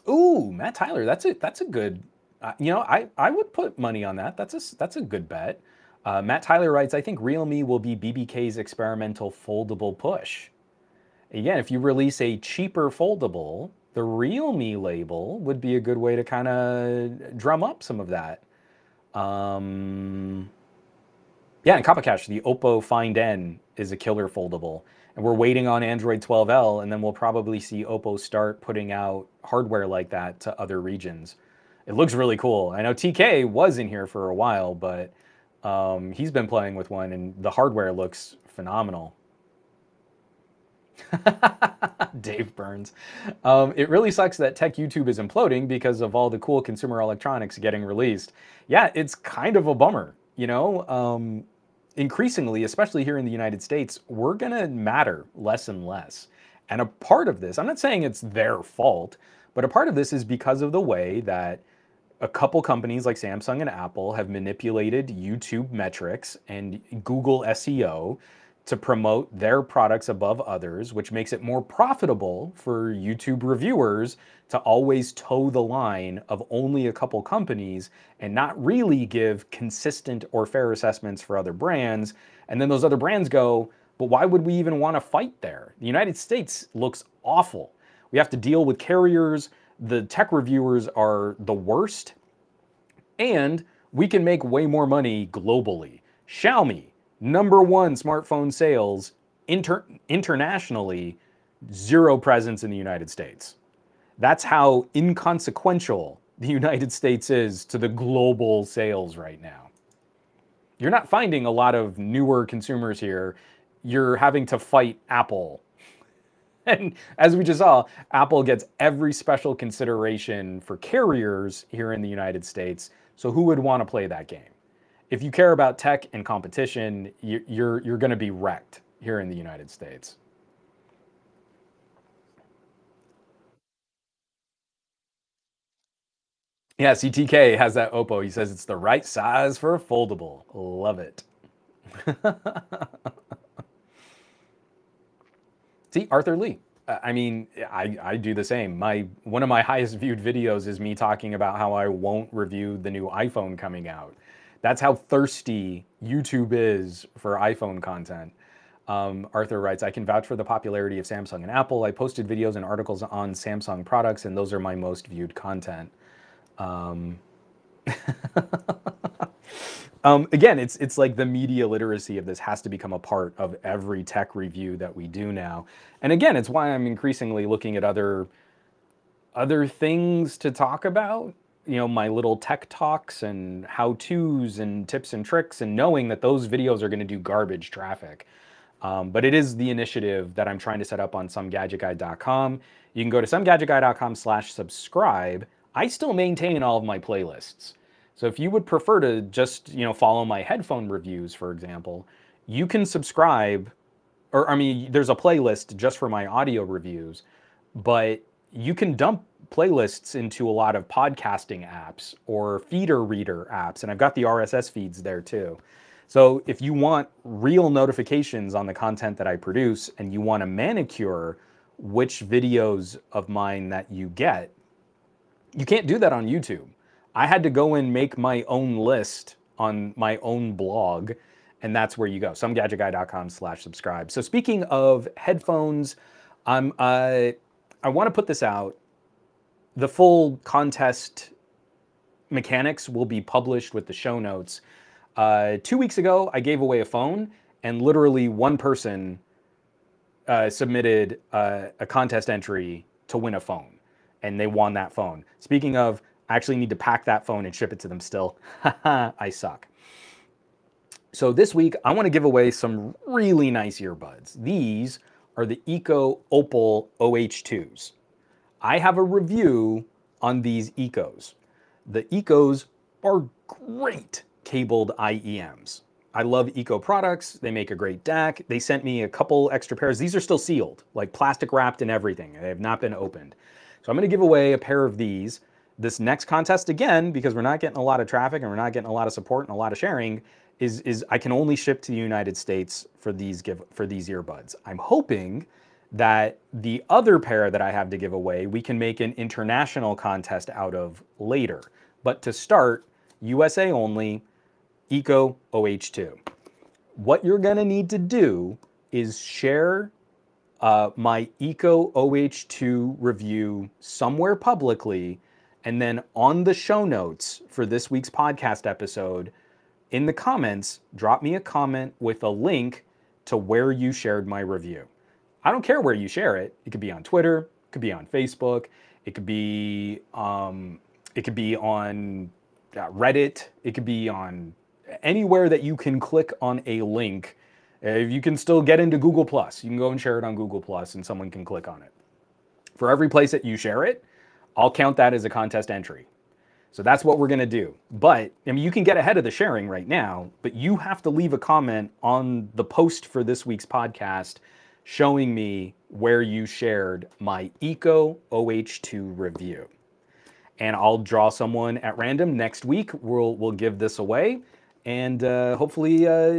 Ooh, Matt Tyler, that's a that's a good. Uh, you know, I I would put money on that. That's a that's a good bet. Uh, Matt Tyler writes, I think Realme will be BBK's experimental foldable push. Again, if you release a cheaper foldable, the Realme label would be a good way to kind of drum up some of that. Um, yeah, and Cash, the Oppo Find N is a killer foldable and we're waiting on Android 12L, and then we'll probably see Oppo start putting out hardware like that to other regions. It looks really cool. I know TK was in here for a while, but um, he's been playing with one, and the hardware looks phenomenal. Dave Burns. Um, it really sucks that tech YouTube is imploding because of all the cool consumer electronics getting released. Yeah, it's kind of a bummer. You know, um, increasingly, especially here in the United States, we're going to matter less and less. And a part of this, I'm not saying it's their fault, but a part of this is because of the way that a couple companies like Samsung and Apple have manipulated YouTube metrics and Google SEO to promote their products above others, which makes it more profitable for YouTube reviewers to always toe the line of only a couple companies and not really give consistent or fair assessments for other brands. And then those other brands go, but why would we even want to fight there? The United States looks awful. We have to deal with carriers. The tech reviewers are the worst. And we can make way more money globally. Xiaomi, number one smartphone sales inter- internationally, zero presence in the United States. That's how inconsequential the United States is to the global sales right now. You're not finding a lot of newer consumers here. You're having to fight Apple. And as we just saw, Apple gets every special consideration for carriers here in the United States. So who would want to play that game? If you care about tech and competition, you're you're going to be wrecked here in the United States. Yeah, CTK has that Oppo. He says it's the right size for a foldable. Love it. See, Arthur Lee. I mean, I, I do the same. My one of my highest viewed videos is me talking about how I won't review the new iPhone coming out. That's how thirsty YouTube is for iPhone content. Um, Arthur writes, I can vouch for the popularity of Samsung and Apple. I posted videos and articles on Samsung products, and those are my most viewed content. Um, um, again, it's it's like the media literacy of this has to become a part of every tech review that we do now. And again, it's why I'm increasingly looking at other other things to talk about you know my little tech talks and how to's and tips and tricks and knowing that those videos are going to do garbage traffic. Um, but it is the initiative that i'm trying to set up on somegadgetguy.com you can go to somegadgetguy.com slash subscribe. I still maintain all of my playlists. So if you would prefer to just you know follow my headphone reviews for example you can subscribe or i mean there's a playlist just for my audio reviews but you can dump playlists into a lot of podcasting apps or feeder reader apps. And I've got the RSS feeds there too. So if you want real notifications on the content that I produce and you want to manicure which videos of mine that you get, you can't do that on YouTube. I had to go and make my own list on my own blog, and that's where you go. Somegadgetguy.com slash subscribe. So speaking of headphones, I'm uh, I want to put this out the full contest mechanics will be published with the show notes. Uh, two weeks ago, I gave away a phone, and literally one person uh, submitted uh, a contest entry to win a phone, and they won that phone. Speaking of, I actually need to pack that phone and ship it to them still. I suck. So this week, I want to give away some really nice earbuds. These are the Ikko Opal OH2s. I have a review on these Ikkos. The Ikkos are great cabled IEMs. I love Ikko products. They make a great DAC. They sent me a couple extra pairs. These are still sealed, like plastic wrapped and everything. They have not been opened. So I'm going to give away a pair of these. This next contest again, because we're not getting a lot of traffic and we're not getting a lot of support and a lot of sharing, is is I can only ship to the United States for these give for these earbuds. I'm hoping that the other pair that I have to give away, we can make an international contest out of later. But to start, USA only, Ikko OH2. What you're gonna need to do is share uh, my Ikko OH2 review somewhere publicly, and then on the show notes for this week's podcast episode, in the comments, drop me a comment with a link to where you shared my review. I don't care where you share it. It could be on Twitter, it could be on Facebook, it could be um, it could be on uh, Reddit, it could be on anywhere that you can click on a link. If you can still get into Google Plus, you can go and share it on Google Plus, and someone can click on it. For every place that you share it, I'll count that as a contest entry. So that's what we're going to do. But I mean, you can get ahead of the sharing right now, but you have to leave a comment on the post for this week's podcast showing me where you shared my Ikko OH2 review. And I'll draw someone at random next week. We'll, we'll give this away. And uh, hopefully, uh,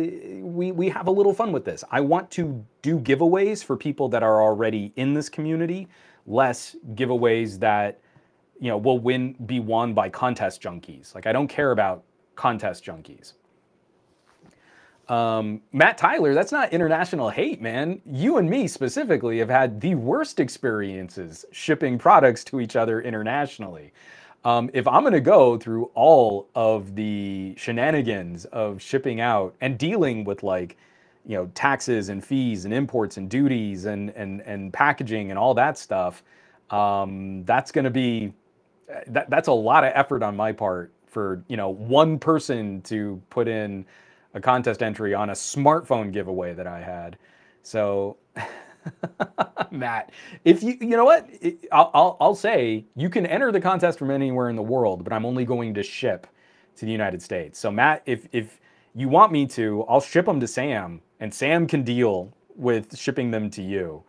we, we have a little fun with this. I want to do giveaways for people that are already in this community, less giveaways that you know, will win be won by contest junkies. Like I don't care about contest junkies. Um, Matt Tyler, that's not international hate, man. You and me specifically have had the worst experiences shipping products to each other internationally. Um, if I'm going to go through all of the shenanigans of shipping out and dealing with like, you know, taxes and fees and imports and duties and and and packaging and all that stuff, um, that's going to be that, that's a lot of effort on my part for you know one person to put in a contest entry on a smartphone giveaway that I had. So, Matt, if you you know what, I'll, I'll I'll say you can enter the contest from anywhere in the world, but I'm only going to ship to the United States. So, Matt, if if you want me to, I'll ship them to Sam, and Sam can deal with shipping them to you.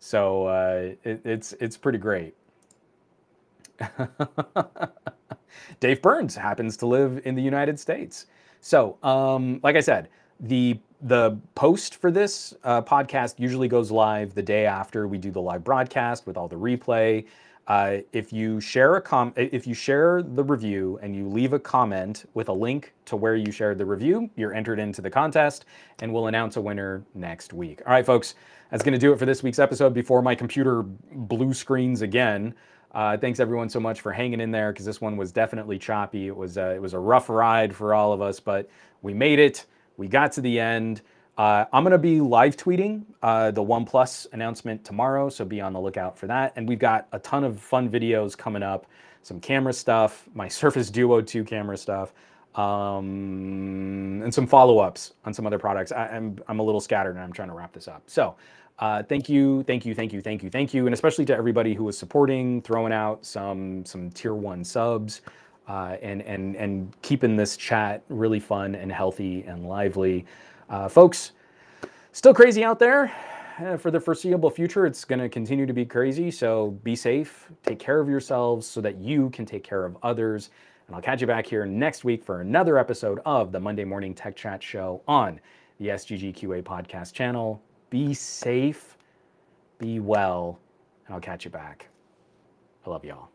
So uh, it, it's it's pretty great. Dave Burns happens to live in the United States. So, um, like I said, the the post for this uh, podcast usually goes live the day after we do the live broadcast with all the replay. Uh, if you share a com, if you share the review and you leave a comment with a link to where you shared the review, you're entered into the contest, and we'll announce a winner next week. All right, folks, that's going to do it for this week's episode. Before my computer blue screens again. Uh, thanks everyone so much for hanging in there because this one was definitely choppy. It was uh, it was a rough ride for all of us, but we made it. We got to the end. Uh, I'm going to be live tweeting uh, the OnePlus announcement tomorrow, so be on the lookout for that. And we've got a ton of fun videos coming up, some camera stuff, my Surface Duo 2 camera stuff, um, and some follow-ups on some other products. I, I'm, I'm a little scattered and I'm trying to wrap this up. So uh, thank you, thank you, thank you, thank you, thank you, and especially to everybody who was supporting, throwing out some some tier one subs, uh, and and and keeping this chat really fun and healthy and lively, uh, folks. Still crazy out there. Uh, for the foreseeable future, it's going to continue to be crazy. So be safe, take care of yourselves, so that you can take care of others. And I'll catch you back here next week for another episode of the Monday Morning Tech Chat Show on the SGGQA podcast channel be safe, be well, and I'll catch you back. I love y'all.